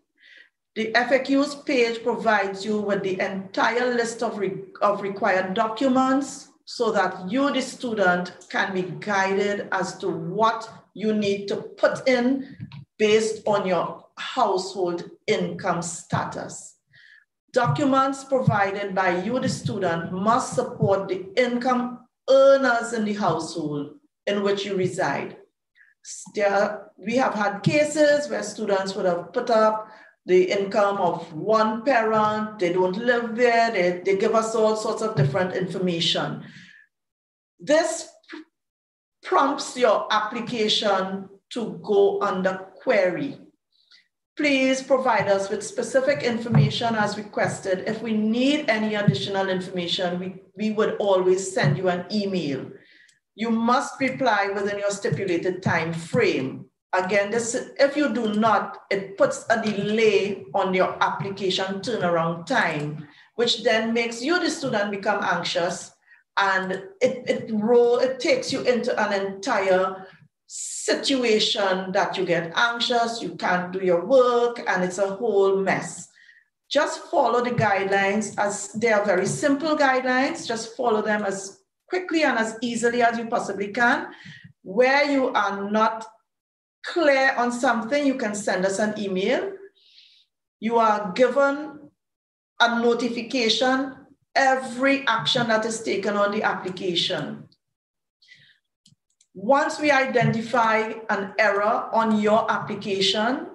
The FAQs page provides you with the entire list of, re of required documents so that you, the student, can be guided as to what you need to put in based on your household income status. Documents provided by you, the student, must support the income earners in the household in which you reside. There, we have had cases where students would have put up the income of one parent, they don't live there, they, they give us all sorts of different information. This prompts your application to go under query please provide us with specific information as requested. If we need any additional information, we, we would always send you an email. You must reply within your stipulated time frame. Again, this, if you do not, it puts a delay on your application turnaround time, which then makes you, the student, become anxious and it, it, roll, it takes you into an entire situation that you get anxious, you can't do your work, and it's a whole mess. Just follow the guidelines as they are very simple guidelines. Just follow them as quickly and as easily as you possibly can. Where you are not clear on something, you can send us an email. You are given a notification every action that is taken on the application. Once we identify an error on your application,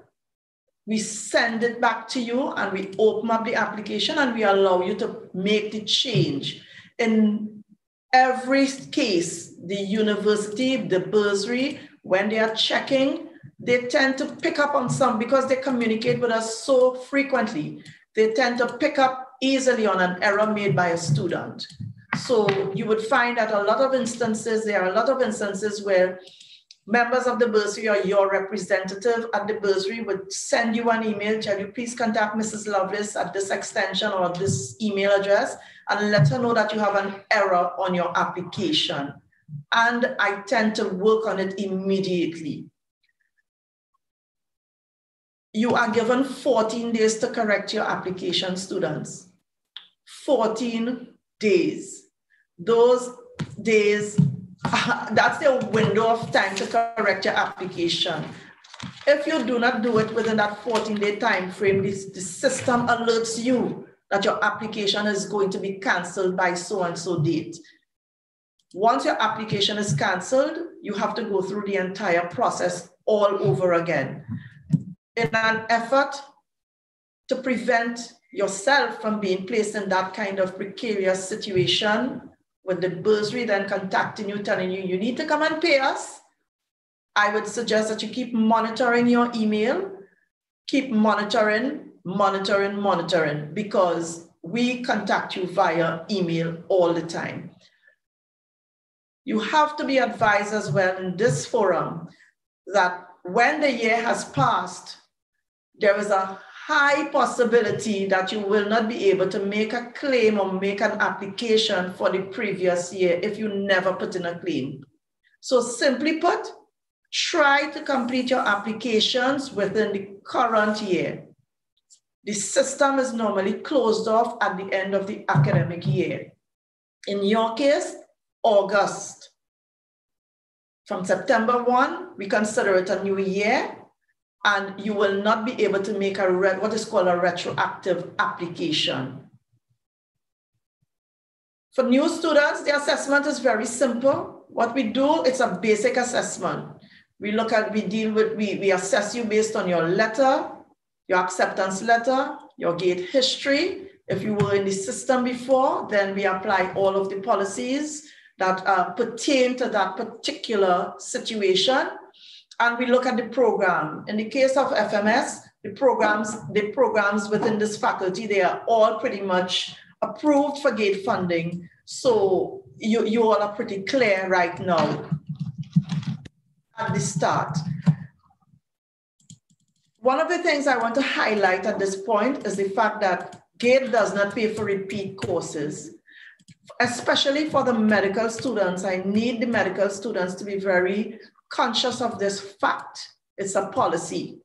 we send it back to you and we open up the application and we allow you to make the change. In every case, the university, the bursary, when they are checking, they tend to pick up on some because they communicate with us so frequently. They tend to pick up easily on an error made by a student. So you would find that a lot of instances, there are a lot of instances where members of the bursary or your representative at the bursary would send you an email, tell you, please contact Mrs. Lovelace at this extension or this email address and let her know that you have an error on your application. And I tend to work on it immediately. You are given 14 days to correct your application, students. 14 days. Those days, (laughs) that's your window of time to correct your application. If you do not do it within that 14 day time frame, this, the system alerts you that your application is going to be canceled by so and so date. Once your application is canceled, you have to go through the entire process all over again. In an effort to prevent yourself from being placed in that kind of precarious situation with the bursary then contacting you, telling you, you need to come and pay us, I would suggest that you keep monitoring your email, keep monitoring, monitoring, monitoring, because we contact you via email all the time. You have to be advised as well in this forum that when the year has passed, there is a high possibility that you will not be able to make a claim or make an application for the previous year if you never put in a claim. So simply put, try to complete your applications within the current year. The system is normally closed off at the end of the academic year. In your case, August. From September 1, we consider it a new year, and you will not be able to make a what is called a retroactive application. For new students, the assessment is very simple. What we do, it's a basic assessment. We look at, we deal with, we, we assess you based on your letter, your acceptance letter, your gate history. If you were in the system before, then we apply all of the policies that uh, pertain to that particular situation. And we look at the program. In the case of FMS, the programs, the programs within this faculty, they are all pretty much approved for gate funding. So you, you all are pretty clear right now at the start. One of the things I want to highlight at this point is the fact that GATE does not pay for repeat courses, especially for the medical students. I need the medical students to be very conscious of this fact. It's a policy.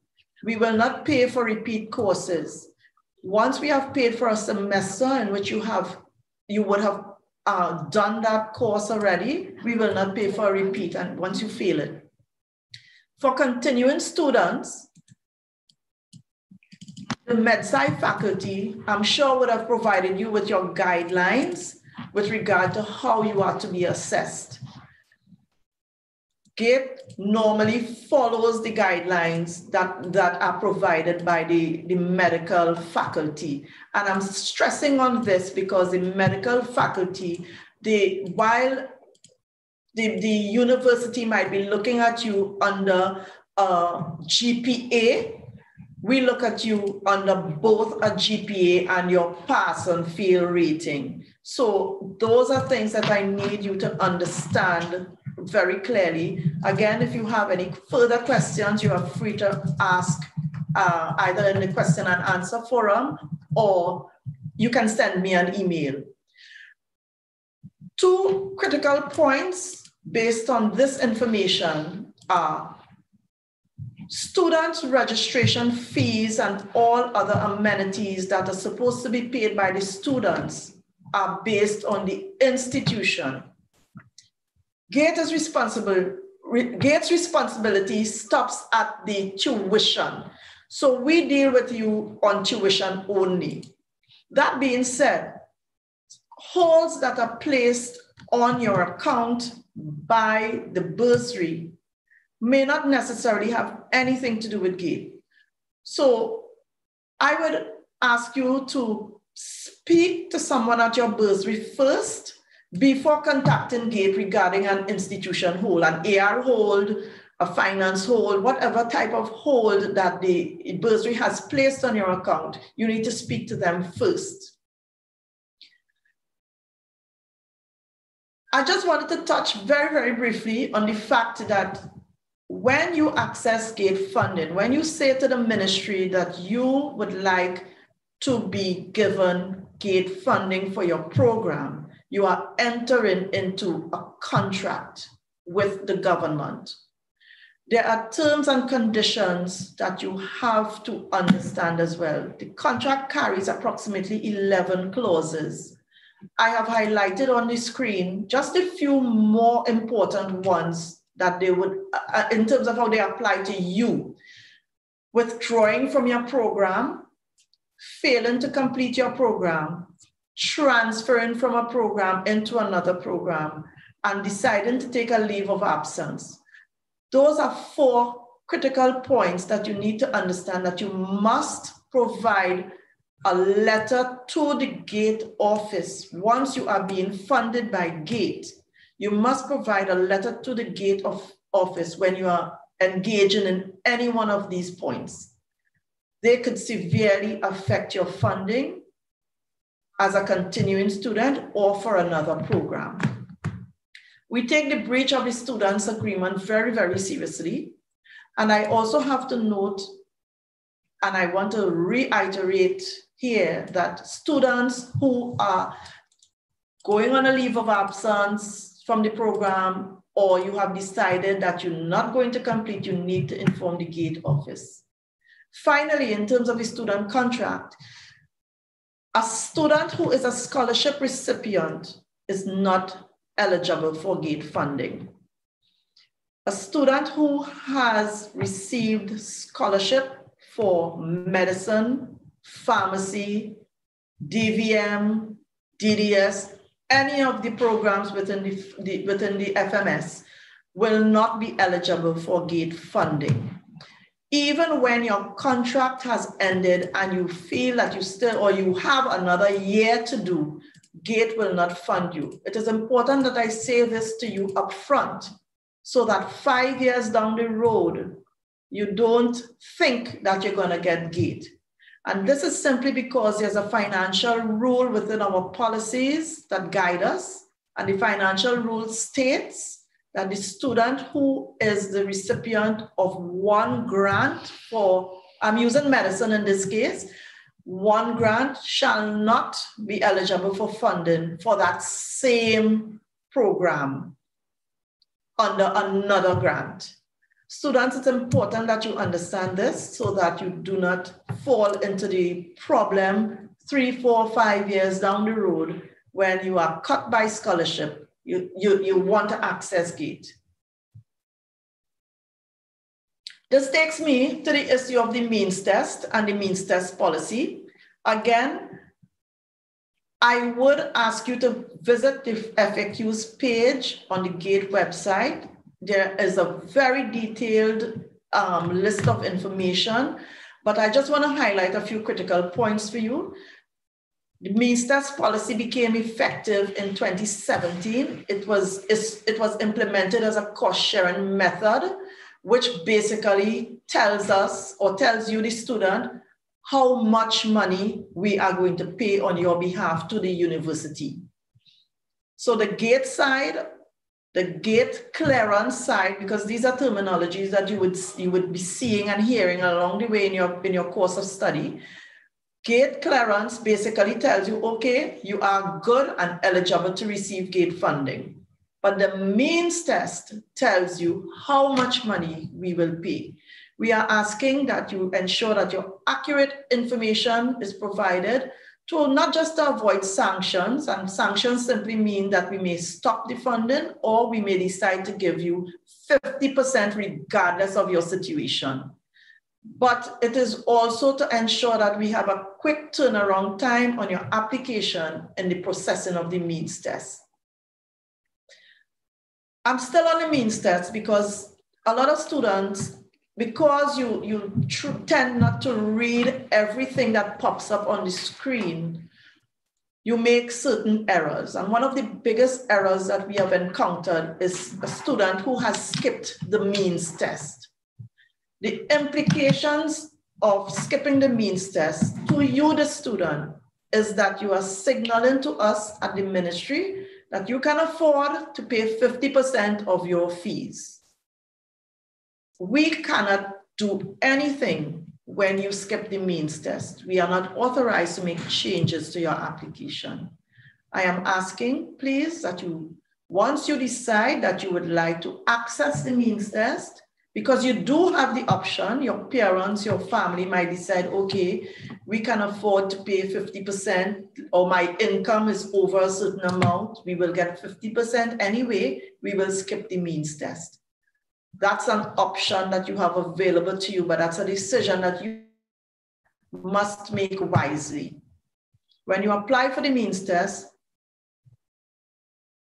We will not pay for repeat courses. Once we have paid for a semester in which you have, you would have uh, done that course already, we will not pay for a repeat and once you fail it. For continuing students, the MedSci faculty, I'm sure would have provided you with your guidelines with regard to how you are to be assessed. GATE normally follows the guidelines that, that are provided by the, the medical faculty. And I'm stressing on this because the medical faculty, they, while the, the university might be looking at you under uh, GPA, we look at you under both a GPA and your pass and fail rating. So those are things that I need you to understand very clearly. Again, if you have any further questions, you are free to ask uh, either in the question and answer forum or you can send me an email. Two critical points based on this information are student registration fees and all other amenities that are supposed to be paid by the students are based on the institution. Gate is responsible, Gate's responsibility stops at the tuition. So we deal with you on tuition only. That being said, holds that are placed on your account by the bursary may not necessarily have anything to do with GATE. So I would ask you to speak to someone at your bursary first before contacting GATE regarding an institution hold, an AR hold, a finance hold, whatever type of hold that the bursary has placed on your account, you need to speak to them first. I just wanted to touch very, very briefly on the fact that when you access gate funding, when you say to the ministry that you would like to be given gate funding for your program, you are entering into a contract with the government. There are terms and conditions that you have to understand as well. The contract carries approximately 11 clauses. I have highlighted on the screen just a few more important ones that they would, uh, uh, in terms of how they apply to you. Withdrawing from your program, failing to complete your program, transferring from a program into another program, and deciding to take a leave of absence. Those are four critical points that you need to understand that you must provide a letter to the gate office once you are being funded by gate you must provide a letter to the gate of office when you are engaging in any one of these points they could severely affect your funding as a continuing student or for another program we take the breach of the students agreement very very seriously And I also have to note, and I want to reiterate here that students who are going on a leave of absence from the program or you have decided that you're not going to complete, you need to inform the gate office. Finally, in terms of the student contract, a student who is a scholarship recipient is not eligible for gate funding. A student who has received scholarship for medicine, pharmacy, DVM, DDS, any of the programs within the, the, within the FMS will not be eligible for GATE funding. Even when your contract has ended and you feel that you still, or you have another year to do, GATE will not fund you. It is important that I say this to you up front so that five years down the road, you don't think that you're gonna get GATE. And this is simply because there's a financial rule within our policies that guide us. And the financial rule states that the student who is the recipient of one grant for, I'm using medicine in this case, one grant shall not be eligible for funding for that same program under another grant. Students, it's important that you understand this so that you do not fall into the problem three, four, five years down the road when you are cut by scholarship, you, you, you want to access GATE. This takes me to the issue of the means test and the means test policy. Again, I would ask you to visit the FAQs page on the GATE website there is a very detailed um, list of information, but I just want to highlight a few critical points for you. The means test policy became effective in 2017. It was, it was implemented as a cost sharing method, which basically tells us or tells you, the student, how much money we are going to pay on your behalf to the university. So the gate side the gate clearance side, because these are terminologies that you would, you would be seeing and hearing along the way in your, in your course of study. Gate clearance basically tells you, okay, you are good and eligible to receive gate funding. But the means test tells you how much money we will pay. We are asking that you ensure that your accurate information is provided to not just to avoid sanctions, and sanctions simply mean that we may stop the funding or we may decide to give you 50% regardless of your situation. But it is also to ensure that we have a quick turnaround time on your application and the processing of the means test. I'm still on the means test because a lot of students because you, you tend not to read everything that pops up on the screen, you make certain errors. And one of the biggest errors that we have encountered is a student who has skipped the means test. The implications of skipping the means test to you, the student, is that you are signaling to us at the ministry that you can afford to pay 50% of your fees we cannot do anything when you skip the means test. We are not authorized to make changes to your application. I am asking, please, that you, once you decide that you would like to access the means test, because you do have the option, your parents, your family might decide, okay, we can afford to pay 50% or my income is over a certain amount, we will get 50% anyway, we will skip the means test that's an option that you have available to you, but that's a decision that you must make wisely. When you apply for the means test,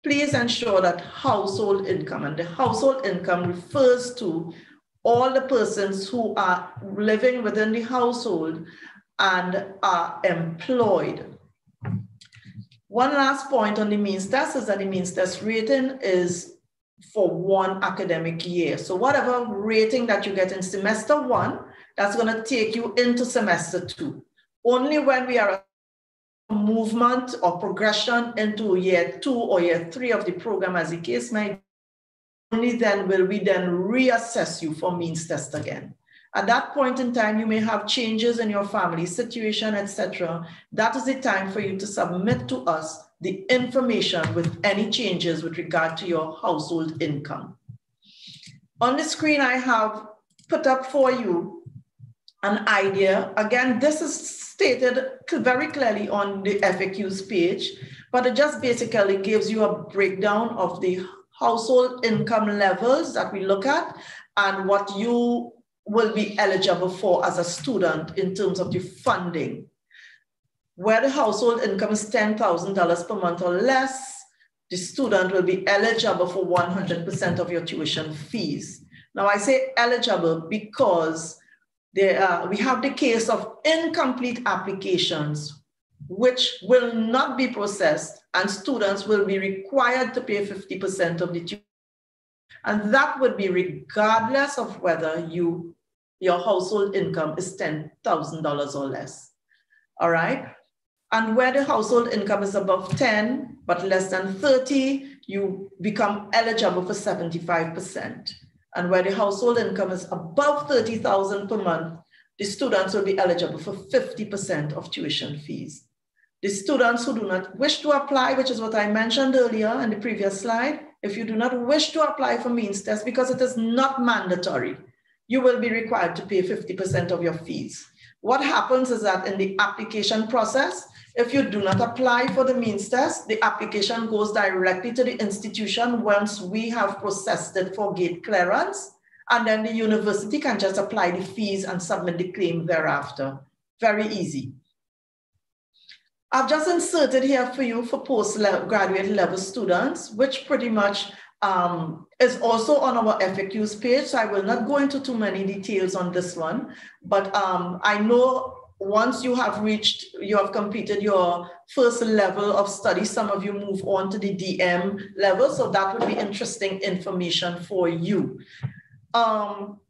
please ensure that household income, and the household income refers to all the persons who are living within the household and are employed. One last point on the means test is that the means test rating is for one academic year. So whatever rating that you get in semester one, that's going to take you into semester two. Only when we are movement or progression into year two or year three of the program, as the case might only then will we then reassess you for means test again. At that point in time, you may have changes in your family situation, etc. That is the time for you to submit to us the information with any changes with regard to your household income. On the screen, I have put up for you an idea. Again, this is stated very clearly on the FAQs page, but it just basically gives you a breakdown of the household income levels that we look at and what you will be eligible for as a student in terms of the funding. Where the household income is $10,000 per month or less, the student will be eligible for 100% of your tuition fees. Now I say eligible because there are, we have the case of incomplete applications which will not be processed and students will be required to pay 50% of the tuition. And that would be regardless of whether you your household income is $10,000 or less. All right. And where the household income is above 10, but less than 30, you become eligible for 75%. And where the household income is above 30,000 per month, the students will be eligible for 50% of tuition fees. The students who do not wish to apply, which is what I mentioned earlier in the previous slide, if you do not wish to apply for means test because it is not mandatory, you will be required to pay 50% of your fees. What happens is that in the application process, if you do not apply for the means test, the application goes directly to the institution once we have processed it for gate clearance. And then the university can just apply the fees and submit the claim thereafter. Very easy. I've just inserted here for you for postgraduate level students, which pretty much um, is also on our FAQs page. So I will not go into too many details on this one, but um, I know once you have reached, you have completed your first level of study, some of you move on to the DM level. So that would be interesting information for you. Um,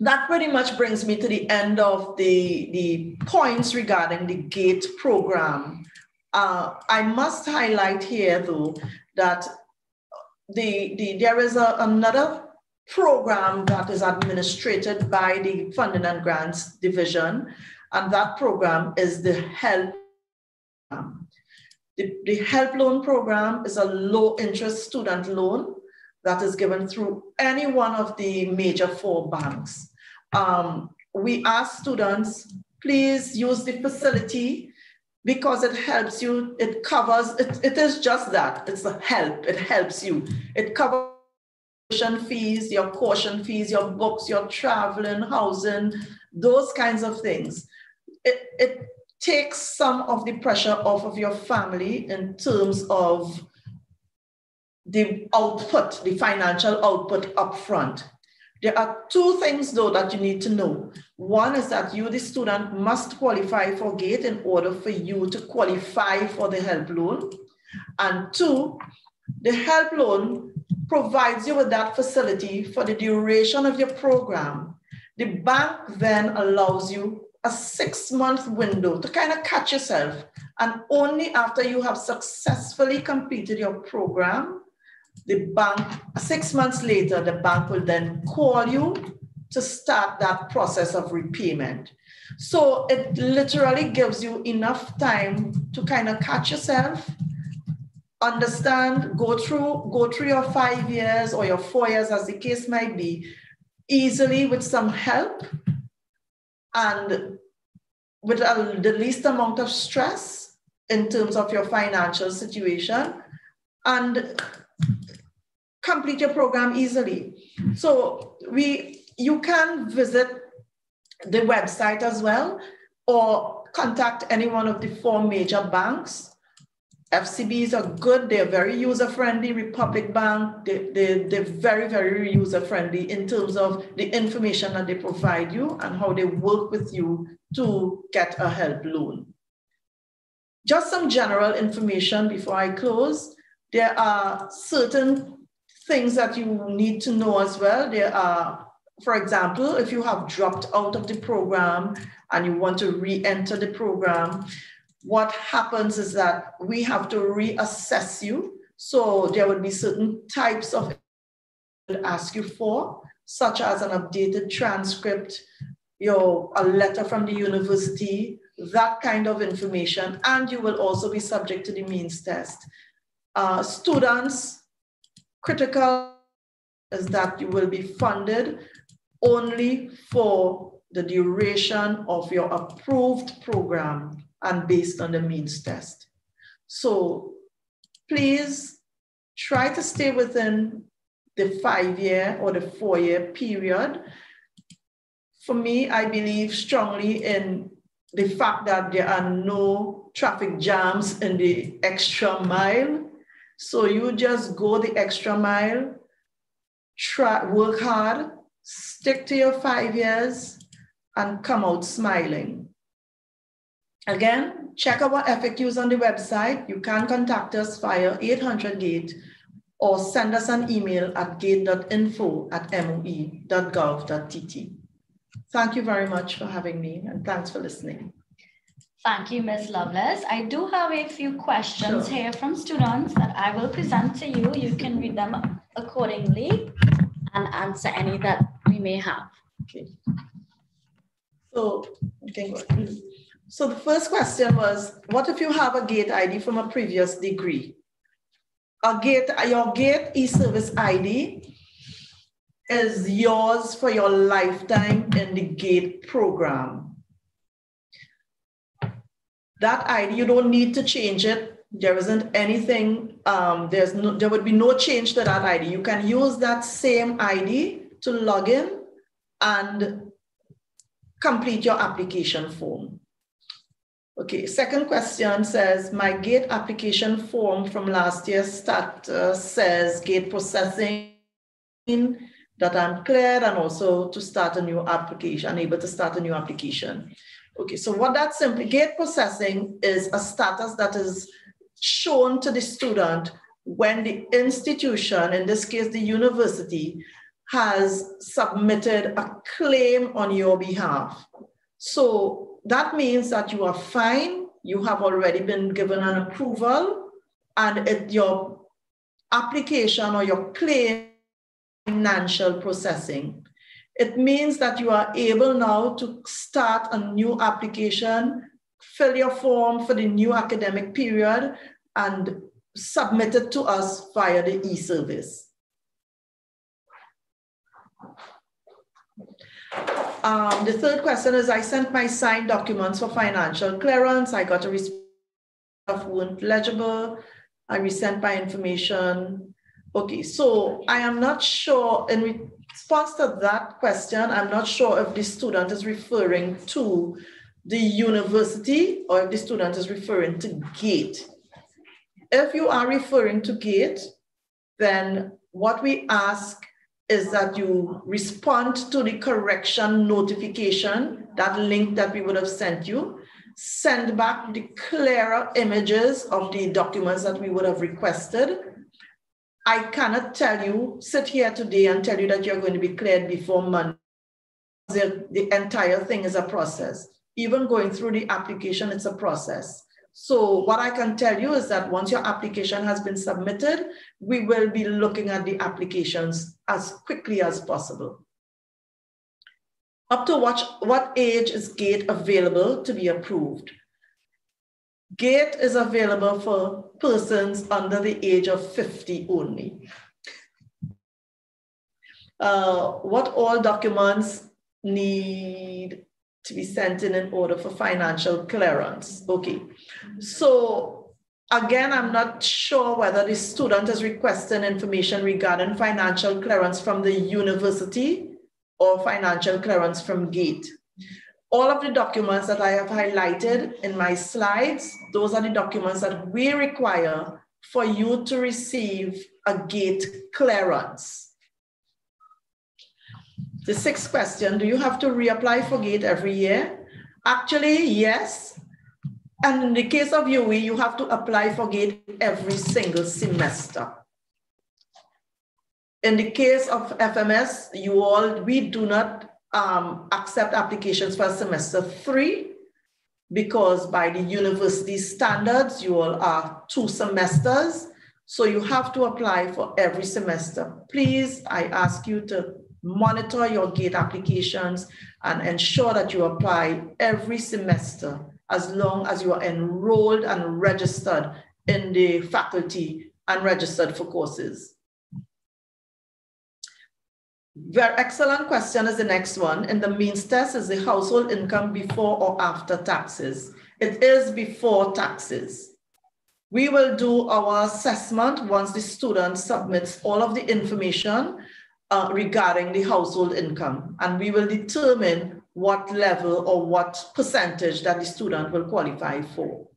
that pretty much brings me to the end of the, the points regarding the GATE program. Uh, I must highlight here though, that the, the, there is a, another program that is administered by the Funding and Grants Division, and that program is the HELP. The, the HELP loan program is a low interest student loan that is given through any one of the major four banks. Um, we ask students, please use the facility because it helps you, it covers, it, it is just that, it's a help, it helps you. It covers tuition fees, your caution fees, your books, your traveling, housing, those kinds of things. It, it takes some of the pressure off of your family in terms of the output, the financial output upfront. There are two things though that you need to know. One is that you, the student, must qualify for GATE in order for you to qualify for the help loan. And two, the help loan provides you with that facility for the duration of your program. The bank then allows you a six month window to kind of catch yourself. And only after you have successfully completed your program the bank, six months later, the bank will then call you to start that process of repayment. So it literally gives you enough time to kind of catch yourself, understand, go through, go through your five years or your four years, as the case might be, easily with some help and with a, the least amount of stress in terms of your financial situation. And complete your program easily. So we, you can visit the website as well or contact any one of the four major banks. FCBs are good, they're very user-friendly. Republic Bank, they, they, they're very, very user-friendly in terms of the information that they provide you and how they work with you to get a help loan. Just some general information before I close. There are certain things that you need to know as well. There are, for example, if you have dropped out of the program and you want to re-enter the program, what happens is that we have to reassess you. So there would be certain types of ask you for, such as an updated transcript, your, a letter from the university, that kind of information, and you will also be subject to the means test. Uh, students, critical is that you will be funded only for the duration of your approved program and based on the means test. So please try to stay within the five year or the four year period. For me, I believe strongly in the fact that there are no traffic jams in the extra mile. So you just go the extra mile, try, work hard, stick to your five years, and come out smiling. Again, check our FAQs on the website. You can contact us via 800 GATE or send us an email at gate.info at moe.gov.tt. Thank you very much for having me and thanks for listening. Thank you, Ms. Lovelace. I do have a few questions Sure. here from students that I will present to you. You can read them accordingly and answer any that we may have. Okay. So, okay. So the first question was, what if you have a gate ID from a previous degree? A gate, your gate e-service ID is yours for your lifetime in the gate program. That ID, you don't need to change it. There isn't anything, um, there's no, there would be no change to that ID. You can use that same ID to log in and complete your application form. Okay, second question says, my gate application form from last year's start uh, says gate processing that I'm cleared and also to start a new application, able to start a new application. Okay, so what that simply, gate processing is a status that is shown to the student when the institution, in this case, the university, has submitted a claim on your behalf. So that means that you are fine, you have already been given an approval, and it, your application or your claim financial processing. It means that you are able now to start a new application, fill your form for the new academic period, and submit it to us via the e-service. Um, the third question is, I sent my signed documents for financial clearance. I got a response of weren't legible. I resent my information. Okay, so I am not sure, in response to that question, I'm not sure if the student is referring to the university or if the student is referring to GATE. If you are referring to GATE, then what we ask is that you respond to the correction notification, that link that we would have sent you, send back the clearer images of the documents that we would have requested. I cannot tell you, sit here today and tell you that you're going to be cleared before Monday. The, the entire thing is a process. Even going through the application, it's a process. So what I can tell you is that once your application has been submitted, we will be looking at the applications as quickly as possible. Up to what, what age is GATE available to be approved? GATE is available for persons under the age of 50 only. Uh, what all documents need to be sent in in order for financial clearance? Okay, so again, I'm not sure whether the student is requesting information regarding financial clearance from the university or financial clearance from GATE. All of the documents that I have highlighted in my slides, those are the documents that we require for you to receive a GATE clearance. The sixth question, do you have to reapply for GATE every year? Actually, yes. And in the case of UWI, you have to apply for GATE every single semester. In the case of FMS, you all, we do not um, accept applications for semester three because by the university standards, you all are two semesters. So you have to apply for every semester. Please, I ask you to monitor your GATE applications and ensure that you apply every semester as long as you are enrolled and registered in the faculty and registered for courses. Very excellent question is the next one. In the means test, is the household income before or after taxes? It is before taxes. We will do our assessment once the student submits all of the information uh, regarding the household income, and we will determine what level or what percentage that the student will qualify for.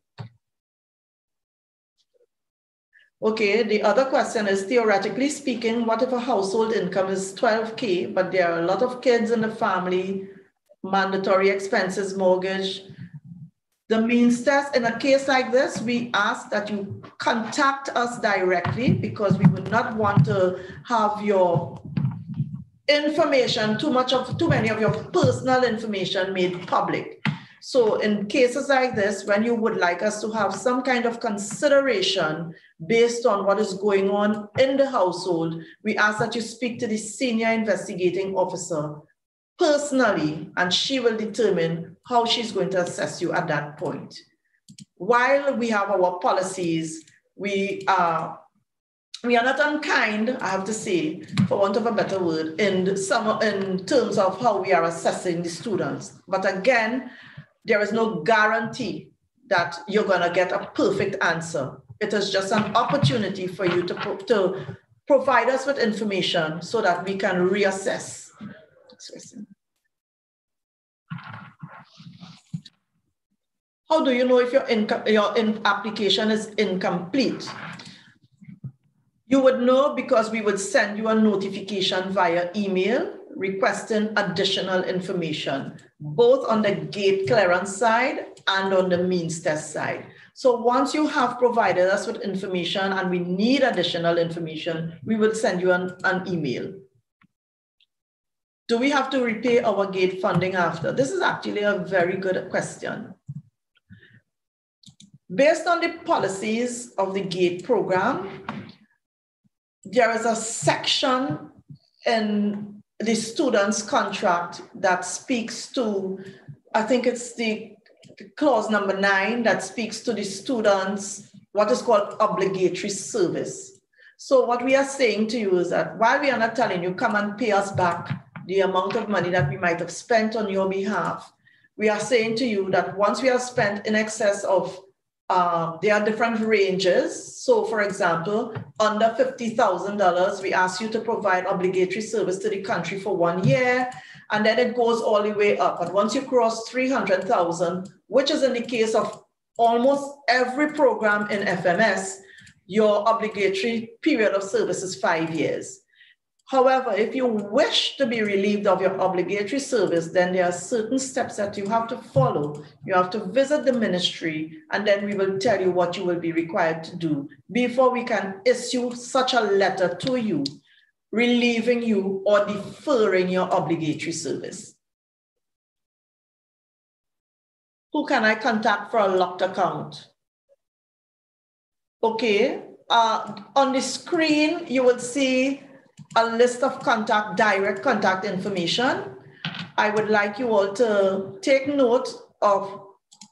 Okay, the other question is theoretically speaking, what if a household income is 12K, but there are a lot of kids in the family, mandatory expenses, mortgage, the means test, in a case like this, we ask that you contact us directly because we would not want to have your information, too much of too many of your personal information made public. So in cases like this, when you would like us to have some kind of consideration based on what is going on in the household, we ask that you speak to the senior investigating officer personally, and she will determine how she's going to assess you at that point. While we have our policies, we are we are not unkind, I have to say, for want of a better word, in some in terms of how we are assessing the students. But again, there is no guarantee that you're going to get a perfect answer. It is just an opportunity for you to, to provide us with information so that we can reassess how do you know if your, income, your in application is incomplete? You would know because we would send you a notification via email requesting additional information, both on the GATE clearance side and on the means test side. So once you have provided us with information and we need additional information, we will send you an, an email. Do we have to repay our GATE funding after? This is actually a very good question. Based on the policies of the GATE program, there is a section in the student's contract that speaks to, I think it's the clause number nine that speaks to the students, what is called obligatory service. So what we are saying to you is that while we are not telling you, come and pay us back the amount of money that we might have spent on your behalf, we are saying to you that once we have spent in excess of, uh, there are different ranges. So for example, under $50,000, we ask you to provide obligatory service to the country for one year, and then it goes all the way up. And once you cross 300,000, which is in the case of almost every program in FMS, your obligatory period of service is five years. However, if you wish to be relieved of your obligatory service, then there are certain steps that you have to follow. You have to visit the ministry, and then we will tell you what you will be required to do before we can issue such a letter to you, relieving you or deferring your obligatory service. Who can I contact for a locked account? Okay, uh, on the screen, you will see a list of contact, direct contact information. I would like you all to take note of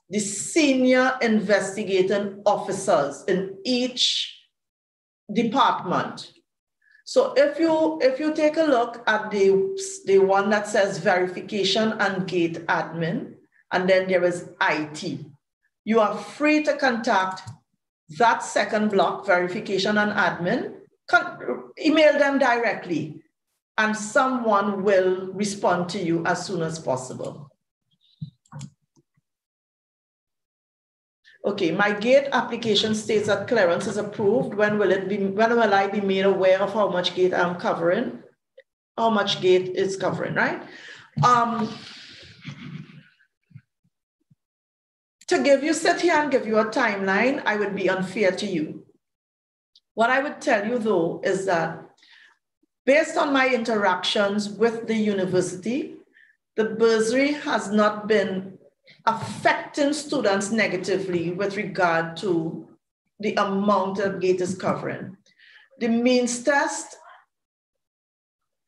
the senior investigating officers in each department. So if you if you take a look at the, the one that says verification and GATE admin, and then there is IT, you are free to contact that second block, verification and admin, email them directly and someone will respond to you as soon as possible. Okay, my GATE application states that clearance is approved. When will it be, when will I be made aware of how much GATE I'm covering? How much GATE is covering, right? Um, to give you, sit here and give you a timeline, I would be unfair to you. What I would tell you though is that based on my interactions with the university, the bursary has not been affecting students negatively with regard to the amount that GATE is covering. The means test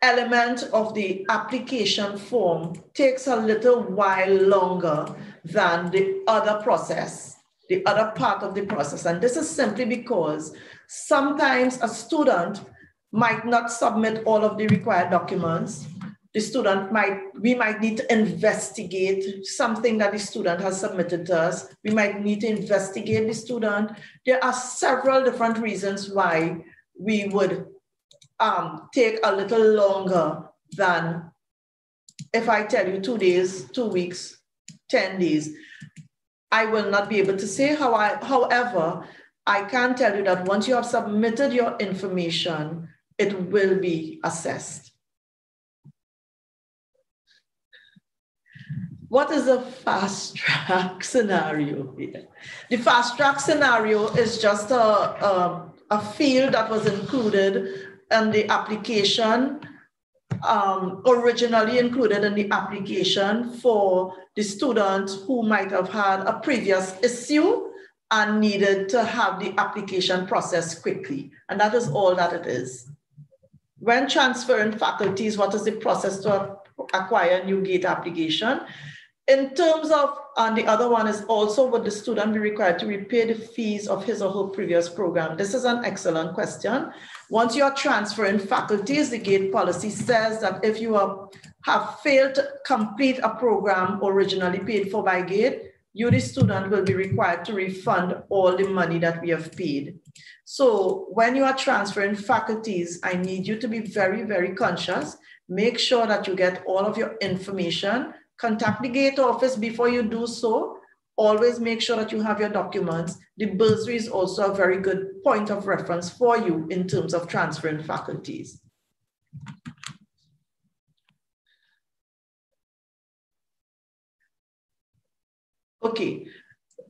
element of the application form takes a little while longer than the other process, the other part of the process. And this is simply because sometimes a student might not submit all of the required documents. The student might, we might need to investigate something that the student has submitted to us. We might need to investigate the student. There are several different reasons why we would um, take a little longer than if I tell you two days, two weeks, 10 days. I will not be able to say how I, however, I can tell you that once you have submitted your information, it will be assessed. What is a fast (laughs) track scenario here? The fast track scenario is just a, a, a field that was included in the application, um, originally included in the application for the student who might have had a previous issue and needed to have the application processed quickly. And that is all that it is. When transferring faculties, what is the process to acquire a new GATE application? In terms of, and the other one is also would the student be required to repay the fees of his or her previous program? This is an excellent question. Once you are transferring faculties, the GATE policy says that if you are, have failed to complete a program originally paid for by GATE, you, the student, will be required to refund all the money that we have paid. So when you are transferring faculties, I need you to be very, very conscious. Make sure that you get all of your information. Contact the GATE office before you do so always make sure that you have your documents. The bursary is also a very good point of reference for you in terms of transferring faculties. Okay,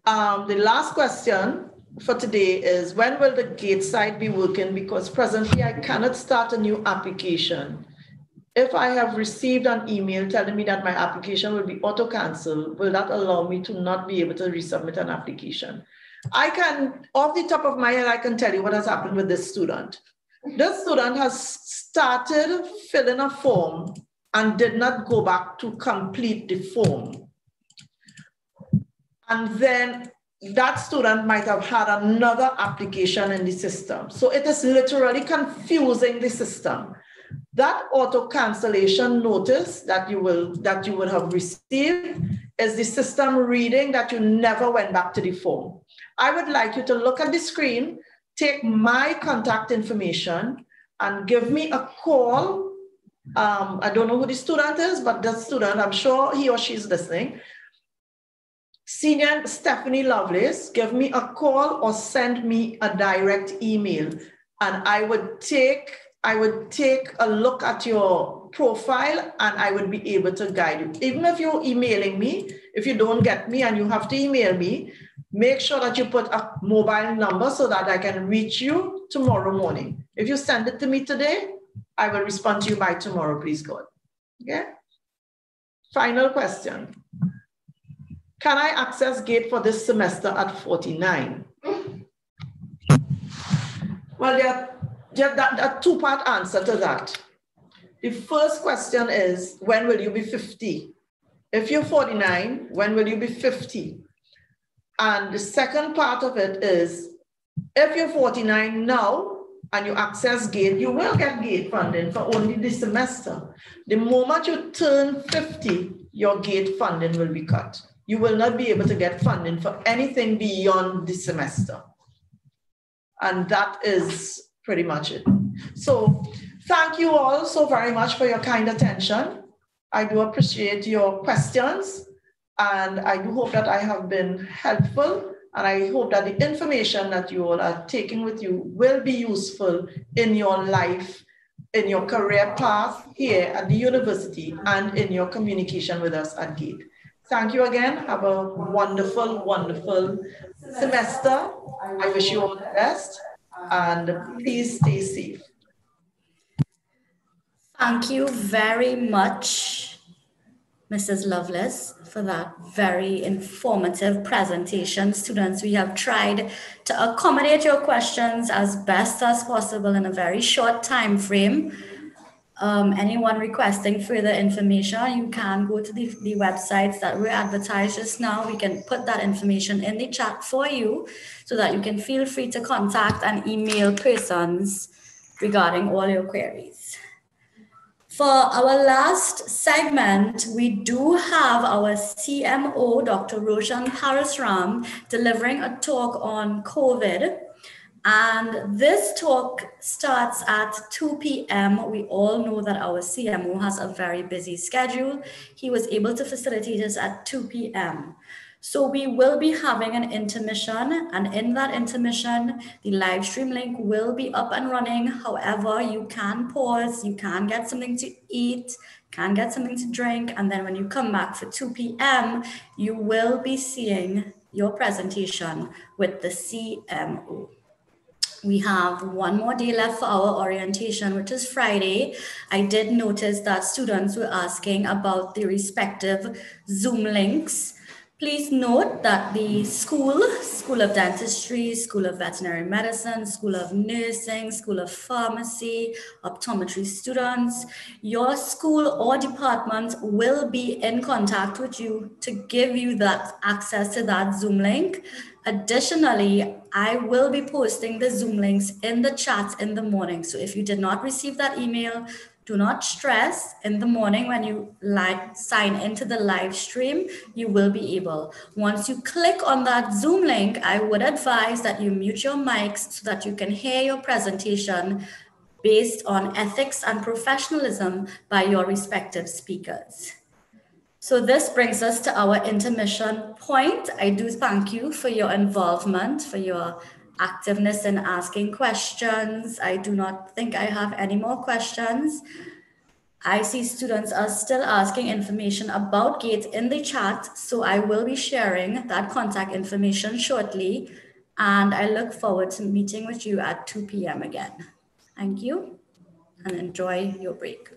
um, the last question for today is when will the GATE site be working? Because presently I cannot start a new application if I have received an email telling me that my application will be auto canceled, will that allow me to not be able to resubmit an application? I can, off the top of my head, I can tell you what has happened with this student. This student has started filling a form and did not go back to complete the form. And then that student might have had another application in the system. So it is literally confusing the system that auto cancellation notice that you will that you will have received is the system reading that you never went back to the form. I would like you to look at the screen, take my contact information and give me a call. Um, I don't know who the student is, but the student, I'm sure he or she is listening. Senior Stephanie Lovelace, give me a call or send me a direct email and I would take I would take a look at your profile and I would be able to guide you. Even if you're emailing me, if you don't get me and you have to email me, make sure that you put a mobile number so that I can reach you tomorrow morning. If you send it to me today, I will respond to you by tomorrow, please God. Okay? Final question. Can I access GATE for this semester at 49? Well, there are that two-part answer to that. The first question is, when will you be 50? If you're 49, when will you be 50? And the second part of it is, if you're 49 now and you access GATE, you will get GATE funding for only this semester. The moment you turn 50, your GATE funding will be cut. You will not be able to get funding for anything beyond the semester. And that is pretty much it. So thank you all so very much for your kind attention. I do appreciate your questions and I do hope that I have been helpful and I hope that the information that you all are taking with you will be useful in your life, in your career path here at the university and in your communication with us at GATE. Thank you again. Have a wonderful, wonderful semester. I wish you all the best and please stay safe. Thank you very much, Mrs. Lovelace, for that very informative presentation. Students, we have tried to accommodate your questions as best as possible in a very short time frame. Um, anyone requesting further information, you can go to the, the websites that were advertised just now. We can put that information in the chat for you so that you can feel free to contact and email persons regarding all your queries. For our last segment, we do have our CMO, Dr. Roshan Parasram, delivering a talk on COVID. And this talk starts at 2 p.m. We all know that our CMO has a very busy schedule. He was able to facilitate us at 2 p.m. So we will be having an intermission and in that intermission, the live stream link will be up and running. However, you can pause, you can get something to eat, can get something to drink. And then when you come back for 2 p.m., you will be seeing your presentation with the CMO. We have one more day left for our orientation, which is Friday. I did notice that students were asking about the respective Zoom links. Please note that the school, School of Dentistry, School of Veterinary Medicine, School of Nursing, School of Pharmacy, optometry students, your school or department will be in contact with you to give you that access to that Zoom link. Additionally, I will be posting the Zoom links in the chat in the morning. So if you did not receive that email, do not stress. In the morning when you sign into the live stream you will be able. Once you click on that zoom link i would advise that you mute your mics so that you can hear your presentation based on ethics and professionalism by your respective speakers so this brings us to our intermission point i do thank you for your involvement for your activeness in asking questions. I do not think I have any more questions. I see students are still asking information about GATE in the chat, so I will be sharing that contact information shortly. And I look forward to meeting with you at 2 p.m. again. Thank you and enjoy your break.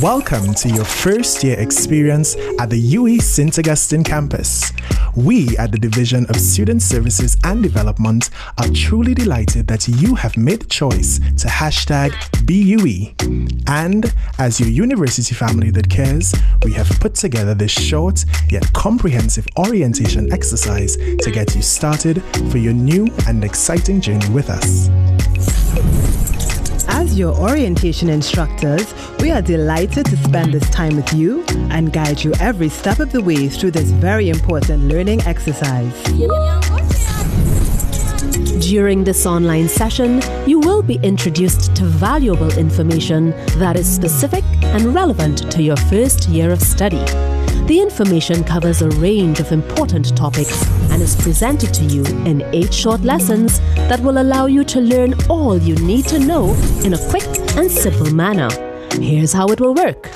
Welcome to your first year experience at the UWI St. Augustine campus. We at the Division of Student Services and Development are truly delighted that you have made the choice to hashtag BUE. And as your university family that cares, we have put together this short yet comprehensive orientation exercise to get you started for your new and exciting journey with us. Your orientation instructors, we are delighted to spend this time with you and guide you every step of the way through this very important learning exercise. During this online session, you will be introduced to valuable information that is specific and relevant to your first year of study. The information covers a range of important topics and is presented to you in eight short lessons that will allow you to learn all you need to know in a quick and simple manner. Here's how it will work.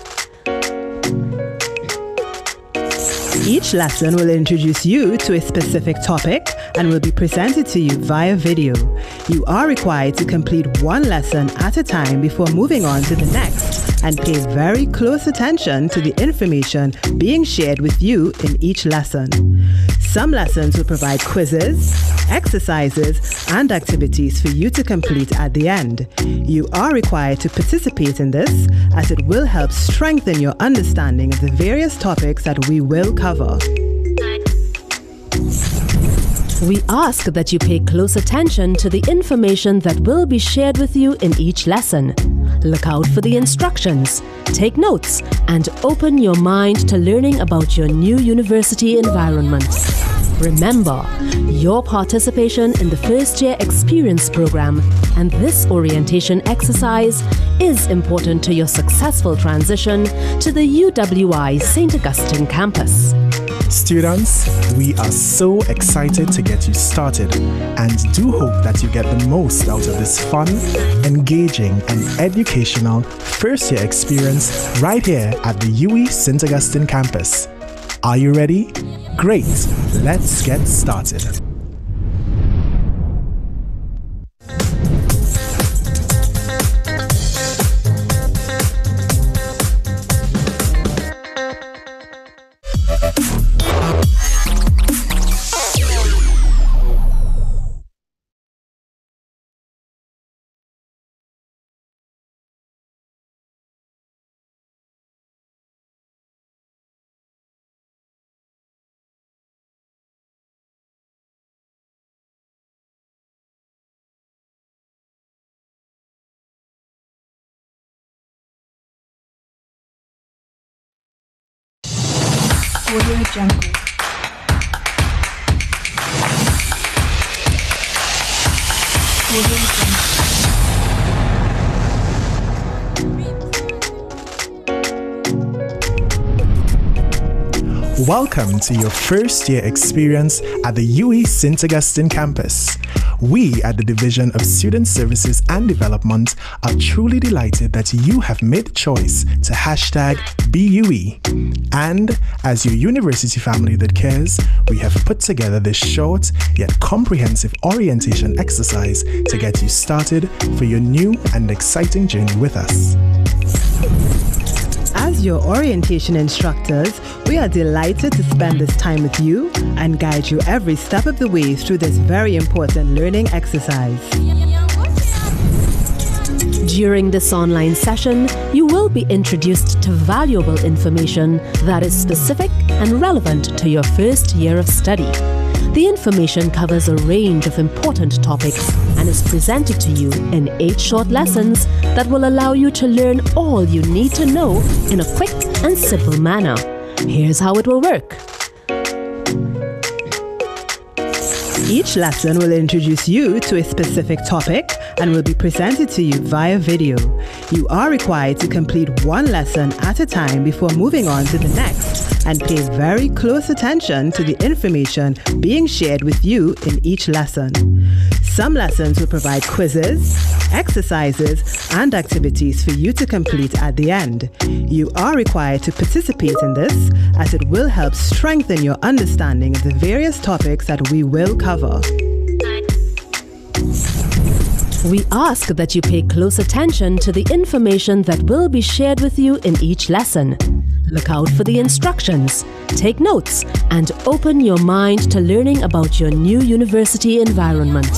Each lesson will introduce you to a specific topic and will be presented to you via video. You are required to complete one lesson at a time before moving on to the next and pay very close attention to the information being shared with you in each lesson. Some lessons will provide quizzes, exercises, and activities for you to complete at the end. You are required to participate in this as it will help strengthen your understanding of the various topics that we will cover. We ask that you pay close attention to the information that will be shared with you in each lesson. Look out for the instructions, take notes, and open your mind to learning about your new university environment. Remember, your participation in the first year experience program and this orientation exercise is important to your successful transition to the UWI St. Augustine campus. Students, we are so excited to get you started and do hope that you get the most out of this fun, engaging, and educational first year experience right here at the UWI St. Augustine campus. Are you ready? Great, let's get started. Welcome to your first year experience at the UWI St. Augustine campus. We at the Division of Student Services and Development are truly delighted that you have made the choice to hashtag BUE. And as your university family that cares, we have put together this short yet comprehensive orientation exercise to get you started for your new and exciting journey with us. As your orientation instructors, we are delighted to spend this time with you and guide you every step of the way through this very important learning exercise. During this online session, you will be introduced to valuable information that is specific and relevant to your first year of study. The information covers a range of important topics and is presented to you in eight short lessons that will allow you to learn all you need to know in a quick and simple manner. Here's how it will work. Each lesson will introduce you to a specific topic and will be presented to you via video. You are required to complete one lesson at a time before moving on to the next and pay very close attention to the information being shared with you in each lesson. Some lessons will provide quizzes, exercises, and activities for you to complete at the end. You are required to participate in this as it will help strengthen your understanding of the various topics that we will cover. We ask that you pay close attention to the information that will be shared with you in each lesson. Look out for the instructions, take notes, and open your mind to learning about your new university environment.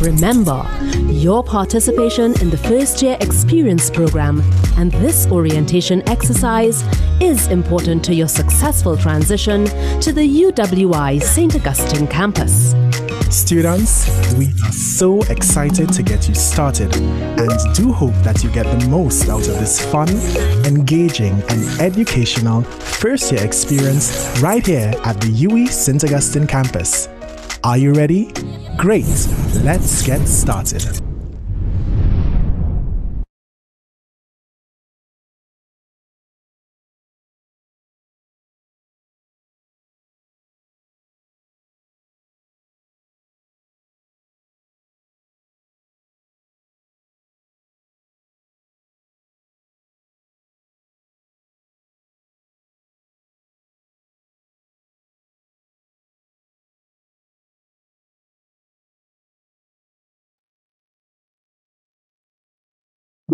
Remember, your participation in the First Year Experience Program and this orientation exercise is important to your successful transition to the UWI St. Augustine campus. Students, we are so excited to get you started and do hope that you get the most out of this fun, engaging, and educational first year experience right here at the UWI St. Augustine campus. Are you ready? Great, let's get started.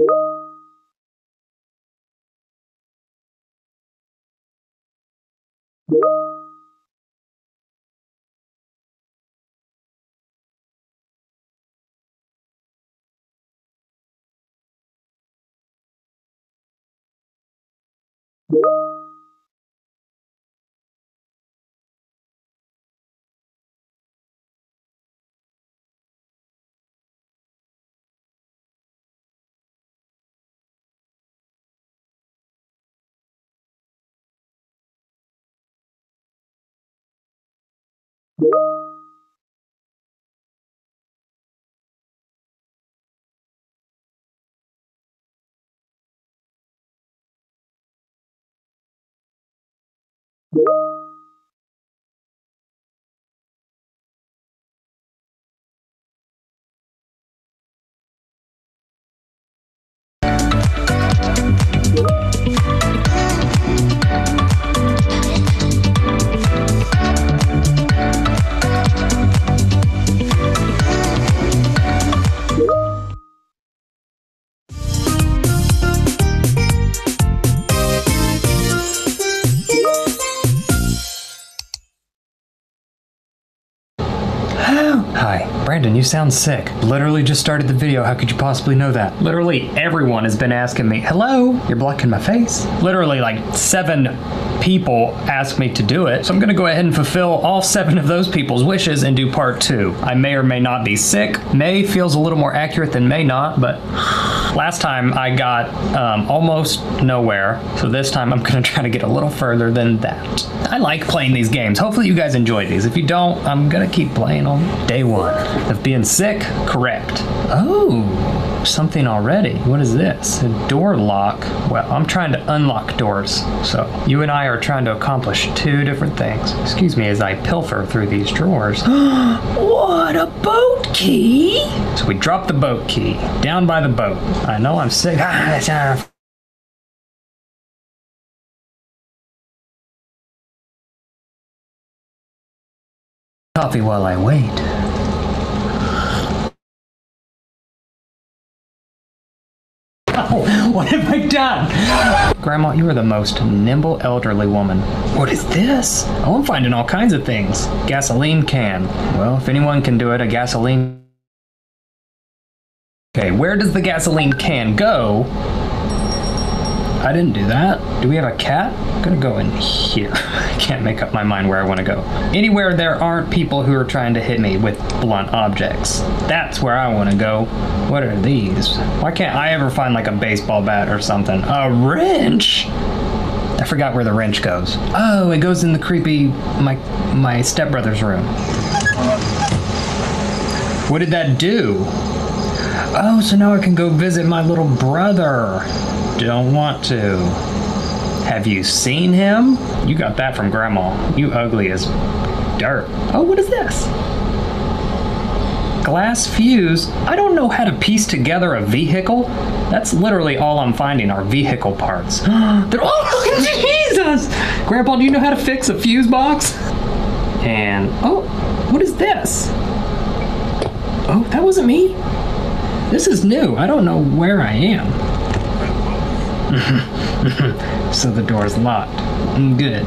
you. you Brandon, you sound sick. Literally just started the video. How could you possibly know that? Literally everyone has been asking me, hello? You're blocking my face? Literally like seven people asked me to do it. So I'm gonna go ahead and fulfill all seven of those people's wishes and do part two. I may or may not be sick. May feels a little more accurate than may not, but last time I got um, almost nowhere. So this time I'm (laughs) gonna try to get a little further than that. I like playing these games. Hopefully you guys enjoy these. If you don't, I'm gonna keep playing them. Day one of being sick, correct. Oh, something already. What is this? A door lock. Well, I'm trying to unlock doors. So you and I are trying to accomplish two different things. Excuse me as I pilfer through these drawers. (gasps) what a boat key! So we drop the boat key down by the boat. I know I'm sick. Ah, Coffee while I wait. (laughs) what have I done? Grandma, you are the most nimble elderly woman. What is this? Oh, I'm finding all kinds of things. Gasoline can. Well, if anyone can do it, a gasoline. Okay, where does the gasoline can go? I didn't do that. Do we have a cat? I'm gonna go in here. (laughs) I can't make up my mind where I want to go. Anywhere there aren't people who are trying to hit me with blunt objects. That's where I want to go. What are these? Why can't I ever find like a baseball bat or something? A wrench? I forgot where the wrench goes. Oh, it goes in the creepy my my stepbrother's room. What did that do? Oh, so now I can go visit my little brother. Don't want to. Have you seen him? You got that from Grandma. You ugly as dirt. Oh, what is this? Glass fuse? I don't know how to piece together a vehicle. That's literally all I'm finding are vehicle parts. (gasps) They're oh (laughs) Jesus! Grandpa, do you know how to fix a fuse box? And oh, what is this? Oh, that wasn't me. This is new. I don't know where I am. (laughs) so the door's locked. Good.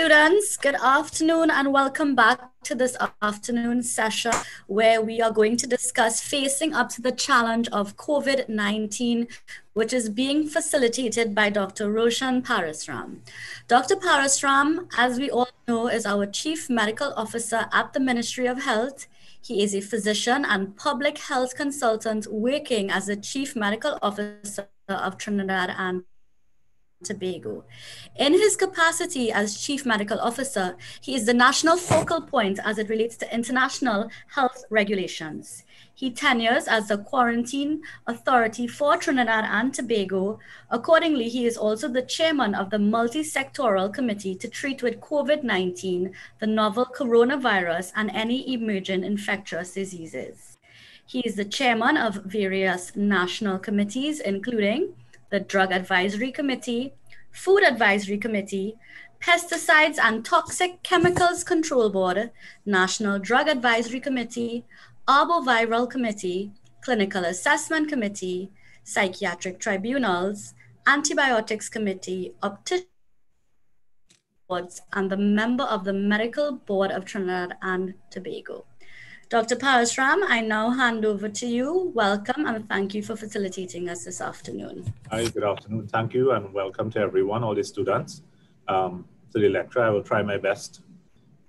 Students, good afternoon and welcome back to this afternoon session where we are going to discuss facing up to the challenge of COVID-19, which is being facilitated by Dr. Roshan Parasram. Dr. Parasram, as we all know, is our Chief Medical Officer at the Ministry of Health. He is a physician and public health consultant working as the Chief Medical Officer of Trinidad and Tobago. In his capacity as Chief Medical Officer, he is the national focal point as it relates to international health regulations. He tenures as the Quarantine Authority for Trinidad and Tobago. Accordingly, he is also the chairman of the Multi-Sectoral Committee to treat with COVID-19, the novel coronavirus, and any emerging infectious diseases. He is the chairman of various national committees, including the Drug Advisory Committee, Food Advisory Committee, Pesticides and Toxic Chemicals Control Board, National Drug Advisory Committee, Arboviral Committee, Clinical Assessment Committee, Psychiatric Tribunals, Antibiotics Committee, Opticians, and the member of the Medical Board of Trinidad and Tobago. Dr. Parasram, I now hand over to you. Welcome and thank you for facilitating us this afternoon. Hi, good afternoon. Thank you and welcome to everyone, all the students. Um, to the lecture, I will try my best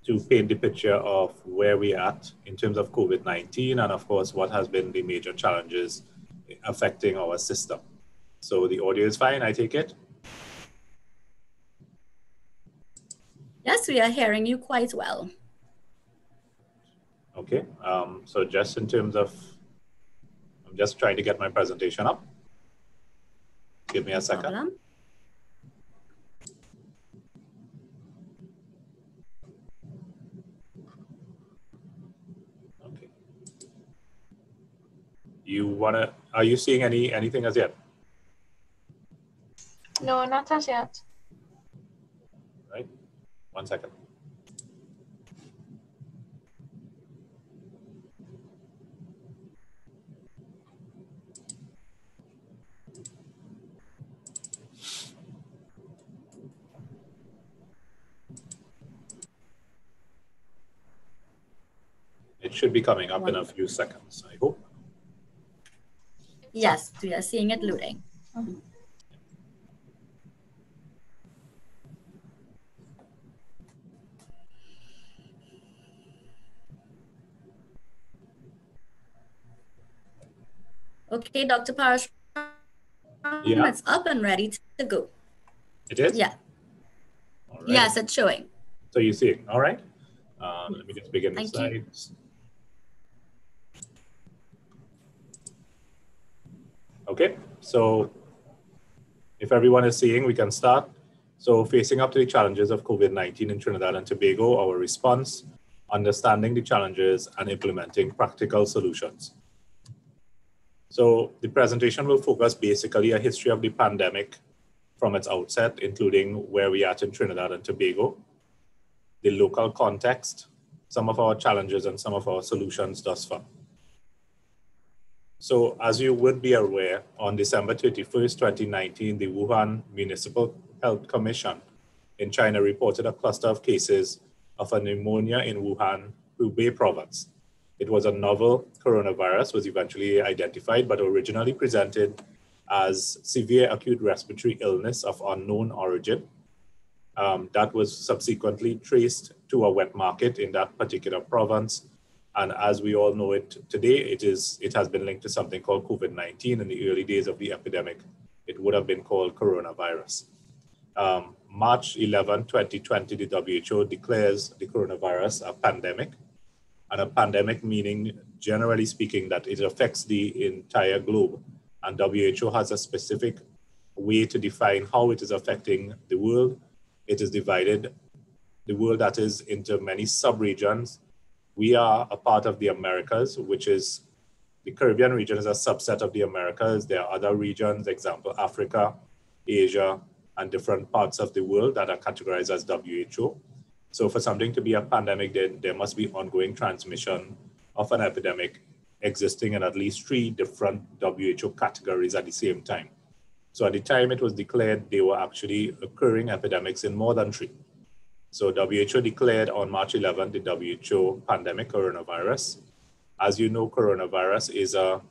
to paint the picture of where we're at in terms of COVID-19 and of course what has been the major challenges affecting our system. So the audio is fine, I take it? Yes, we are hearing you quite well. Okay, um, so just in terms of, I'm just trying to get my presentation up. Give me a second. Problem. Okay. You wanna, are you seeing any anything as yet? No, not as yet. Right, one second. It should be coming up in a few seconds, I hope. Yes, we are seeing it loading. Okay, Dr. Parash, Yeah. it's up and ready to go. It is? Yeah. All right. Yes, it's showing. So you see, it. all right. Um, let me just begin the Thank you. Okay, so if everyone is seeing, we can start. So facing up to the challenges of COVID-19 in Trinidad and Tobago, our response, understanding the challenges and implementing practical solutions. So the presentation will focus basically a history of the pandemic from its outset, including where we are in Trinidad and Tobago, the local context, some of our challenges and some of our solutions thus far. So as you would be aware, on December 31st, 2019, the Wuhan Municipal Health Commission in China reported a cluster of cases of a pneumonia in Wuhan, Hubei province. It was a novel coronavirus, was eventually identified, but originally presented as severe acute respiratory illness of unknown origin. Um, that was subsequently traced to a wet market in that particular province. And as we all know it today, it, is, it has been linked to something called COVID-19. In the early days of the epidemic, it would have been called coronavirus. Um, March 11, 2020, the WHO declares the coronavirus a pandemic. And a pandemic meaning, generally speaking, that it affects the entire globe. And WHO has a specific way to define how it is affecting the world. It is divided, the world that is into many sub-regions. We are a part of the Americas, which is the Caribbean region is a subset of the Americas. There are other regions, example, Africa, Asia, and different parts of the world that are categorized as WHO. So for something to be a pandemic, then there must be ongoing transmission of an epidemic existing in at least three different WHO categories at the same time. So at the time it was declared, they were actually occurring epidemics in more than three. So WHO declared on March 11 the WHO pandemic coronavirus. As you know, coronavirus is a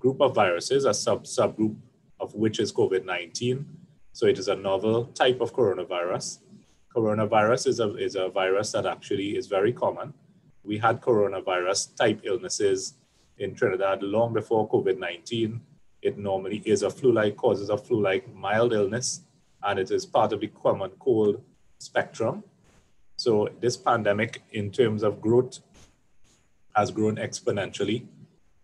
group of viruses, a sub subgroup of which is COVID-19. So it is a novel type of coronavirus. Coronavirus is a, is a virus that actually is very common. We had coronavirus type illnesses in Trinidad long before COVID 19. It normally is a flu like, causes a flu like mild illness, and it is part of the common cold spectrum. So, this pandemic, in terms of growth, has grown exponentially.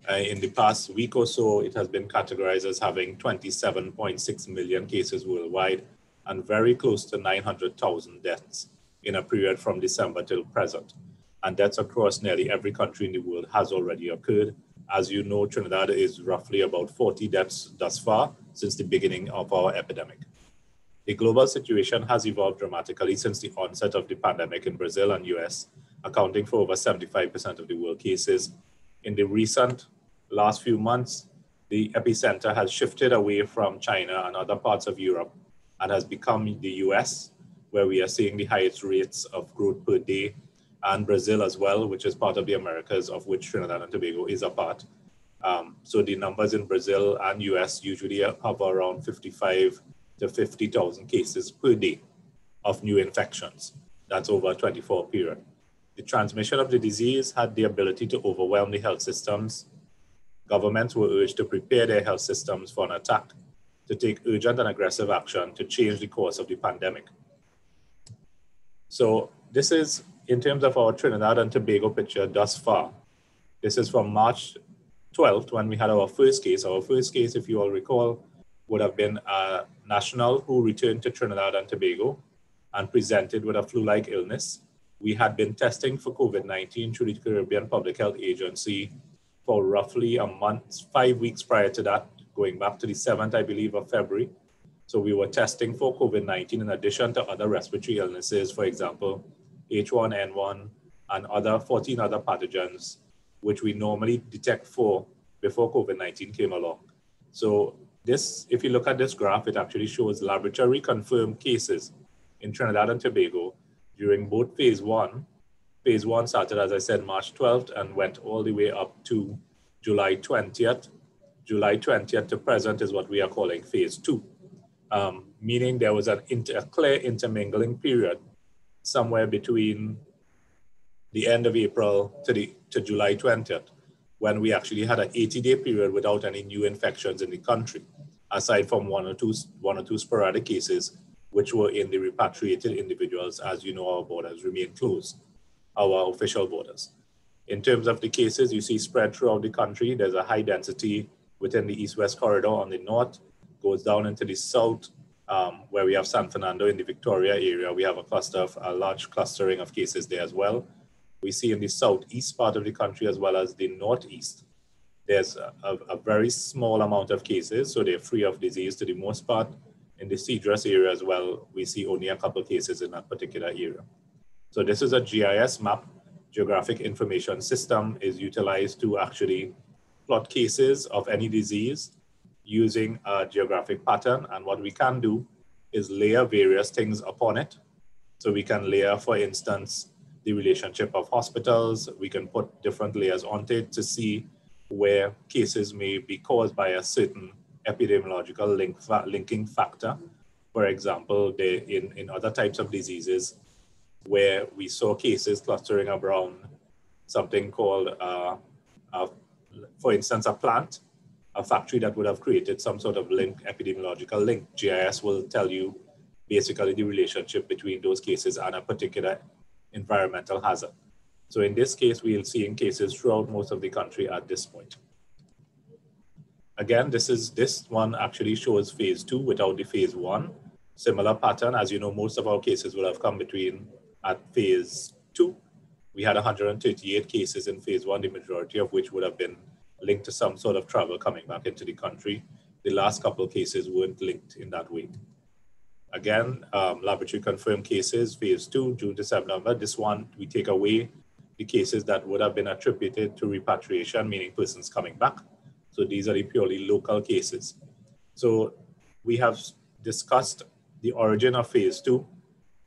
Uh, in the past week or so, it has been categorized as having 27.6 million cases worldwide and very close to 900,000 deaths in a period from December till present. And deaths across nearly every country in the world has already occurred. As you know, Trinidad is roughly about 40 deaths thus far since the beginning of our epidemic. The global situation has evolved dramatically since the onset of the pandemic in Brazil and US, accounting for over 75% of the world cases. In the recent last few months, the epicenter has shifted away from China and other parts of Europe and has become the US, where we are seeing the highest rates of growth per day, and Brazil as well, which is part of the Americas, of which Trinidad and Tobago is a part. Um, so the numbers in Brazil and US usually have around 55 to 50,000 cases per day of new infections. That's over a 24 period. The transmission of the disease had the ability to overwhelm the health systems governments were urged to prepare their health systems for an attack, to take urgent and aggressive action to change the course of the pandemic. So this is in terms of our Trinidad and Tobago picture thus far. This is from March 12th when we had our first case. Our first case, if you all recall, would have been a national who returned to Trinidad and Tobago and presented with a flu-like illness. We had been testing for COVID-19 through the Caribbean Public Health Agency for roughly a month, five weeks prior to that, going back to the 7th, I believe, of February. So we were testing for COVID 19 in addition to other respiratory illnesses, for example, H1N1 and other 14 other pathogens, which we normally detect for before COVID 19 came along. So, this, if you look at this graph, it actually shows laboratory confirmed cases in Trinidad and Tobago during both phase one. Phase one started, as I said, March 12th and went all the way up to July 20th. July 20th to present is what we are calling phase two, um, meaning there was an inter, a clear intermingling period somewhere between the end of April to, the, to July 20th, when we actually had an 80-day period without any new infections in the country, aside from one or two, one or two sporadic cases, which were in the repatriated individuals. As you know, our borders remain closed our official borders. In terms of the cases, you see spread throughout the country. There's a high density within the east-west corridor on the north, goes down into the south, um, where we have San Fernando in the Victoria area. We have a cluster of a large clustering of cases there as well. We see in the southeast part of the country as well as the northeast. There's a, a, very small amount of cases, so they're free of disease to the most part. In the Cedros area as well, we see only a couple cases in that particular area. So this is a GIS map, Geographic Information System is utilized to actually plot cases of any disease using a geographic pattern. And what we can do is layer various things upon it. So we can layer, for instance, the relationship of hospitals. We can put different layers onto it to see where cases may be caused by a certain epidemiological link, linking factor. For example, they, in, in other types of diseases, where we saw cases clustering around something called, uh, uh, for instance, a plant, a factory that would have created some sort of link, epidemiological link. GIS will tell you basically the relationship between those cases and a particular environmental hazard. So in this case, we'll see in cases throughout most of the country at this point. Again, this is this one actually shows phase two without the phase one. Similar pattern, as you know, most of our cases will have come between at phase two, we had 138 cases in phase one, the majority of which would have been linked to some sort of travel coming back into the country. The last couple of cases weren't linked in that way. Again, um, laboratory confirmed cases, phase two, June to September. This one, we take away the cases that would have been attributed to repatriation, meaning persons coming back. So these are the purely local cases. So we have discussed the origin of phase two.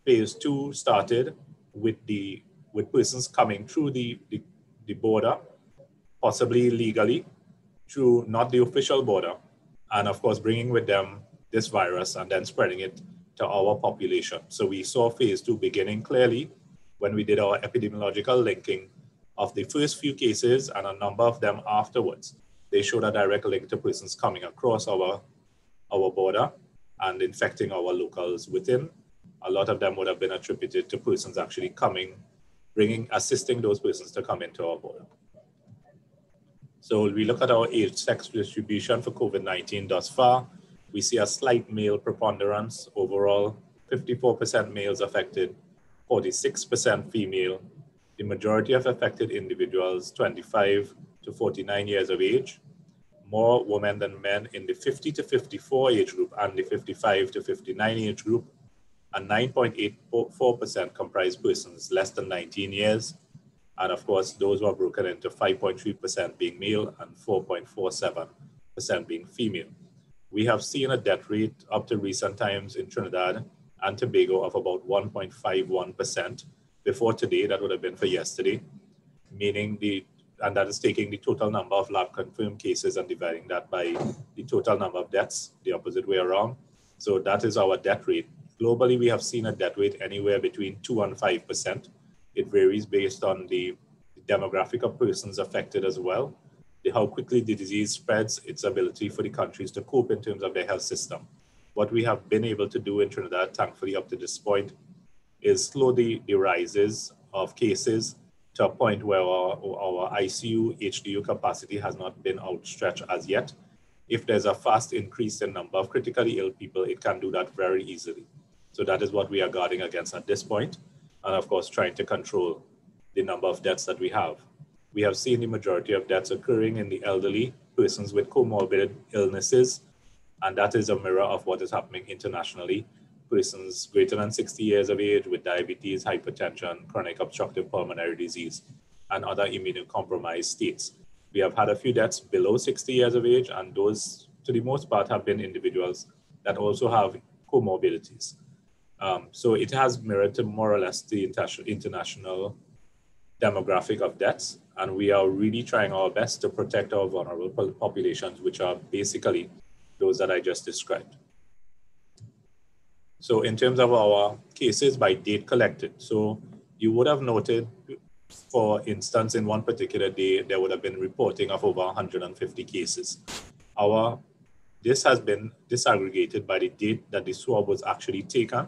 Phase two started with the with persons coming through the, the, the border, possibly legally, through not the official border, and of course bringing with them this virus and then spreading it to our population. So we saw phase two beginning clearly when we did our epidemiological linking of the first few cases and a number of them afterwards. They showed a direct link to persons coming across our, our border and infecting our locals within. A lot of them would have been attributed to persons actually coming, bringing, assisting those persons to come into our border. So we look at our age sex distribution for COVID-19 thus far. We see a slight male preponderance overall, 54% males affected, 46% female. The majority of affected individuals, 25 to 49 years of age, more women than men in the 50 to 54 age group and the 55 to 59 age group, and 9.84% comprise persons less than 19 years. And of course, those were broken into 5.3% being male and 4.47% being female. We have seen a death rate up to recent times in Trinidad and Tobago of about 1.51%. Before today, that would have been for yesterday, meaning the, and that is taking the total number of lab confirmed cases and dividing that by the total number of deaths, the opposite way around. So that is our death rate. Globally, we have seen a death rate anywhere between 2 and 5%. It varies based on the demographic of persons affected as well, how quickly the disease spreads, its ability for the countries to cope in terms of their health system what we have been able to do in Trinidad, thankfully up to this point, is slow the, the rises of cases to a point where our, our ICU, HDU capacity has not been outstretched as yet. If there's a fast increase in number of critically ill people, it can do that very easily. So that is what we are guarding against at this point, and of course, trying to control the number of deaths that we have. We have seen the majority of deaths occurring in the elderly, persons with comorbid illnesses, and that is a mirror of what is happening internationally. Persons greater than 60 years of age with diabetes, hypertension, chronic obstructive pulmonary disease, and other immunocompromised states. We have had a few deaths below 60 years of age, and those, to the most part, have been individuals that also have comorbidities. Um, so it has mirrored to more or less the international demographic of deaths, and we are really trying our best to protect our vulnerable populations, which are basically those that I just described. So in terms of our cases by date collected, so you would have noted, for instance, in one particular day, there would have been reporting of over 150 cases. Our, this has been disaggregated by the date that the swab was actually taken.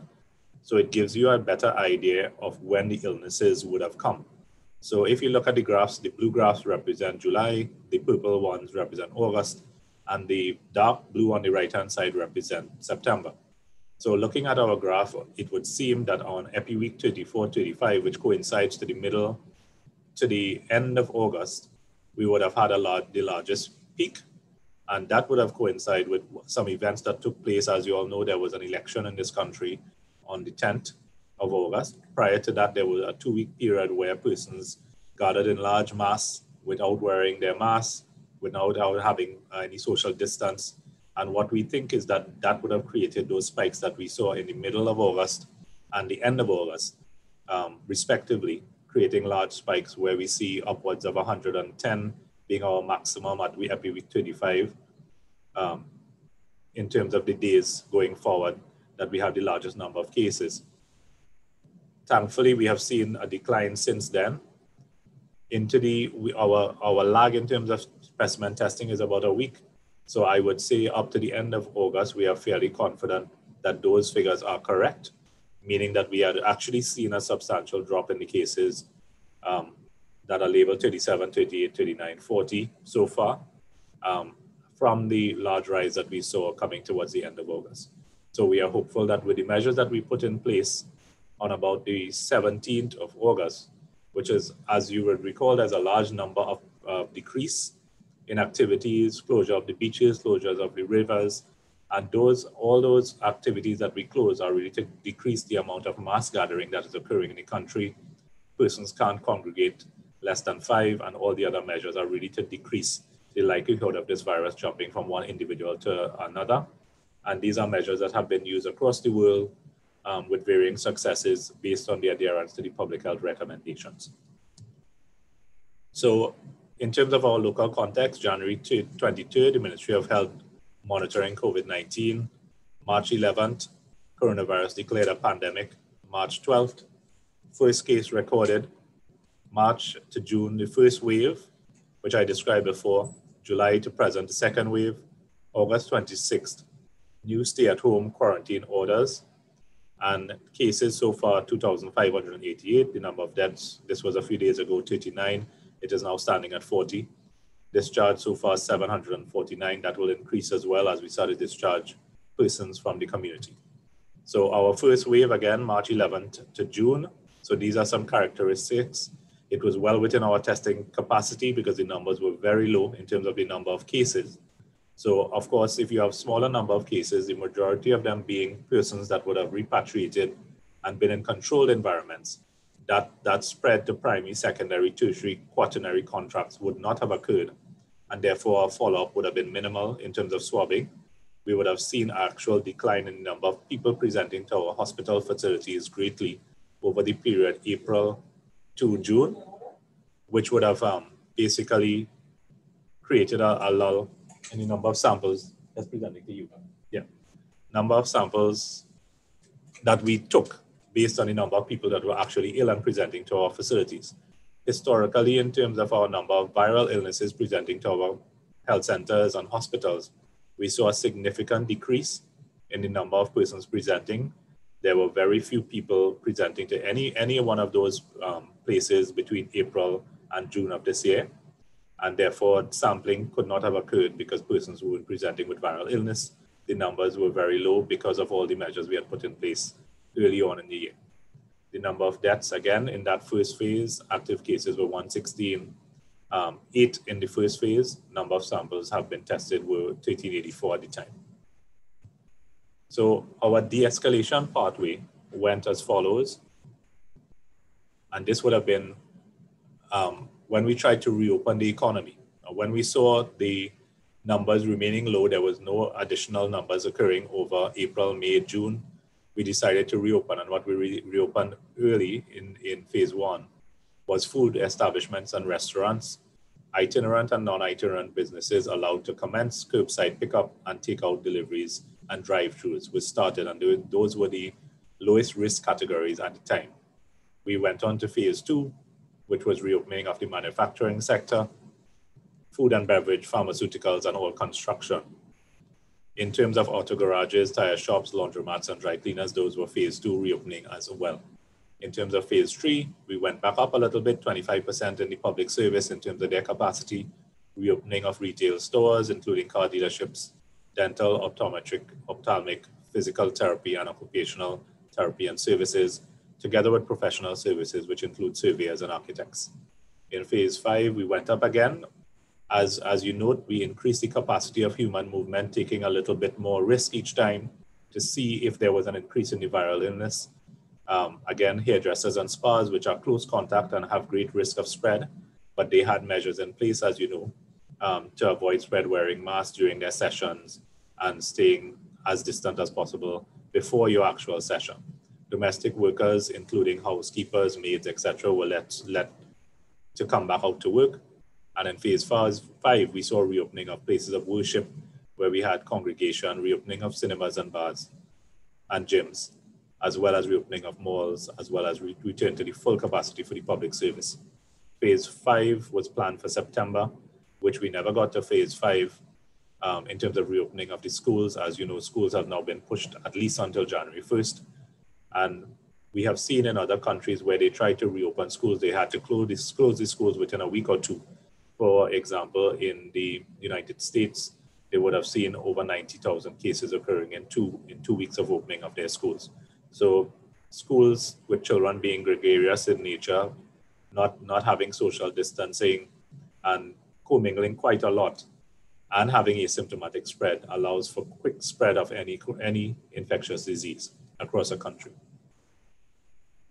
So it gives you a better idea of when the illnesses would have come. So if you look at the graphs, the blue graphs represent July, the purple ones represent August, and the dark blue on the right-hand side represent September. So looking at our graph, it would seem that on Epi week 34, 35, which coincides to the middle, to the end of August, we would have had a the largest peak. And that would have coincided with some events that took place. As you all know, there was an election in this country on the 10th of August. Prior to that, there was a two week period where persons gathered in large mass without wearing their masks without having uh, any social distance. And what we think is that that would have created those spikes that we saw in the middle of August and the end of August, um, respectively, creating large spikes where we see upwards of 110 being our maximum at every week 25 um, in terms of the days going forward that we have the largest number of cases. Thankfully, we have seen a decline since then into the our our lag in terms of specimen testing is about a week. So I would say up to the end of August, we are fairly confident that those figures are correct, meaning that we had actually seen a substantial drop in the cases um, that are labeled 37, 38, 39, 40 so far um, from the large rise that we saw coming towards the end of August. So we are hopeful that with the measures that we put in place on about the 17th of August, which is, as you would recall, there's a large number of uh, decrease in activities, closure of the beaches, closures of the rivers, and those all those activities that we close are really to decrease the amount of mass gathering that is occurring in the country persons can't congregate less than five, and all the other measures are really to decrease the likelihood of this virus jumping from one individual to another. And these are measures that have been used across the world um, with varying successes based on the adherence to the public health recommendations. So in terms of our local context, January 23rd, the Ministry of Health monitoring COVID-19. March 11th, coronavirus declared a pandemic. March 12th, first case recorded. March to June, the first wave, which I described before. July to present, the second wave. August 26th, new stay-at-home quarantine orders. And cases so far, 2,588. The number of deaths, this was a few days ago, 39. It is now standing at 40 discharged so far 749. That will increase as well as we start to discharge persons from the community. So our first wave again, March 11th to June. So these are some characteristics. It was well within our testing capacity because the numbers were very low in terms of the number of cases. So of course, if you have smaller number of cases, the majority of them being persons that would have repatriated and been in controlled environments, that, that spread to primary, secondary, tertiary, quaternary contracts would not have occurred. And therefore, our follow-up would have been minimal in terms of swabbing. We would have seen actual decline in the number of people presenting to our hospital facilities greatly over the period April to June, which would have um, basically created a, a lull the number of samples that's presenting to you. Yeah, number of samples that we took based on the number of people that were actually ill and presenting to our facilities. Historically, in terms of our number of viral illnesses presenting to our health centers and hospitals, we saw a significant decrease in the number of persons presenting. There were very few people presenting to any, any one of those um, places between April and June of this year. And therefore, sampling could not have occurred because persons who were presenting with viral illness, the numbers were very low because of all the measures we had put in place early on in the year. The number of deaths, again, in that first phase, active cases were 116. Um, eight in the first phase, number of samples have been tested were 1384 at the time. So our de-escalation pathway went as follows. And this would have been um, when we tried to reopen the economy. Uh, when we saw the numbers remaining low, there was no additional numbers occurring over April, May, June, we decided to reopen. And what we re- reopened early in, in phase one was food establishments and restaurants, itinerant and non-itinerant businesses allowed to commence curbside pickup and takeout deliveries and drive-throughs We started, and those were the lowest risk categories at the time. We went on to phase two, which was reopening of the manufacturing sector, food and beverage, pharmaceuticals, and all construction. In terms of auto garages, tire shops, laundromats, and dry cleaners, those were phase two reopening as well. In terms of phase three, we went back up a little bit, 25% in the public service in terms of their capacity, reopening of retail stores, including car dealerships, dental, optometric, ophthalmic, physical therapy, and occupational therapy and services, together with professional services, which include surveyors and architects. In phase five, we went up again, as, as you note, we increased the capacity of human movement, taking a little bit more risk each time to see if there was an increase in the viral illness. Um, again, hairdressers and spas, which are close contact and have great risk of spread, but they had measures in place, as you know, um, to avoid spread wearing masks during their sessions and staying as distant as possible before your actual session. Domestic workers, including housekeepers, maids, etc., were let, let to come back out to work and in phase five, we saw reopening of places of worship where we had congregation, reopening of cinemas and bars and gyms, as well as reopening of malls, as well as re- return to the full capacity for the public service. Phase five was planned for September, which we never got to phase five um, in terms of reopening of the schools. As you know, schools have now been pushed at least until January 1st. And we have seen in other countries where they tried to reopen schools, they had to close, close the schools within a week or two for example, in the United States, they would have seen over 90,000 cases occurring in two, in two weeks of opening of their schools. So schools with children being gregarious in nature, not, not having social distancing and commingling quite a lot and having asymptomatic spread allows for quick spread of any, any infectious disease across the country.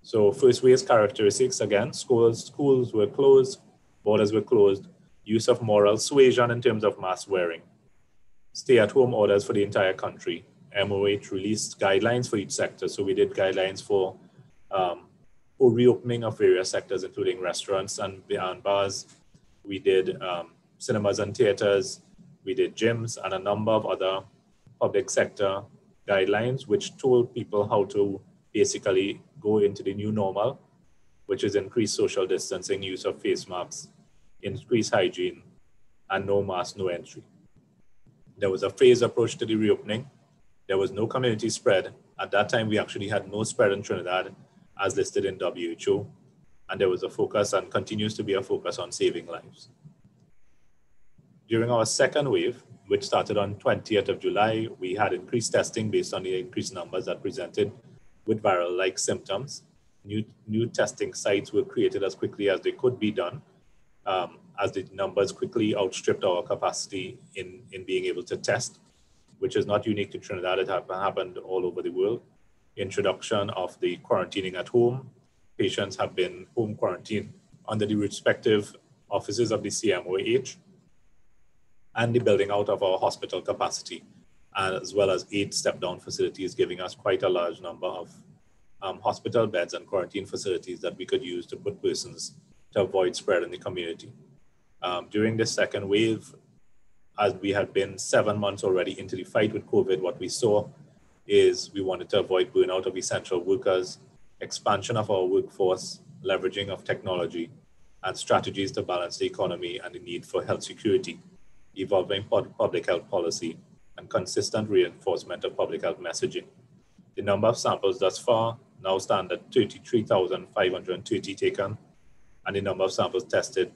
So first wave characteristics, again, schools, schools were closed, borders were closed, use of moral suasion in terms of mask wearing, stay-at-home orders for the entire country. MOH released guidelines for each sector. So we did guidelines for, um, reopening of various sectors, including restaurants and, and bars. We did um, cinemas and theaters. We did gyms and a number of other public sector guidelines, which told people how to basically go into the new normal, which is increased social distancing, use of face masks, increased hygiene, and no mask, no entry. There was a phased approach to the reopening. There was no community spread. At that time, we actually had no spread in Trinidad as listed in WHO. And there was a focus and continues to be a focus on saving lives. During our second wave, which started on 20th of July, we had increased testing based on the increased numbers that presented with viral-like symptoms. New, new testing sites were created as quickly as they could be done um, as the numbers quickly outstripped our capacity in, in being able to test, which is not unique to Trinidad. It happened all over the world. Introduction of the quarantining at home. Patients have been home quarantined under the respective offices of the CMOH and the building out of our hospital capacity, as well as eight step-down facilities, giving us quite a large number of um, hospital beds and quarantine facilities that we could use to put persons to avoid spread in the community. Um, during the second wave, as we had been seven months already into the fight with COVID, what we saw is we wanted to avoid burnout of essential workers, expansion of our workforce, leveraging of technology, and strategies to balance the economy and the need for health security, evolving public health policy, and consistent reinforcement of public health messaging. The number of samples thus far now stand at 33,530 taken, and the number of samples tested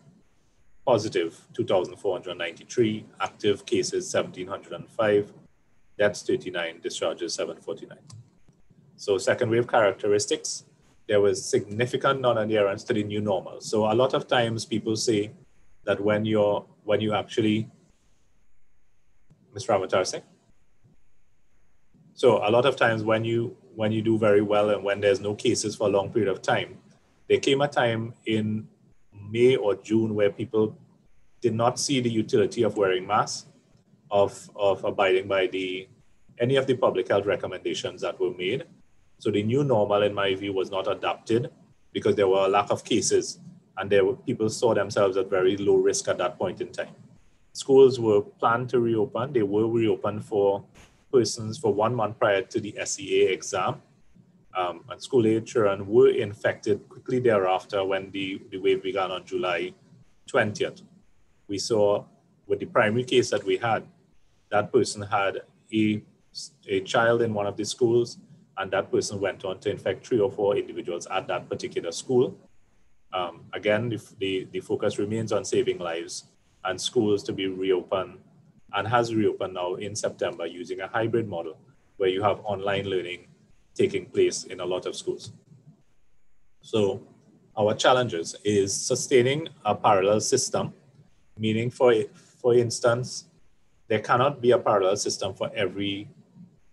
positive 2,493, active cases 1,705, deaths 39, discharges 749. So second wave characteristics, there was significant non-adherence to the new normal. So a lot of times people say that when you're, when you actually, Ms. Ramatarse? So a lot of times when you, when you do very well and when there's no cases for a long period of time, there came a time in May or June where people did not see the utility of wearing masks, of, of abiding by the any of the public health recommendations that were made. So the new normal, in my view, was not adapted because there were a lack of cases and there were, people saw themselves at very low risk at that point in time. Schools were planned to reopen. They were reopened for persons for one month prior to the SEA exam um, and school age children were infected quickly thereafter when the, the wave began on July 20th. We saw with the primary case that we had, that person had a, a child in one of the schools, and that person went on to infect three or four individuals at that particular school. Um, again, the, the, the focus remains on saving lives and schools to be reopened and has reopened now in September using a hybrid model where you have online learning taking place in a lot of schools. So our challenges is sustaining a parallel system, meaning for, for instance, there cannot be a parallel system for every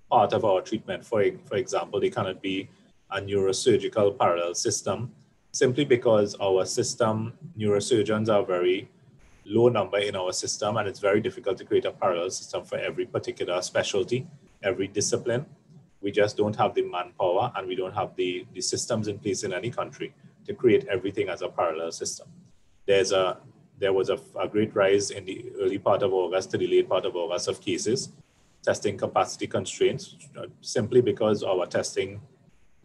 part of our treatment. For, for example, there cannot be a neurosurgical parallel system simply because our system, neurosurgeons are very low number in our system and it's very difficult to create a parallel system for every particular specialty, every discipline we just don't have the manpower and we don't have the, the systems in place in any country to create everything as a parallel system. There's a, there was a, a great rise in the early part of August to the late part of August of cases, testing capacity constraints, uh, simply because our testing,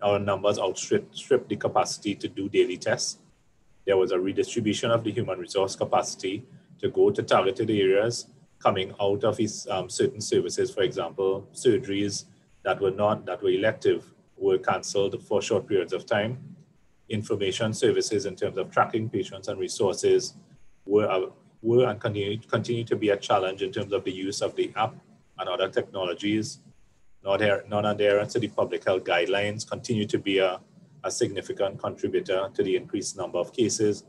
our numbers outstripped the capacity to do daily tests. There was a redistribution of the human resource capacity to go to targeted areas coming out of his, um, certain services, for example, surgeries, that were not that were elective were cancelled for short periods of time. Information services in terms of tracking patients and resources were, uh, were and continue, continue to be a challenge in terms of the use of the app and other technologies. Non-adherence to the public health guidelines continue to be a, a significant contributor to the increased number of cases.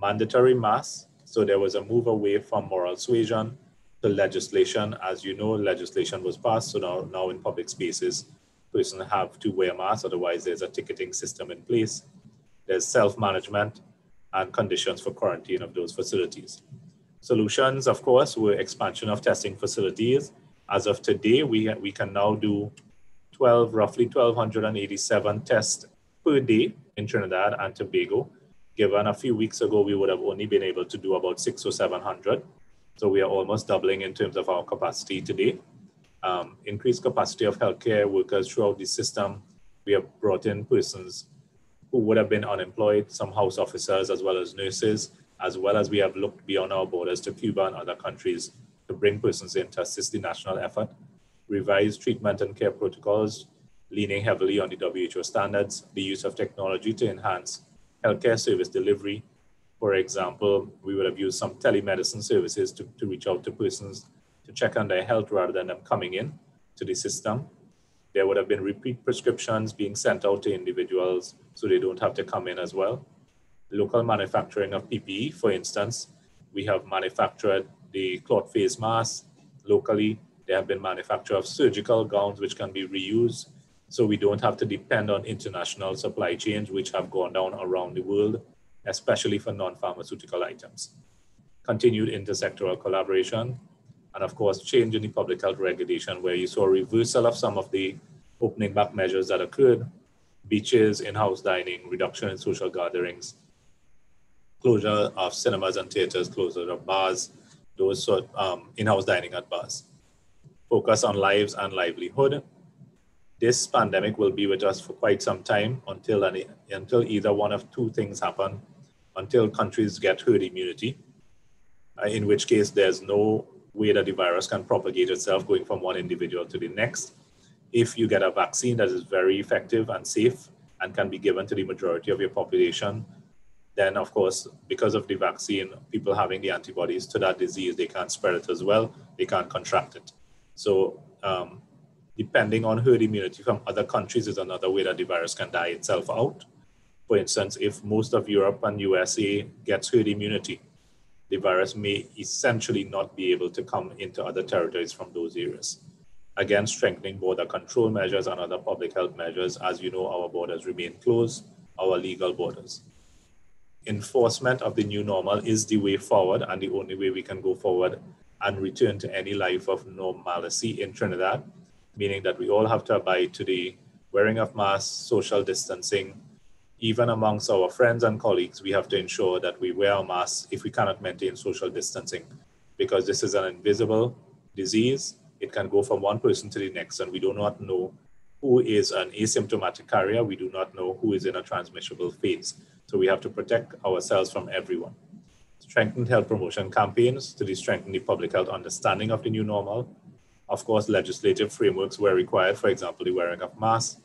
Mandatory masks, so there was a move away from moral suasion to legislation. As you know, legislation was passed, so now, now in public spaces, person have to wear masks, otherwise there's a ticketing system in place. There's self-management and conditions for quarantine of those facilities. Solutions, of course, were expansion of testing facilities. As of today, we, we can now do 12, roughly 1,287 tests per day in Trinidad and Tobago. Given a few weeks ago, we would have only been able to do about six or 700. So we are almost doubling in terms of our capacity today. Um, increased capacity of healthcare workers throughout the system. We have brought in persons who would have been unemployed, some house officers as well as nurses, as well as we have looked beyond our borders to Cuba and other countries to bring persons in to assist the national effort. Revised treatment and care protocols, leaning heavily on the WHO standards, the use of technology to enhance healthcare service delivery. For example, we would have used some telemedicine services to, to reach out to persons to check on their health rather than them coming in to the system. There would have been repeat prescriptions being sent out to individuals so they don't have to come in as well. Local manufacturing of PPE, for instance, we have manufactured the cloth face masks locally. There have been manufacture of surgical gowns which can be reused so we don't have to depend on international supply chains, which have gone down around the world, especially for non-pharmaceutical items. Continued intersectoral collaboration, and of course, change in the public health regulation where you saw a reversal of some of the opening back measures that occurred, beaches, in-house dining, reduction in social gatherings, closure of cinemas and theaters, closure of bars, those sort um, in-house dining at bars. Focus on lives and livelihood, this pandemic will be with us for quite some time until, until either one of two things happen, until countries get herd immunity, uh, in which case there's no way that the virus can propagate itself going from one individual to the next. If you get a vaccine that is very effective and safe and can be given to the majority of your population, then of course, because of the vaccine, people having the antibodies to that disease, they can't spread it as well, they can't contract it. So um, depending on herd immunity from other countries is another way that the virus can die itself out. For instance, if most of Europe and USA gets herd immunity, the virus may essentially not be able to come into other territories from those areas. Again, strengthening border control measures and other public health measures. As you know, our borders remain closed, our legal borders. Enforcement of the new normal is the way forward and the only way we can go forward and return to any life of normalcy in Trinidad meaning that we all have to abide to the wearing of masks, social distancing. Even amongst our friends and colleagues, we have to ensure that we wear our masks if we cannot maintain social distancing, because this is an invisible disease. It can go from one person to the next, and we do not know who is an asymptomatic carrier. We do not know who is in a transmissible phase. So we have to protect ourselves from everyone. Strengthened health promotion campaigns to strengthen the public health understanding of the new normal, of course, legislative frameworks were required, for example, the wearing of masks,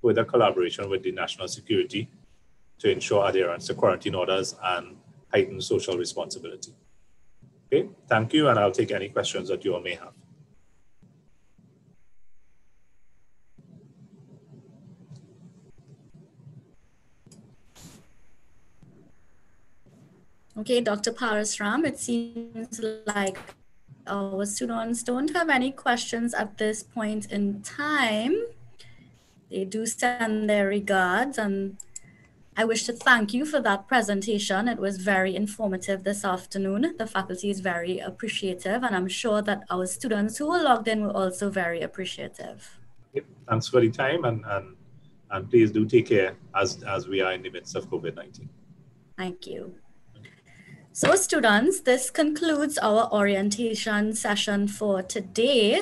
with a collaboration with the national security to ensure adherence to quarantine orders and heightened social responsibility. Okay, thank you, and I'll take any questions that you all may have. Okay, Dr. Parasram, it seems like our students don't have any questions at this point in time. They do send their regards and I wish to thank you for that presentation. It was very informative this afternoon. The faculty is very appreciative and I'm sure that our students who were logged in were also very appreciative. Thanks for the time and, and, and please do take care as, as we are in the midst of COVID-19. Thank you. So students, this concludes our orientation session for today.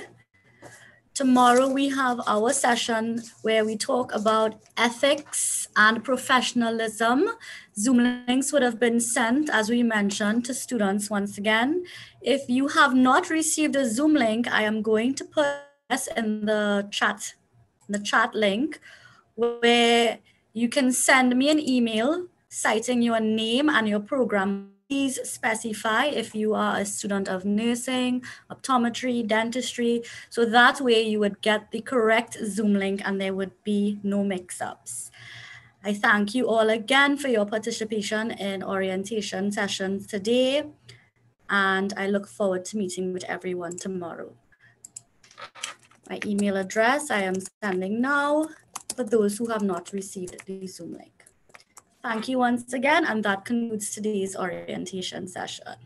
Tomorrow we have our session where we talk about ethics and professionalism. Zoom links would have been sent, as we mentioned, to students once again. If you have not received a Zoom link, I am going to put this in the chat, the chat link, where you can send me an email citing your name and your program please specify if you are a student of nursing, optometry, dentistry. So that way you would get the correct Zoom link and there would be no mix-ups. I thank you all again for your participation in orientation sessions today. And I look forward to meeting with everyone tomorrow. My email address I am sending now for those who have not received the Zoom link. Thank you once again, and that concludes today's orientation session.